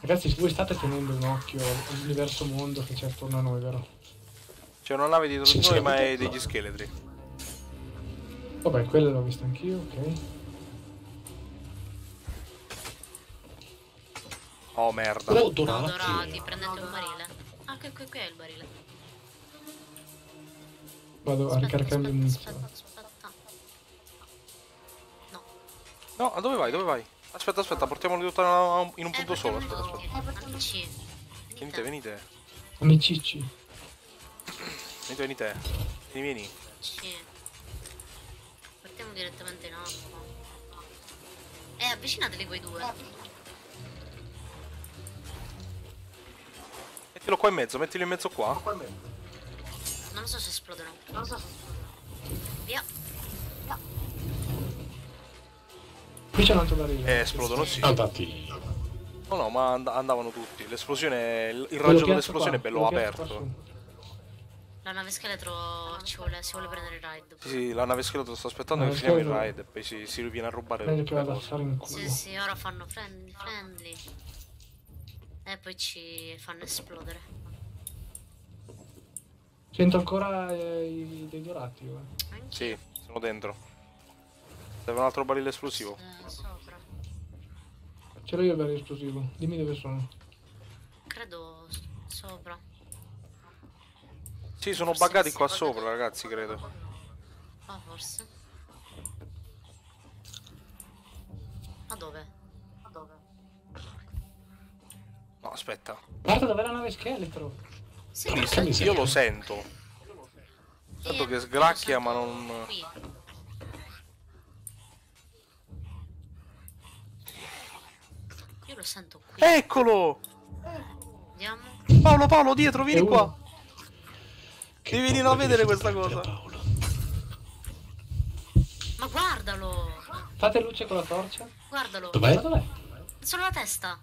Speaker 2: Ragazzi, se voi state tenendo un occhio all'universo mondo che c'è attorno a noi, vero?
Speaker 4: C'è una nave dietro di noi, ma è degli scheletri.
Speaker 2: Vabbè, quello l'ho visto anch'io, ok.
Speaker 4: Oh merda.
Speaker 3: Oh, dorati.
Speaker 5: dorati, prendete un barile. Ah, qui, qui, qui è il barile.
Speaker 2: Vado a ricaricare il
Speaker 5: aspetta, aspetta, aspetta. No.
Speaker 4: No, a dove vai? Dove vai? Aspetta, aspetta, portiamoli tutta in un- in un
Speaker 5: Eh,
Speaker 4: punto solo. Aspetta, aspetta.
Speaker 5: Amici.
Speaker 4: Venite, venite.
Speaker 2: Amicici.
Speaker 4: Venite, venite. Vieni, vieni.
Speaker 5: Sì. Partiamo direttamente in acqua. Eh, avvicinateli quei due.
Speaker 4: Mettilo qua in mezzo, mettilo in mezzo qua.
Speaker 5: Non so se esplodono. Non so se esplodono. Via.
Speaker 2: Qui c'è un altro barile.
Speaker 4: Eh, esplodono sì.
Speaker 3: Andati.
Speaker 4: No, no, ma and- andavano tutti. L'esplosione, il raggio dell'esplosione è bello
Speaker 2: quello
Speaker 4: aperto.
Speaker 5: La nave scheletro ci vuole, si vuole prendere il ride.
Speaker 4: Sì, sì, la nave scheletro sta aspettando che finiamo il ride e poi si, si viene a rubare
Speaker 2: Meglio
Speaker 4: tutte le cose.
Speaker 5: Sì, sì, ora fanno friendly, friendly. E poi ci fanno esplodere.
Speaker 2: Sento ancora eh, i, dei dorati. eh.
Speaker 4: Sì, sono dentro. Serve un altro barile esplosivo.
Speaker 5: eh, sopra.
Speaker 2: Ce l'ho io il barile esplosivo. Dimmi dove sono.
Speaker 5: Credo sopra.
Speaker 4: Sì, sono
Speaker 5: Forse
Speaker 4: buggati qua sopra, ragazzi, credo.
Speaker 5: Ah, forse. Ma dove? Ma dove?
Speaker 4: No, aspetta.
Speaker 2: Guarda dov'è la nave scheletro.
Speaker 5: Sì,
Speaker 3: Porca miseria.
Speaker 4: Io lo sento. Sento che sgracchia, ma non...
Speaker 5: Qui. Io lo sento qui.
Speaker 4: Eccolo!
Speaker 5: Andiamo.
Speaker 4: Paolo, Paolo, dietro, vieni qua.
Speaker 3: Che
Speaker 4: Devi venire a vedere questa cosa.
Speaker 3: Paolo.
Speaker 5: Ma guardalo!
Speaker 2: Fate luce con la torcia.
Speaker 5: Guardalo!
Speaker 2: Ma
Speaker 3: Dov'è?
Speaker 2: dov'è?
Speaker 5: Solo la testa!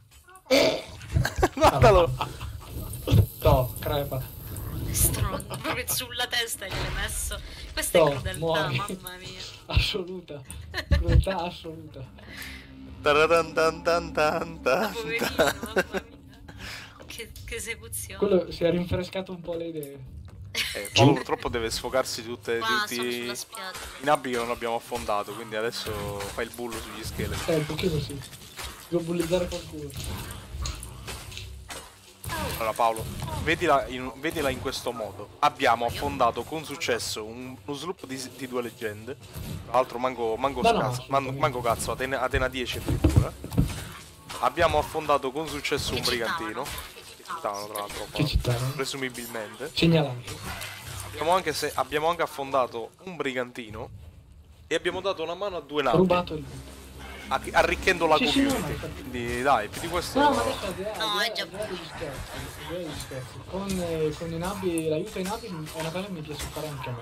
Speaker 5: (laughs)
Speaker 4: Guardalo.
Speaker 2: No, crepa.
Speaker 5: È stronzo, proprio sulla testa gliel'hai messo. Questa è
Speaker 2: No,
Speaker 5: crudeltà,
Speaker 2: muori.
Speaker 5: mamma mia. (laughs)
Speaker 2: Assoluta. Crudeltà assoluta.
Speaker 4: Taradan tan tan tan tan
Speaker 5: Poverino,
Speaker 4: tan.
Speaker 5: mamma mia. Che, che esecuzione.
Speaker 2: Quello si è rinfrescato un po' le idee.
Speaker 4: Eh, Paolo purtroppo deve sfogarsi di tutte, di
Speaker 5: Qua
Speaker 4: tutti
Speaker 5: sulla spiaggia.
Speaker 4: i nabbi che non abbiamo affondato, quindi adesso fai il bullo sugli scheletri.
Speaker 2: Eh, un pochino sì. Devo bullizzare qualcuno.
Speaker 4: Allora Paolo, vedila in, vedila in questo modo. Abbiamo affondato con successo un- uno sloop di, di due leggende. Tra l'altro manco, manco,
Speaker 2: No, no,
Speaker 4: scazzo, man- manco cazzo, Atena, Atena 10 addirittura. Abbiamo affondato con successo un
Speaker 5: Che
Speaker 4: brigantino.
Speaker 5: citavano.
Speaker 4: Che citavano tra l'altro presumibilmente.
Speaker 2: Segnalante.
Speaker 4: Abbiamo anche, se- abbiamo anche affondato un brigantino. E abbiamo dato una mano a due navi,
Speaker 2: rubato il...
Speaker 4: arricchendo la
Speaker 2: Sì, sì, no,
Speaker 4: community. Quindi dai, più di questo...
Speaker 2: No, ma adesso
Speaker 5: No, è già-.
Speaker 2: Con, eh, con i nabi, l'aiuto ai nabi è una cosa che mi piace fare anche a me.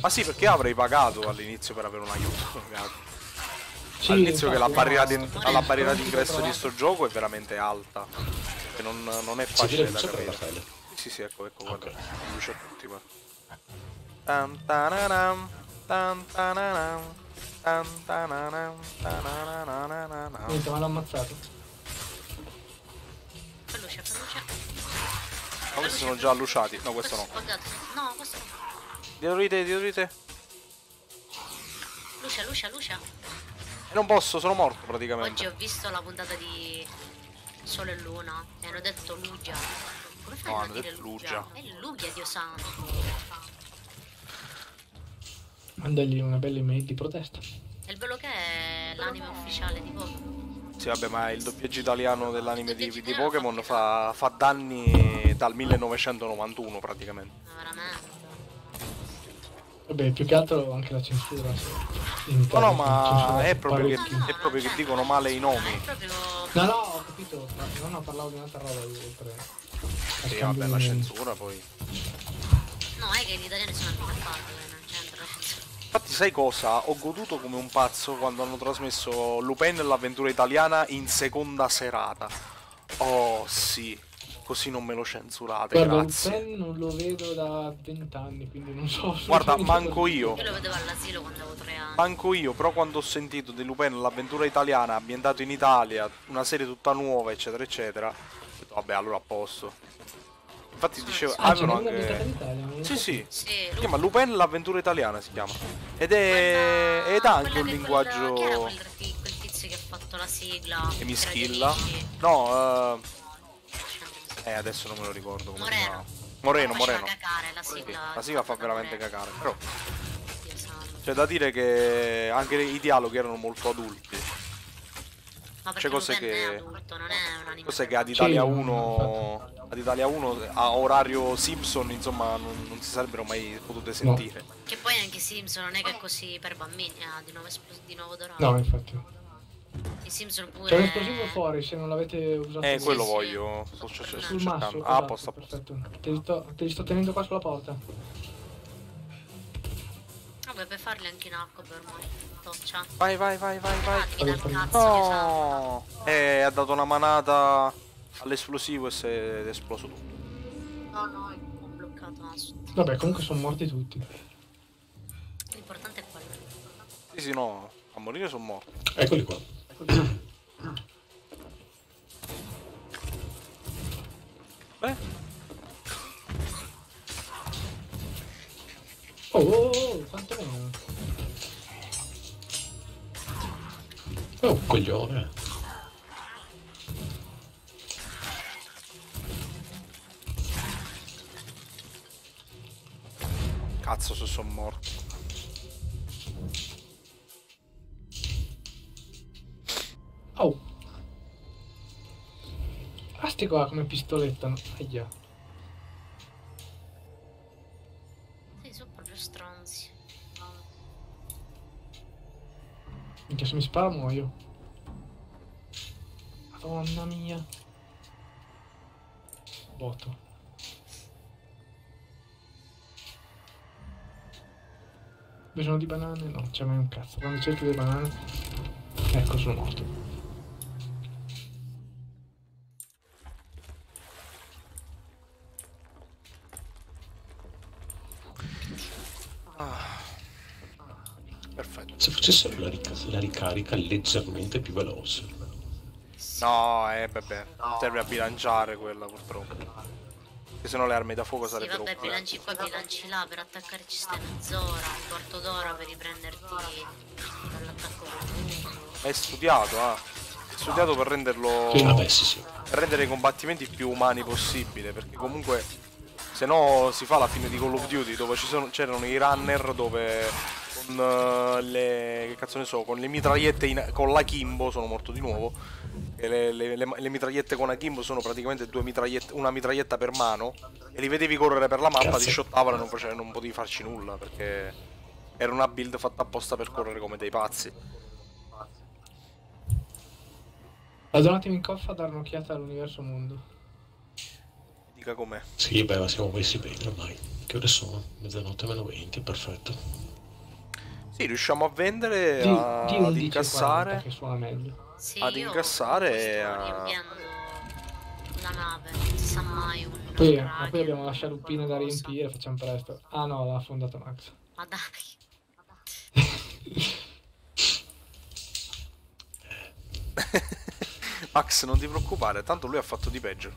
Speaker 4: Ma sì, perché avrei pagato all'inizio per avere un aiuto. ragazzi.
Speaker 2: Sì,
Speaker 4: All'inizio che la barriera,
Speaker 2: no,
Speaker 4: di, sto gioco è veramente alta. E non, non è facile
Speaker 3: vede
Speaker 4: da capire. Sì, sì, ecco, ecco,
Speaker 3: Ok.
Speaker 4: guarda. Luce a tutti, guarda. Tan tananam, tan tananam.
Speaker 2: Niente, ma l'ho ammazzato.
Speaker 5: Fai luce.
Speaker 4: Ma questi sono già alluciati. No, questo no.
Speaker 5: è buggato. No, questo no.
Speaker 4: Dietro di te, dietro di te.
Speaker 5: Luce, luce, luce.
Speaker 4: non posso, sono morto praticamente.
Speaker 5: Oggi ho visto la puntata di Sole e Luna e hanno detto Lugia. Come fai
Speaker 4: No,
Speaker 5: a
Speaker 4: hanno
Speaker 5: dire
Speaker 4: detto
Speaker 5: Lugia?
Speaker 4: Lugia.
Speaker 5: È Lugia, Dio santo.
Speaker 2: Mandagli una bella email di protesta.
Speaker 5: E il bello che è l'anime ufficiale di Pokémon.
Speaker 4: Sì, vabbè, ma il doppiaggio italiano dell'anime di, di
Speaker 5: italiano
Speaker 4: Pokémon
Speaker 5: fa
Speaker 4: fa, fa danni dal 1991 praticamente.
Speaker 5: Ma veramente.
Speaker 2: Vabbè, più che altro anche la censura. in
Speaker 4: No, no,
Speaker 2: Italia,
Speaker 4: ma è proprio, che, è proprio che dicono male i nomi.
Speaker 5: Proprio...
Speaker 2: No, no, ho capito. No, no, parlavo di un'altra roba io oltre.
Speaker 4: Sì, vabbè, la censura poi.
Speaker 5: No, è che gli italiani sono c'entra la censura.
Speaker 4: Infatti, sai cosa? Ho goduto come un pazzo quando hanno trasmesso Lupin e l'avventura italiana in seconda serata. Oh, sì. così non me lo censurate,
Speaker 2: Guarda,
Speaker 4: grazie.
Speaker 2: Lupin non lo vedo da vent'anni, quindi non so.
Speaker 4: Guarda, manco io.
Speaker 5: Io lo vedevo all'asilo quando avevo tre anni.
Speaker 4: Manco io, però quando ho sentito di Lupin l'avventura italiana ambientato in Italia, una serie tutta nuova, eccetera, eccetera, ho detto, vabbè, allora a posto. Infatti dicevo,
Speaker 2: Ah,
Speaker 4: avevano anche... Sì, sì,
Speaker 5: Sì,
Speaker 4: si chiama Lupin l'avventura italiana, si chiama. Ed è... ed ha anche
Speaker 5: quella
Speaker 4: un linguaggio...
Speaker 5: Quel, tizio che ha fatto la sigla?
Speaker 4: che mi schilla. No, eh... eh, adesso non me lo ricordo come
Speaker 5: Moreno.
Speaker 4: chiama. Moreno, Moreno.
Speaker 5: cacare la
Speaker 4: Sì,
Speaker 5: sigla.
Speaker 4: la sigla fa veramente
Speaker 5: Moreno.
Speaker 4: cacare, però c'è da dire che anche i dialoghi erano molto adulti.
Speaker 5: Ma
Speaker 4: c'è
Speaker 5: perché
Speaker 4: cose che-
Speaker 5: adulto, non è un anime.
Speaker 4: Cos'è che ad Italia
Speaker 2: no,
Speaker 4: 1 ad Italia 1 a orario Simpson, insomma, non, non si sarebbero mai potute sentire.
Speaker 5: Che poi anche Simpson non è che è così per bambini, ha di nuovo, esplos- di nuovo dorato.
Speaker 2: No, infatti.
Speaker 5: I Simpson pure...
Speaker 2: C'è un esplosivo fuori, se non l'avete usato.
Speaker 4: Eh, quello
Speaker 5: sì.
Speaker 4: voglio. Sto, sto- sto
Speaker 2: Sul
Speaker 4: cercando.
Speaker 2: masso.
Speaker 4: Ah,
Speaker 2: esatto,
Speaker 4: posto, a posto.
Speaker 2: Perfetto. Te li, sto, te li sto tenendo qua sulla porta.
Speaker 5: Vabbè, puoi farli anche in acqua per ormai. Toccia.
Speaker 4: Vai, vai, vai, vai, vai.
Speaker 5: Ah, cazzo.
Speaker 4: No! Eh, ha dato una manata all'esplosivo e si è esploso tutto.
Speaker 5: No, no, ho bloccato Asu.
Speaker 2: Vabbè, comunque sono morti tutti.
Speaker 5: L'importante è quello.
Speaker 4: Sì, sì, no. A morire sono morto.
Speaker 3: Eccoli qua.
Speaker 4: Beh,
Speaker 2: Oh, oh, oh, quanto meno.
Speaker 3: Oh, coglione.
Speaker 4: cazzo se sono morto.
Speaker 2: Oh. Sti qua come pistoletta. no? Aia. Minchia, se mi spara muoio. Madonna mia. Botto. Bisogno di banane? No, c'è mai un cazzo. Quando cerchi le banane... Ecco, sono morto.
Speaker 4: Perfetto.
Speaker 3: Se facessero la, rica- la ricarica leggermente più veloce.
Speaker 4: No, eh, vabbè. Serve a bilanciare quella purtroppo. Perché sennò le armi da fuoco
Speaker 5: Sì,
Speaker 4: sarebbero
Speaker 5: vabbè, bilanci qua, bilanci là, per attaccare ci stai mezz'ora, un quarto d'ora per riprenderti dall'attacco.
Speaker 4: È studiato, ah. È studiato per renderlo.
Speaker 3: Sì, vabbè, sì, sì.
Speaker 4: Per rendere i combattimenti più umani possibile. Perché comunque. Se no si fa la fine di Call of Duty dove ci sono- c'erano i runner dove con eh, le. che cazzo ne so, con le mitragliette in- con la Kimbo, sono morto di nuovo. E le, le- le- le mitragliette con Akimbo sono praticamente due mitragliette, una mitraglietta per mano. E li vedevi correre per la mappa,
Speaker 3: Cazzo.
Speaker 4: ti shottavano e non, facevi- non potevi farci nulla. Perché era una build fatta apposta per correre come dei pazzi.
Speaker 2: Vado un attimo in coffa a dare un'occhiata all'universo mondo.
Speaker 4: Dica com'è.
Speaker 3: Sì, beh, ma siamo messi bene ormai. Che ore sono? Mezzanotte meno 20, perfetto.
Speaker 4: Sì, riusciamo a vendere,
Speaker 2: Di,
Speaker 4: a-
Speaker 2: di
Speaker 4: ad
Speaker 2: 11
Speaker 4: incassare.
Speaker 2: che suona meglio.
Speaker 5: Sì,
Speaker 4: Ad
Speaker 5: io
Speaker 4: incassare e a-
Speaker 5: la nave, non si sa mai un
Speaker 2: Poi, ma poi abbiamo la scialuppina da riempire, facciamo presto. Ah no, l'ha affondata Max.
Speaker 5: Ma dai. (laughs)
Speaker 4: Max, non ti preoccupare, tanto lui ha fatto di peggio.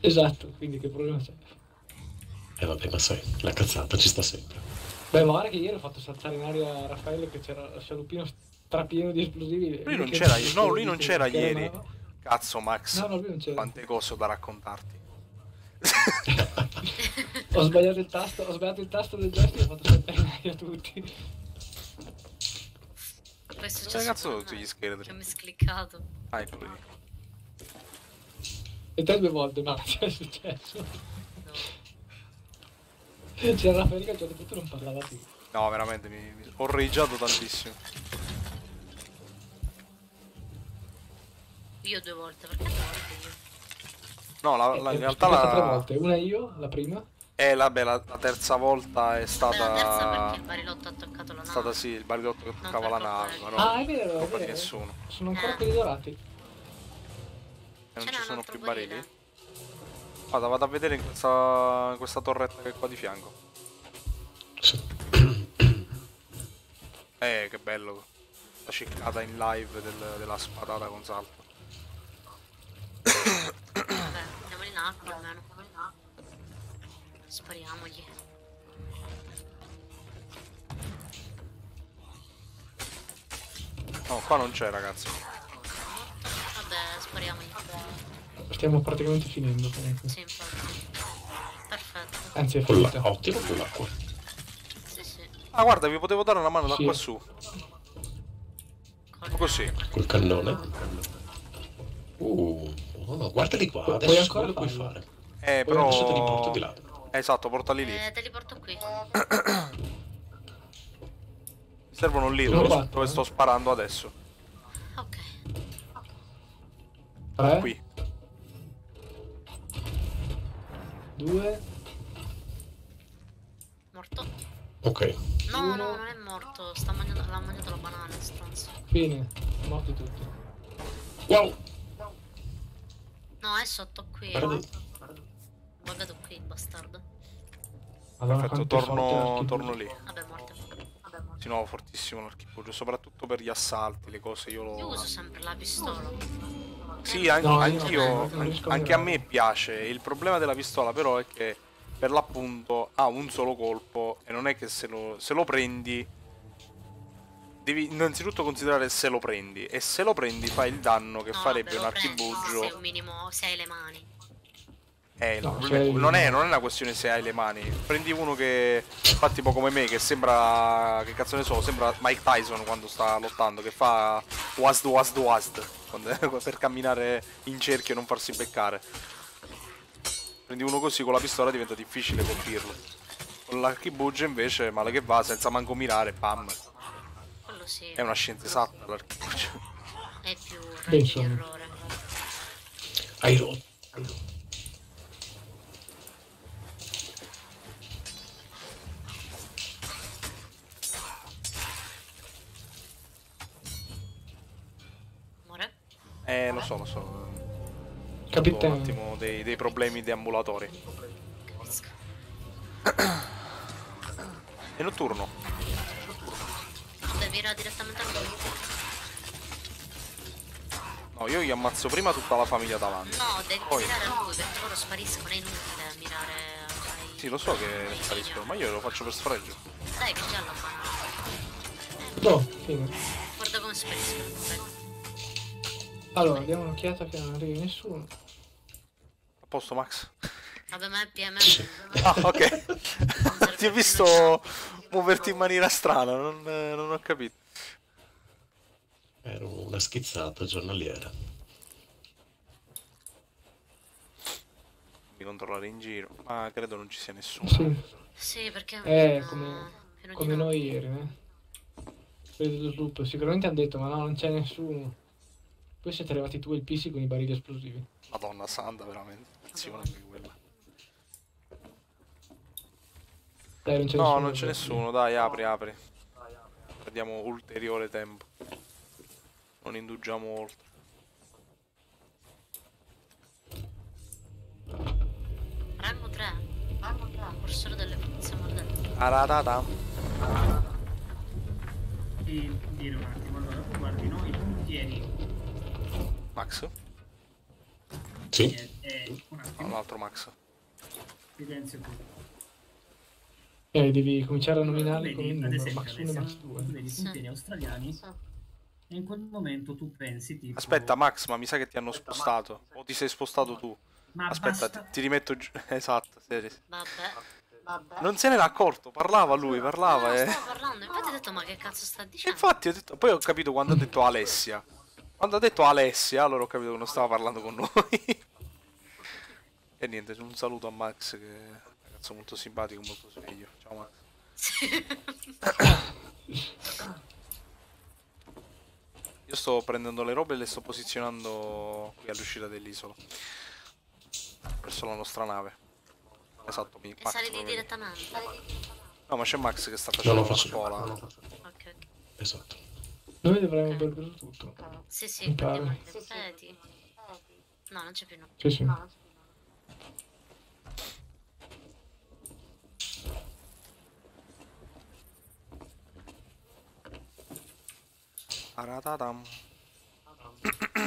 Speaker 2: Esatto, quindi che problema c'è?
Speaker 3: E Eh, vabbè, ma sai, la cazzata ci sta sempre.
Speaker 2: Beh, ma guarda che ieri ho fatto saltare in aria Raffaele che c'era lo scialuppino strapieno di esplosivi.
Speaker 4: Lui non
Speaker 2: Che-
Speaker 4: c'era,
Speaker 2: che-
Speaker 4: no, lui
Speaker 2: che-
Speaker 4: non
Speaker 2: che-
Speaker 4: c'era
Speaker 2: che era
Speaker 4: ieri.
Speaker 2: una-
Speaker 4: Cazzo, Max.
Speaker 2: No, no, lui non c'era.
Speaker 4: Quante cose ho da raccontarti. (laughs)
Speaker 2: Ho sbagliato il tasto, ho sbagliato il tasto del joystick e ho fatto saltare in aria tutti.
Speaker 5: Poi è successo
Speaker 4: cazzo tutti gli
Speaker 5: Che
Speaker 4: scheletri.
Speaker 5: mi scliccato.
Speaker 4: Ah, ecco lì.
Speaker 2: E te due volte, ma che (laughs) è successo? (laughs) C'era Raffaele che a un certo punto non parlava più.
Speaker 4: No, veramente, mi, mi- ho reggiato tantissimo.
Speaker 5: Io due volte, perché due volte io?
Speaker 4: No, la, la-
Speaker 2: Eh,
Speaker 4: in realtà
Speaker 2: spiegate tre
Speaker 4: la,
Speaker 2: volte, una io, la prima.
Speaker 4: eh, la, beh, la, la terza volta è
Speaker 5: Beh, la terza
Speaker 4: stata...
Speaker 5: perché il barilotto ha attaccato la
Speaker 4: È
Speaker 5: nave.
Speaker 4: stata sì, il barilotto che toccava la nave, ma no,
Speaker 2: ah, è vero, è
Speaker 4: di
Speaker 2: vero.
Speaker 4: nessuno.
Speaker 2: Sono ancora
Speaker 5: Eh.
Speaker 2: quelli dorati.
Speaker 4: E non ci sono più barili?
Speaker 5: Barile.
Speaker 4: Vado, vado a vedere in questa, in questa torretta che è qua di fianco. (coughs) Eh, che bello. La ciccata in live del- della spadata con salto.
Speaker 5: Vabbè, andiamo in acqua almeno. Spariamogli.
Speaker 4: No, qua non c'è, ragazzi.
Speaker 5: Vabbè, spariamogli.
Speaker 2: Stiamo praticamente finendo comunque.
Speaker 5: Sì, infatti. Perfetto.
Speaker 2: Anzi, è finita.
Speaker 3: ottimo con l'acqua.
Speaker 5: Sì, sì.
Speaker 4: Ah, guarda, vi potevo dare una mano da
Speaker 2: Sì.
Speaker 4: qua su.
Speaker 5: Con
Speaker 4: Così.
Speaker 3: Col cannone. Uh, oh, guardali qua,
Speaker 2: Puoi
Speaker 3: adesso
Speaker 2: ancora
Speaker 3: lo puoi fare?
Speaker 4: Eh,
Speaker 2: Poi
Speaker 3: Adesso te li
Speaker 4: però...
Speaker 3: porto di là.
Speaker 4: Esatto, portali lì.
Speaker 5: Eh, te li porto qui. (clears throat)
Speaker 4: Servono lì dove,
Speaker 2: quattro,
Speaker 4: dove
Speaker 2: eh.
Speaker 4: sto sparando adesso.
Speaker 5: Ok.
Speaker 2: Tre,
Speaker 4: Qui.
Speaker 2: Due,
Speaker 5: Morto.
Speaker 3: Ok.
Speaker 5: No,
Speaker 2: Uno.
Speaker 5: no, non è morto. Sta mangiando, l'ha mangiato la banana, stronzo.
Speaker 2: fine. Morti tutti.
Speaker 3: Wow!
Speaker 5: No, è sotto qui.
Speaker 3: Guarda,
Speaker 5: Buggato qui, il bastardo.
Speaker 2: Allora,
Speaker 4: Perfetto, torno, torno lì.
Speaker 5: Vabbè, è morto.
Speaker 4: Di nuovo fortissimo l'archipugio, soprattutto per gli assalti, le cose io
Speaker 5: Io
Speaker 4: lo...
Speaker 5: uso sempre la pistola.
Speaker 4: Sì, an-
Speaker 2: No, io
Speaker 4: anch'io, anche a me piace. Il problema della pistola però è che per l'appunto ha un solo colpo e non è che se lo, se lo prendi devi innanzitutto considerare se lo prendi e se lo prendi fai il danno che
Speaker 5: No,
Speaker 4: farebbe un
Speaker 5: prendi Se
Speaker 4: archibugio.
Speaker 5: un minimo, se hai le mani.
Speaker 4: Eh,
Speaker 2: No,
Speaker 4: il problema è- non, è, non è una questione se hai le mani. Prendi uno che fa tipo come me, che sembra. Che cazzo ne so, sembra Mike Tyson quando sta lottando, che fa wasd wasd wasd quando- (laughs) per camminare in cerchio e non farsi beccare. Prendi uno così con la pistola diventa difficile colpirlo. Con l'archibugio invece, male che va, senza manco mirare, bam.
Speaker 5: Quello sì.
Speaker 4: È una scienza esatta l'archibugio.
Speaker 5: È più
Speaker 2: insomma.
Speaker 5: errore.
Speaker 3: hai rotto.
Speaker 5: Muore?
Speaker 4: Eh, lo so, lo so. Ho un attimo dei, dei problemi deambulatori. È notturno.
Speaker 5: Devi ir direttamente a lui.
Speaker 4: No, io gli ammazzo prima tutta la famiglia davanti.
Speaker 5: No, devi
Speaker 4: Poi-
Speaker 5: mirare a lui perché loro spariscono, è inutile mirare ai...
Speaker 4: Sì, lo so che spariscono, ma io lo faccio per sfregio.
Speaker 5: Dai che già la fanno.
Speaker 2: No, fine.
Speaker 5: Guarda come spariscono.
Speaker 2: Allora, diamo un'occhiata che non arrivi nessuno.
Speaker 4: A posto, Max?
Speaker 5: Vabbè, ma è PM.
Speaker 4: Ah, ok. Ti ho visto muoverti in maniera strana, non, non ho capito.
Speaker 3: Era una schizzata giornaliera.
Speaker 4: Di controllare in giro, ma credo non ci sia nessuno.
Speaker 2: Sì,
Speaker 5: Sì, perché...
Speaker 2: Eh,
Speaker 5: no,
Speaker 2: come- come
Speaker 5: no.
Speaker 2: noi ieri, eh. Dello sviluppo. Sicuramente hanno detto, ma no, non c'è nessuno. Poi siete arrivati tu e il PC con i barili esplosivi.
Speaker 4: Madonna santa, veramente. Azione anche quella.
Speaker 2: Dai, non c'è
Speaker 4: No,
Speaker 2: nessuno.
Speaker 4: non c'è nessuno, dai, apri, apri. Perdiamo ulteriore tempo. Non indugiamo oltre.
Speaker 5: Rango 3. Rango 3. Cursore delle forze mordenti.
Speaker 4: Aradada.
Speaker 11: di dire un attimo, allora tu guardi no, i puntieri
Speaker 4: Max?
Speaker 3: Sì?
Speaker 11: e, e un
Speaker 4: No, l'altro Max.
Speaker 11: silenzio.
Speaker 2: Eh, devi cominciare a nominarli
Speaker 11: Vedi,
Speaker 2: con
Speaker 11: ad esempio,
Speaker 2: max 1 e max 2.
Speaker 11: tu vedi i
Speaker 5: Sì.
Speaker 11: puntieri australiani
Speaker 5: Sì.
Speaker 11: e in quel momento tu pensi tipo
Speaker 4: Aspetta, Max, ma mi sa che ti hanno spostato. O ti sei spostato tu?
Speaker 11: ma
Speaker 4: Aspetta,
Speaker 11: basta
Speaker 4: ti, ti rimetto giù. (laughs) Esatto, sì, sì.
Speaker 5: Vabbè.
Speaker 4: Non se n'era accorto, parlava lui, parlava.
Speaker 5: No,
Speaker 4: eh.
Speaker 5: stavo parlando, infatti ho detto ma che cazzo sta dicendo?
Speaker 4: infatti ho detto, poi ho capito quando ha detto Alessia. Quando ha detto Alessia, allora ho capito che non stava parlando con noi. (laughs) e niente, un saluto a Max che è un ragazzo molto simpatico, molto sveglio. Ciao Max. Io sto prendendo le robe e le sto posizionando qui all'uscita dell'isola. Verso la nostra nave. Esatto, mi Max,
Speaker 5: sali
Speaker 4: lo
Speaker 5: lì
Speaker 4: vedi.
Speaker 5: direttamente.
Speaker 4: No, ma c'è Max che sta facendo
Speaker 3: no,
Speaker 4: la scuola.
Speaker 5: Ok, ok.
Speaker 3: Esatto.
Speaker 2: Noi dovremmo okay. perdere tutto.
Speaker 5: Sì, sì, perdiamo i. No, non c'è più nulla.
Speaker 2: Sì, sì.
Speaker 4: No. Aratadam.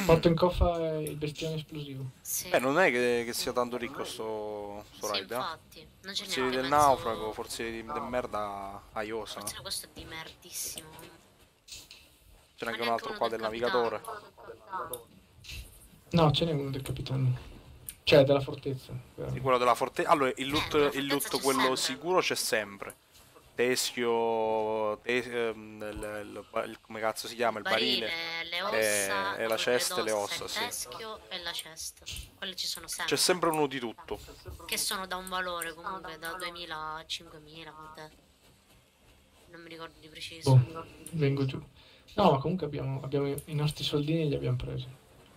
Speaker 2: Porto in coffa il bestiame esplosivo.
Speaker 5: Sì.
Speaker 4: Beh, non è che, che, sia tanto ricco sto, sto
Speaker 5: sì,
Speaker 4: raid, eh.
Speaker 5: infatti. Non ce
Speaker 4: forse del
Speaker 5: penso...
Speaker 4: naufrago, forse di, no. merda aiosa.
Speaker 5: Forse questo è di merdissimo.
Speaker 4: C'è anche
Speaker 5: Ma
Speaker 4: un altro qua del
Speaker 5: del
Speaker 4: navigatore.
Speaker 2: No, ce n'è uno del capitano. Cioè, della fortezza.
Speaker 4: Di quello della fortezza. Allora, il loot,
Speaker 5: Eh,
Speaker 4: il loot quello
Speaker 5: sempre.
Speaker 4: sicuro c'è sempre. Teschio, te- ehm, il- il- il- come cazzo si chiama? Il barile.
Speaker 5: barile, le
Speaker 4: e-
Speaker 5: ossa,
Speaker 4: e la cesta e le ossa,
Speaker 5: il
Speaker 4: sì.
Speaker 5: teschio e la cesta. Quelle ci sono sempre.
Speaker 4: C'è sempre uno di tutto.
Speaker 5: Che sono da un valore comunque, da 2000 a 5000, quant'è? Non mi ricordo di preciso.
Speaker 2: Boh, vengo giù. No, ma comunque abbiamo, abbiamo i nostri soldini li abbiamo presi.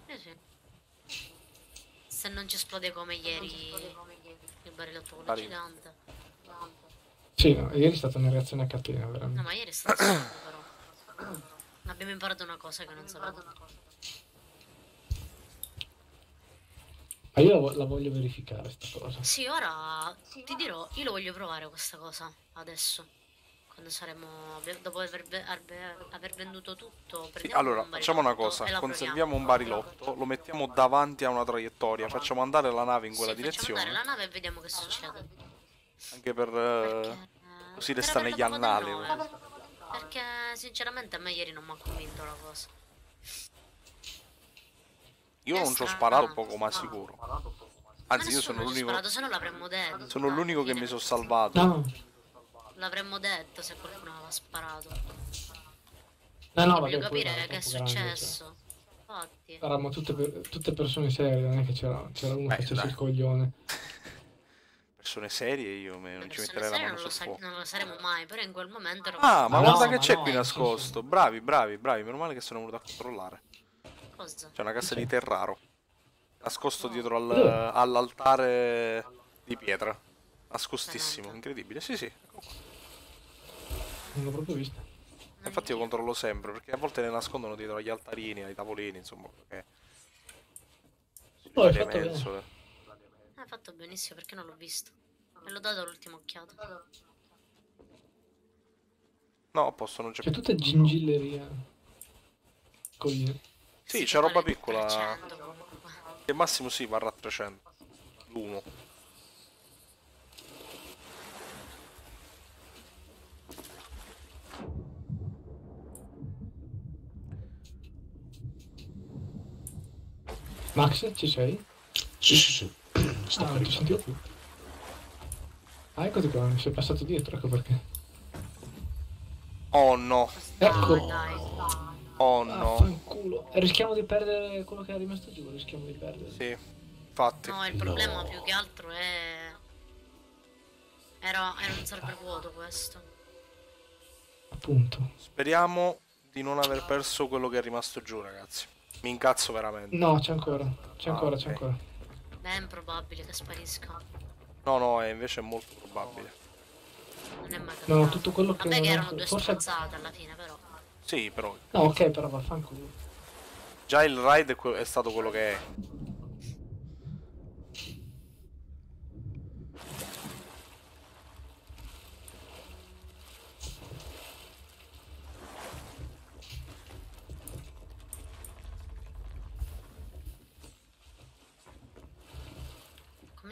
Speaker 5: Eh sì. Se non ci esplode come ieri il barilotto quello
Speaker 4: Barile.
Speaker 5: gigante.
Speaker 2: Sì, no, ieri è stata una reazione a catena,
Speaker 5: No,
Speaker 2: veramente.
Speaker 5: ma ieri è stato (coughs) assurdo però. Abbiamo imparato una cosa che non sapevo.
Speaker 2: Ma io la, vo- la voglio verificare sta cosa.
Speaker 5: Sì, ora ti dirò, io lo voglio provare questa cosa adesso. Quando saremo. Dopo aver, aver venduto tutto.
Speaker 4: Sì, allora,
Speaker 5: un
Speaker 4: facciamo una cosa. Conserviamo un barilotto, lo mettiamo davanti a una traiettoria, facciamo andare la nave in quella
Speaker 5: Sì, facciamo
Speaker 4: direzione.
Speaker 5: andare la nave e vediamo che succede.
Speaker 4: Anche per... eh, così
Speaker 5: Per
Speaker 4: resta
Speaker 5: averla
Speaker 4: negli annali.
Speaker 5: Perché sinceramente a me ieri non mi ha convinto la cosa.
Speaker 4: Io non ci ho sparato poco ma sicuro. Anzi, io sono l'unico...
Speaker 5: Sparato, se no l'avremmo detto.
Speaker 4: Sono l'unico che mi sono salvato.
Speaker 2: No,
Speaker 5: L'avremmo detto se qualcuno aveva sparato.
Speaker 2: no, no,
Speaker 5: Voglio capire che è
Speaker 2: troppo grande, cioè.
Speaker 5: successo.
Speaker 2: Eravamo tutte, tutte persone serie, non è che c'era, c'era uno
Speaker 4: Beh,
Speaker 2: che facesse il coglione. (laughs)
Speaker 4: Persone serie io me- non ci metterei la mano
Speaker 5: non lo,
Speaker 4: sul
Speaker 5: sa-
Speaker 4: fuoco.
Speaker 5: non lo saremo mai, però in quel momento ero
Speaker 4: Ah, ma guarda
Speaker 2: no,
Speaker 4: che c'è
Speaker 2: no,
Speaker 4: qui
Speaker 2: sì,
Speaker 4: nascosto. Bravi, bravi, bravi. Meno male che sono venuto a controllare.
Speaker 5: cosa?
Speaker 4: C'è una cassa di Terraro. Nascosto dietro al- all'altare di pietra. Nascostissimo, incredibile. Sì, sì.
Speaker 2: Non l'ho proprio vista.
Speaker 4: Infatti io controllo sempre, perché a volte ne nascondono dietro agli altarini, ai tavolini, insomma. Che...
Speaker 2: No, hai fatto bene.
Speaker 4: mensole.
Speaker 5: Hai fatto benissimo perché non l'ho visto. E l'ho dato l'ultima occhiata.
Speaker 4: No, a posto, non c'è
Speaker 2: C'è
Speaker 4: più.
Speaker 2: tutta gingilleria. Colline.
Speaker 4: Sì, c'è roba piccola.
Speaker 5: 300 comunque.
Speaker 4: Che massimo sì, varrà 300. L'uno.
Speaker 2: Max, ci sei?
Speaker 3: Sì, sì, sì. (clears throat) Sto
Speaker 2: Ah, non ti sentivo più. Ah, eccoti qua, mi sei passato dietro, ecco perché.
Speaker 4: Oh no,
Speaker 2: Ecco.
Speaker 5: Dai, dai.
Speaker 4: oh
Speaker 2: Ah,
Speaker 4: no.
Speaker 2: fanculo. E rischiamo di perdere quello che è rimasto giù, rischiamo di perdere.
Speaker 4: Sì, infatti.
Speaker 5: No, il problema più che altro è... Era, era un server vuoto questo.
Speaker 2: Appunto.
Speaker 4: Speriamo di non aver perso quello che è rimasto giù, ragazzi. Mi incazzo veramente.
Speaker 2: No, c'è ancora. C'è
Speaker 4: Ah,
Speaker 2: ancora,
Speaker 4: ok.
Speaker 2: c'è ancora.
Speaker 5: Ben probabile che sparisca.
Speaker 4: No, no, è invece è molto probabile.
Speaker 5: Non è mai
Speaker 2: No,
Speaker 5: capitato.
Speaker 2: tutto quello che
Speaker 5: Vabbè
Speaker 2: non
Speaker 5: che
Speaker 2: è-
Speaker 5: erano due
Speaker 2: forse-
Speaker 5: alla fine, però.
Speaker 4: Sì, però
Speaker 2: No, ok, però vaffanculo.
Speaker 4: già il ride è, que- è stato quello che è.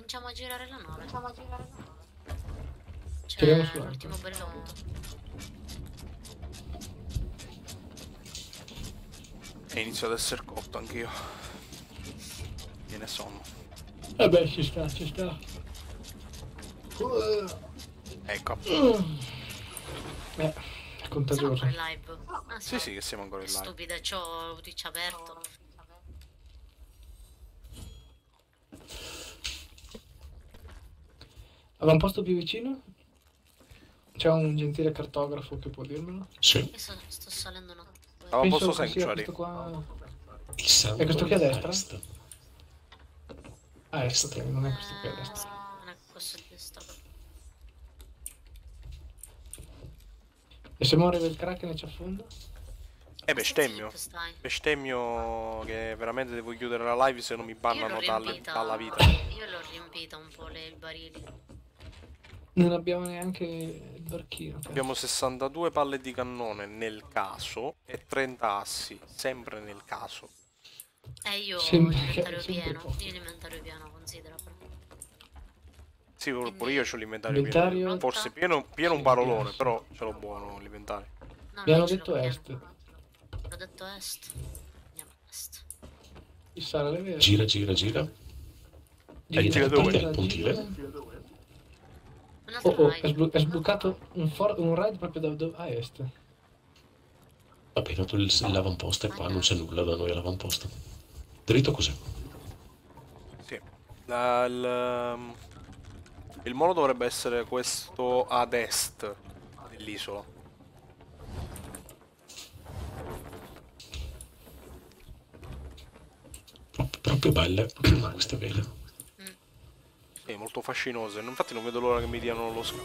Speaker 5: Cominciamo a girare la nave. C'è
Speaker 2: Tiriamo su
Speaker 5: l'ultimo barilotto.
Speaker 4: E inizio ad essere cotto anch'io. Viene sonno.
Speaker 2: Eh beh, ci sta, ci sta.
Speaker 4: Ecco.
Speaker 2: Eh, è
Speaker 5: Siamo
Speaker 2: contagioso.
Speaker 5: ancora in live. Ah,
Speaker 4: Sì, sì, che siamo ancora in live.
Speaker 5: Stupida, c'ho Twitch aperto.
Speaker 2: Aveva un posto più vicino? C'è un gentile cartografo che può dirmelo?
Speaker 3: Sì.
Speaker 5: Sto, sto salendo una...
Speaker 4: Posto
Speaker 2: Penso che sia
Speaker 4: sanctuary.
Speaker 2: questo qua...
Speaker 3: Il santo
Speaker 2: E questo qui a destra? Ah, est, ok, non è questo qui a destra.
Speaker 5: Non è questo di destra.
Speaker 2: E se muore il Kraken e ci affonda?
Speaker 4: Eh, bestemmio. Bestemmio che veramente devo chiudere la live se non mi bannano dalla vita.
Speaker 5: Io l'ho riempita un po' le barili.
Speaker 2: Non abbiamo neanche il barchino. cazzo.
Speaker 4: Abbiamo 62 palle di cannone nel caso e 30 assi, sempre nel caso.
Speaker 5: Eh, io ho
Speaker 2: Sembra che-
Speaker 5: l'inventario
Speaker 2: sempre
Speaker 5: pieno.
Speaker 2: poco.
Speaker 5: Io l'inventario pieno, considera. però.
Speaker 4: Sì, pure pure io ho l'inventario pieno. Forse pieno, pieno un
Speaker 2: Sì,
Speaker 4: parolone,
Speaker 2: pieno, sì.
Speaker 4: però ce l'ho buono l'inventario.
Speaker 5: No, l'ho
Speaker 2: detto est.
Speaker 5: L'ho detto est. Andiamo a est.
Speaker 2: Chissà, le vere.
Speaker 3: Gira, gira, gira.
Speaker 2: Gira,
Speaker 3: Gira dove?
Speaker 2: gira,
Speaker 3: Il pontile?
Speaker 2: gira.
Speaker 5: Un
Speaker 2: Oh,
Speaker 5: altro
Speaker 2: oh, è, è sbloccato un, for- un raid proprio da, da- a est.
Speaker 3: Vabbè, tanto il, l'avamposto è qua, non c'è nulla da noi all'avamposto. Dritto cos'è?
Speaker 4: Sì. La- il, ehm, il molo dovrebbe essere questo ad est dell'isola.
Speaker 3: Proprio belle (clears throat) queste vele.
Speaker 4: Sì, molto fascinose. Infatti non vedo l'ora che mi diano lo
Speaker 5: musichetta.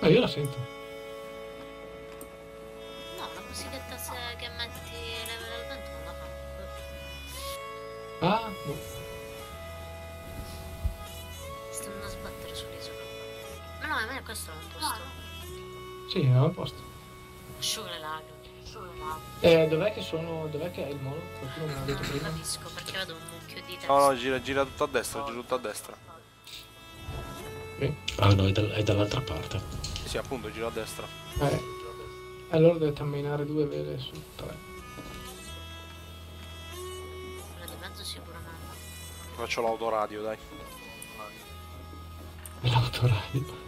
Speaker 2: Ma io la sento.
Speaker 5: No, la musichetta se che metti level al vento non la fa.
Speaker 2: Ah, no.
Speaker 5: Stanno a sbattere sull'isola. Ma no, a me questo non posto.
Speaker 2: Sì, è a posto. Eh, dov'è che sono. Dov'è che è il molo? Qualcuno me l'ha detto
Speaker 5: Non
Speaker 2: prima.
Speaker 5: capisco perché vedo un mucchio di testa.
Speaker 4: No, no, gira, gira tutto a destra, gira tutto a destra.
Speaker 3: Ah no, è, dal- è dall'altra parte.
Speaker 4: Sì, sì, appunto, gira a destra.
Speaker 2: Eh. Allora dovete ammainare due vele su tre.
Speaker 5: Quella di mezzo sicuramente.
Speaker 4: Faccio l'autoradio, dai.
Speaker 2: L'autoradio.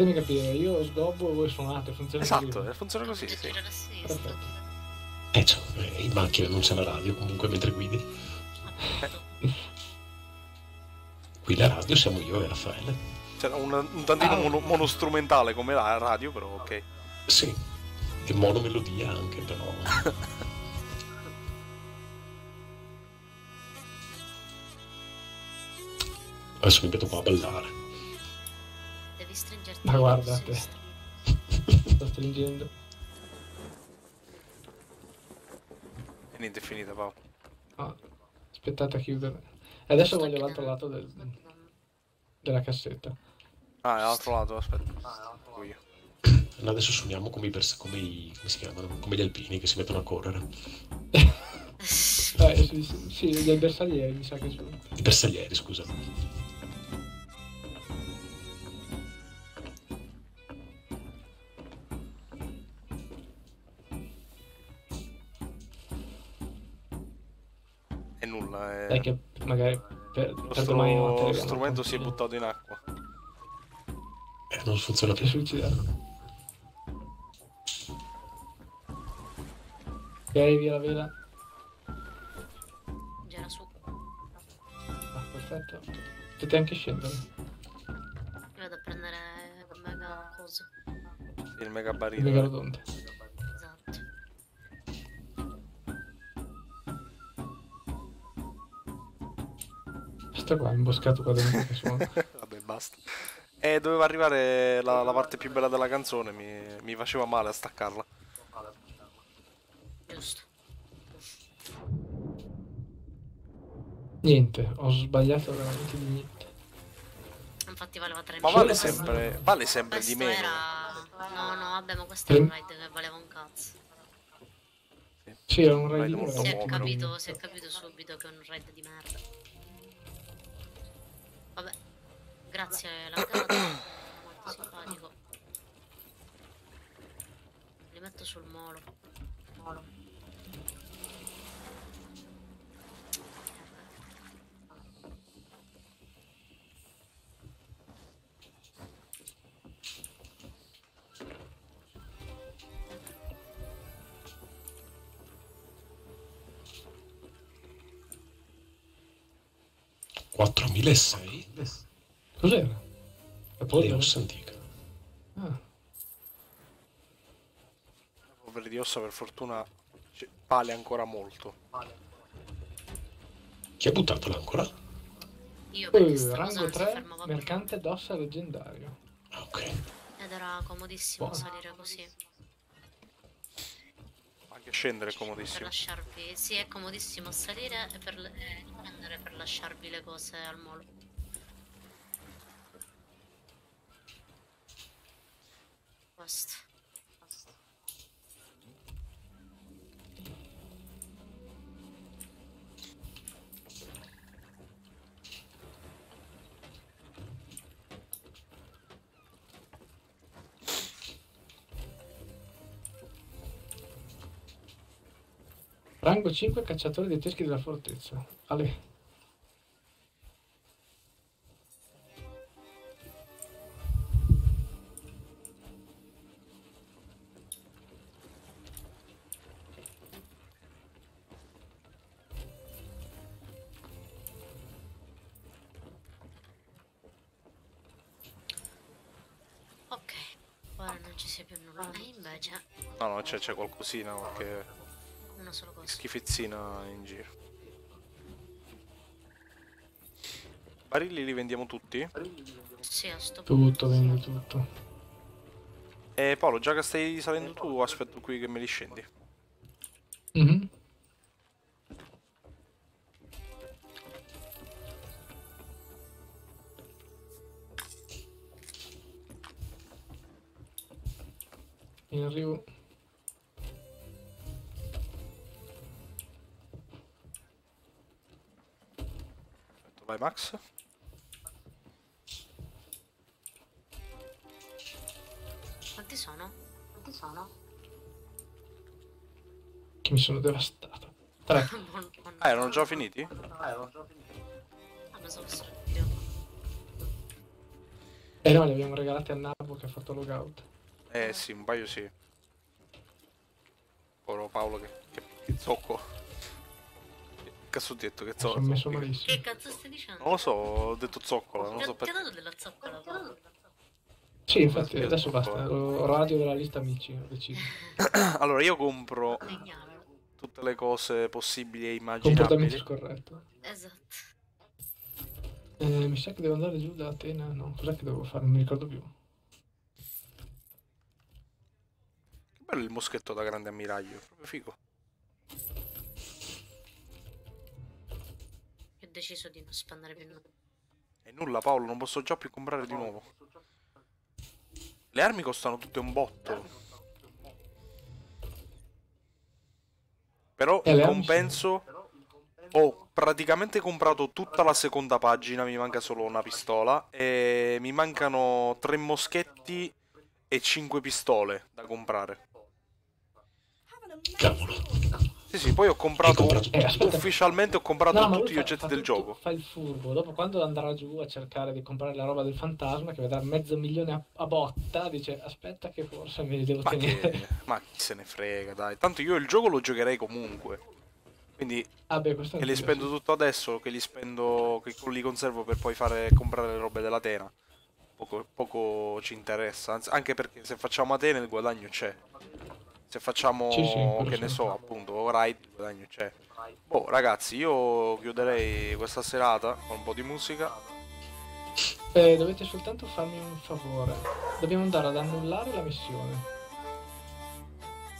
Speaker 2: Fatemi capire, io sgobbo e voi suonate, funziona
Speaker 4: Esatto,
Speaker 2: così.
Speaker 4: eh, funziona così, sì.
Speaker 2: Perfetto.
Speaker 3: Eh, cioè, in macchina non c'è la radio comunque mentre guidi. Qui la radio siamo io e Raffaele.
Speaker 4: C'era un, un tantino
Speaker 2: Ah.
Speaker 4: mono- monostrumentale come la radio, però ok.
Speaker 3: Sì. E monomelodia anche, però. (laughs) Adesso mi metto qua a ballare.
Speaker 5: Stringerti
Speaker 2: Ma
Speaker 5: a
Speaker 2: guarda te.
Speaker 5: sinistra.
Speaker 2: Sto stringendo.
Speaker 4: E niente, è finita, Paolo.
Speaker 2: Ah, aspettate a chiudere. E adesso voglio l'altro lato del- della cassetta.
Speaker 4: Ah, è all'altro lato, aspetta. Dico io.
Speaker 3: No, adesso suoniamo come i, come i come si chiamano? Come gli alpini che si mettono a correre. (laughs)
Speaker 2: Eh, sì, sì, sì, dei bersaglieri mi sa che sono.
Speaker 3: I bersaglieri, scusa.
Speaker 4: È...
Speaker 2: Che magari per,
Speaker 4: Lo
Speaker 2: per domani notte
Speaker 4: stro-
Speaker 2: arriviamo
Speaker 4: strumento si è buttato in acqua.
Speaker 3: Eh, non funziona più.
Speaker 2: è suicidato. Ok, via la vela.
Speaker 5: Gira su.
Speaker 2: Ah, perfetto. Potete anche scendere.
Speaker 5: Vado a prendere il mega coso.
Speaker 4: Il mega
Speaker 2: Il
Speaker 4: barile.
Speaker 2: megalodonte. Sto qua imboscato qua dentro (laughs) che suona.
Speaker 4: Vabbè, basta. E doveva arrivare la, la parte più bella della canzone, mi, mi faceva male a staccarla.
Speaker 5: Giusto.
Speaker 2: Niente, ho sbagliato veramente di niente.
Speaker 5: Infatti valeva 3
Speaker 4: Ma vale sempre, vale sempre di meno.
Speaker 5: era... No, no, vabbè, ma questo era un raid che valeva un cazzo.
Speaker 2: Sì, è un raid
Speaker 4: Raid
Speaker 2: di
Speaker 4: molto
Speaker 5: Si è, capito, si è capito subito che è un raid di merda. Grazie laggato, molto simpatico. Li metto sul molo. molo.
Speaker 3: Quattromila e sei.
Speaker 2: Cos'era? La polvere?
Speaker 3: Leos antica.
Speaker 2: Ah,
Speaker 4: Polvere di ossa per fortuna vale ancora molto.
Speaker 3: Chi ha buttato l'ancora?
Speaker 5: Io perché
Speaker 2: Eh,
Speaker 5: cosa
Speaker 2: rango
Speaker 5: non si
Speaker 2: 3,
Speaker 5: fermava più.
Speaker 2: mercante d'ossa leggendario.
Speaker 3: Ah, ok.
Speaker 5: Ed era comodissimo
Speaker 2: Buono.
Speaker 5: salire così.
Speaker 4: Anche scendere è
Speaker 5: Per
Speaker 4: comodissimo.
Speaker 5: lasciarvi. Sì, è comodissimo salire e per le- e scendere per lasciarvi le cose al molo. Basta.
Speaker 2: Rango 5, cacciatore dei teschi della fortezza. Ale.
Speaker 5: Ora non ci sia più nulla. E invece,
Speaker 4: No, no, c'è, c'è qualcosina, qualche
Speaker 5: una sola cosa.
Speaker 4: schifezzina in giro. Barili li vendiamo tutti?
Speaker 5: Sì, a sto
Speaker 2: Tutto, vende tutto.
Speaker 4: E Paolo, già che stai salendo tu, aspetto qui che me li scendi. Max.
Speaker 5: Quanti sono? Quanti sono?
Speaker 2: Che mi sono devastato. Tre. (laughs)
Speaker 5: Buon-
Speaker 4: Ah, erano già finiti?
Speaker 5: Ah, non so se io.
Speaker 2: E no, li abbiamo regalati a Nabo che ha fatto logout.
Speaker 4: Eh sì, un paio sì. Povero Paolo che, che, che zocco. Che cazzo ho detto che
Speaker 2: Mi sono
Speaker 4: zocco?
Speaker 2: messo malissimo.
Speaker 5: Che cazzo stai dicendo?
Speaker 4: Non lo so, ho detto zoccola, non
Speaker 5: Ti
Speaker 4: so
Speaker 5: ho- ti ho
Speaker 4: perché.
Speaker 5: dato della zoccola, Paolo.
Speaker 2: Sì, infatti, adesso basta. Lo radio della lista amici, ho deciso. (coughs)
Speaker 4: Allora, io compro
Speaker 5: Legnano.
Speaker 4: tutte le cose possibili e
Speaker 2: Comportamento
Speaker 4: immaginabili.
Speaker 2: scorretto.
Speaker 5: Esatto.
Speaker 2: Eh, mi sa che devo andare giù da Atena. No, cos'è che devo fare? Non mi ricordo più.
Speaker 4: Che bello il moschetto da grande ammiraglio, proprio figo.
Speaker 5: Deciso di non spendere più nulla.
Speaker 4: E nulla Paolo, non posso già più comprare di nuovo. Le armi costano tutte un botto. Però
Speaker 2: E
Speaker 4: in compenso ho praticamente comprato tutta la seconda pagina, mi manca solo una pistola e mi mancano tre moschetti e cinque pistole da comprare.
Speaker 3: Cavolo.
Speaker 4: Sì, sì, poi ho comprato,
Speaker 3: comprato
Speaker 2: Eh,
Speaker 4: ufficialmente ho comprato
Speaker 2: No,
Speaker 4: tutti gli
Speaker 2: fa-
Speaker 4: oggetti
Speaker 2: fa
Speaker 4: del
Speaker 2: tutto-
Speaker 4: gioco.
Speaker 2: Fa il furbo. Dopo quando andrà giù a cercare di comprare la roba del fantasma, che vedrà mezzo milione a, a botta, dice aspetta che forse me li devo
Speaker 4: Ma,
Speaker 2: tenere.
Speaker 4: che, ma chi se ne frega, dai. Tanto io il gioco lo giocherei comunque. Quindi
Speaker 2: Ah beh,
Speaker 4: che li spendo
Speaker 2: sì.
Speaker 4: tutto adesso, che li spendo, che li conservo per poi fare comprare le robe dell'Atena. Poco, poco ci interessa, anzi, anche perché se facciamo Atena il guadagno c'è. Se facciamo,
Speaker 2: Sì, sì,
Speaker 4: che ne so, appunto, Ride, il guadagno c'è. Boh, ragazzi, io chiuderei questa serata con un po' di musica.
Speaker 2: Eh, dovete soltanto farmi un favore. Dobbiamo andare ad annullare la missione.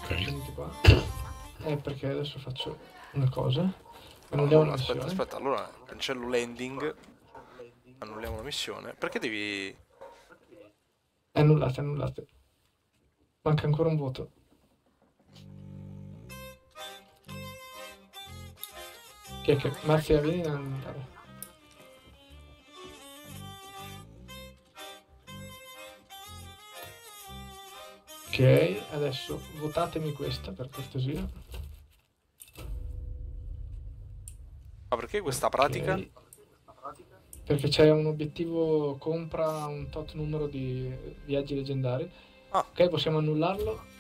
Speaker 3: Ok.
Speaker 2: Venite qua. Eh, perché adesso faccio una cosa. Annulliamo la
Speaker 4: aspetta,
Speaker 2: missione.
Speaker 4: aspetta, allora cancello landing. Annulliamo la missione. Perché devi...
Speaker 2: Annullate, annullate. Manca ancora un voto. Chi è che... Marzia, vieni a annullare. Ok, adesso votatemi questa per cortesia.
Speaker 4: Ma perché questa pratica?
Speaker 2: Ok. Perché c'è un obiettivo compra un tot numero di viaggi leggendari.
Speaker 4: Ah.
Speaker 2: Ok, possiamo annullarlo.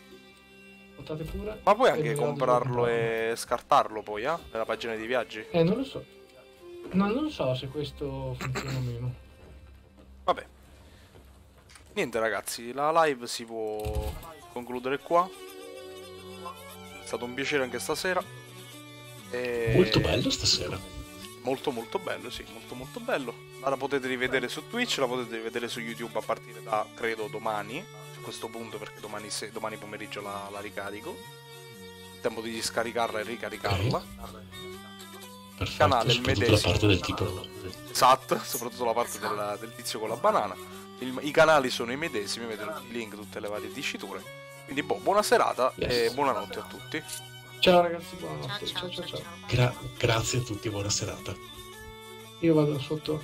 Speaker 2: Votate pure.
Speaker 4: Ma puoi anche
Speaker 2: comprarlo.
Speaker 4: e scartarlo poi, eh? Nella pagina di viaggi.
Speaker 2: Eh, non lo so. No, non so se questo funziona o meno.
Speaker 4: Vabbè. Niente ragazzi, la live si può concludere qua. È stato un piacere anche stasera. E-
Speaker 3: Molto bello stasera.
Speaker 4: Molto molto bello, sì, molto molto bello. La potete rivedere su Twitch, la potete rivedere su YouTube a partire da, credo, domani. A questo punto, perché domani, se- domani pomeriggio la, la ricarico. Il tempo di scaricarla e ricaricarla.
Speaker 3: Perfetto,
Speaker 4: Canale il
Speaker 3: soprattutto la
Speaker 4: medesimo.
Speaker 3: parte del tipo...
Speaker 4: Esatto, (laughs) soprattutto la parte del, del tizio con la banana. Il- I canali sono i medesimi, vedete i link, tutte le varie diciture. Quindi boh, buona serata
Speaker 3: Yes.
Speaker 4: e buonanotte a tutti.
Speaker 2: Ciao ragazzi, buonanotte. ciao ciao. ciao.
Speaker 3: Gra- grazie a tutti, buona serata.
Speaker 2: Io vado sotto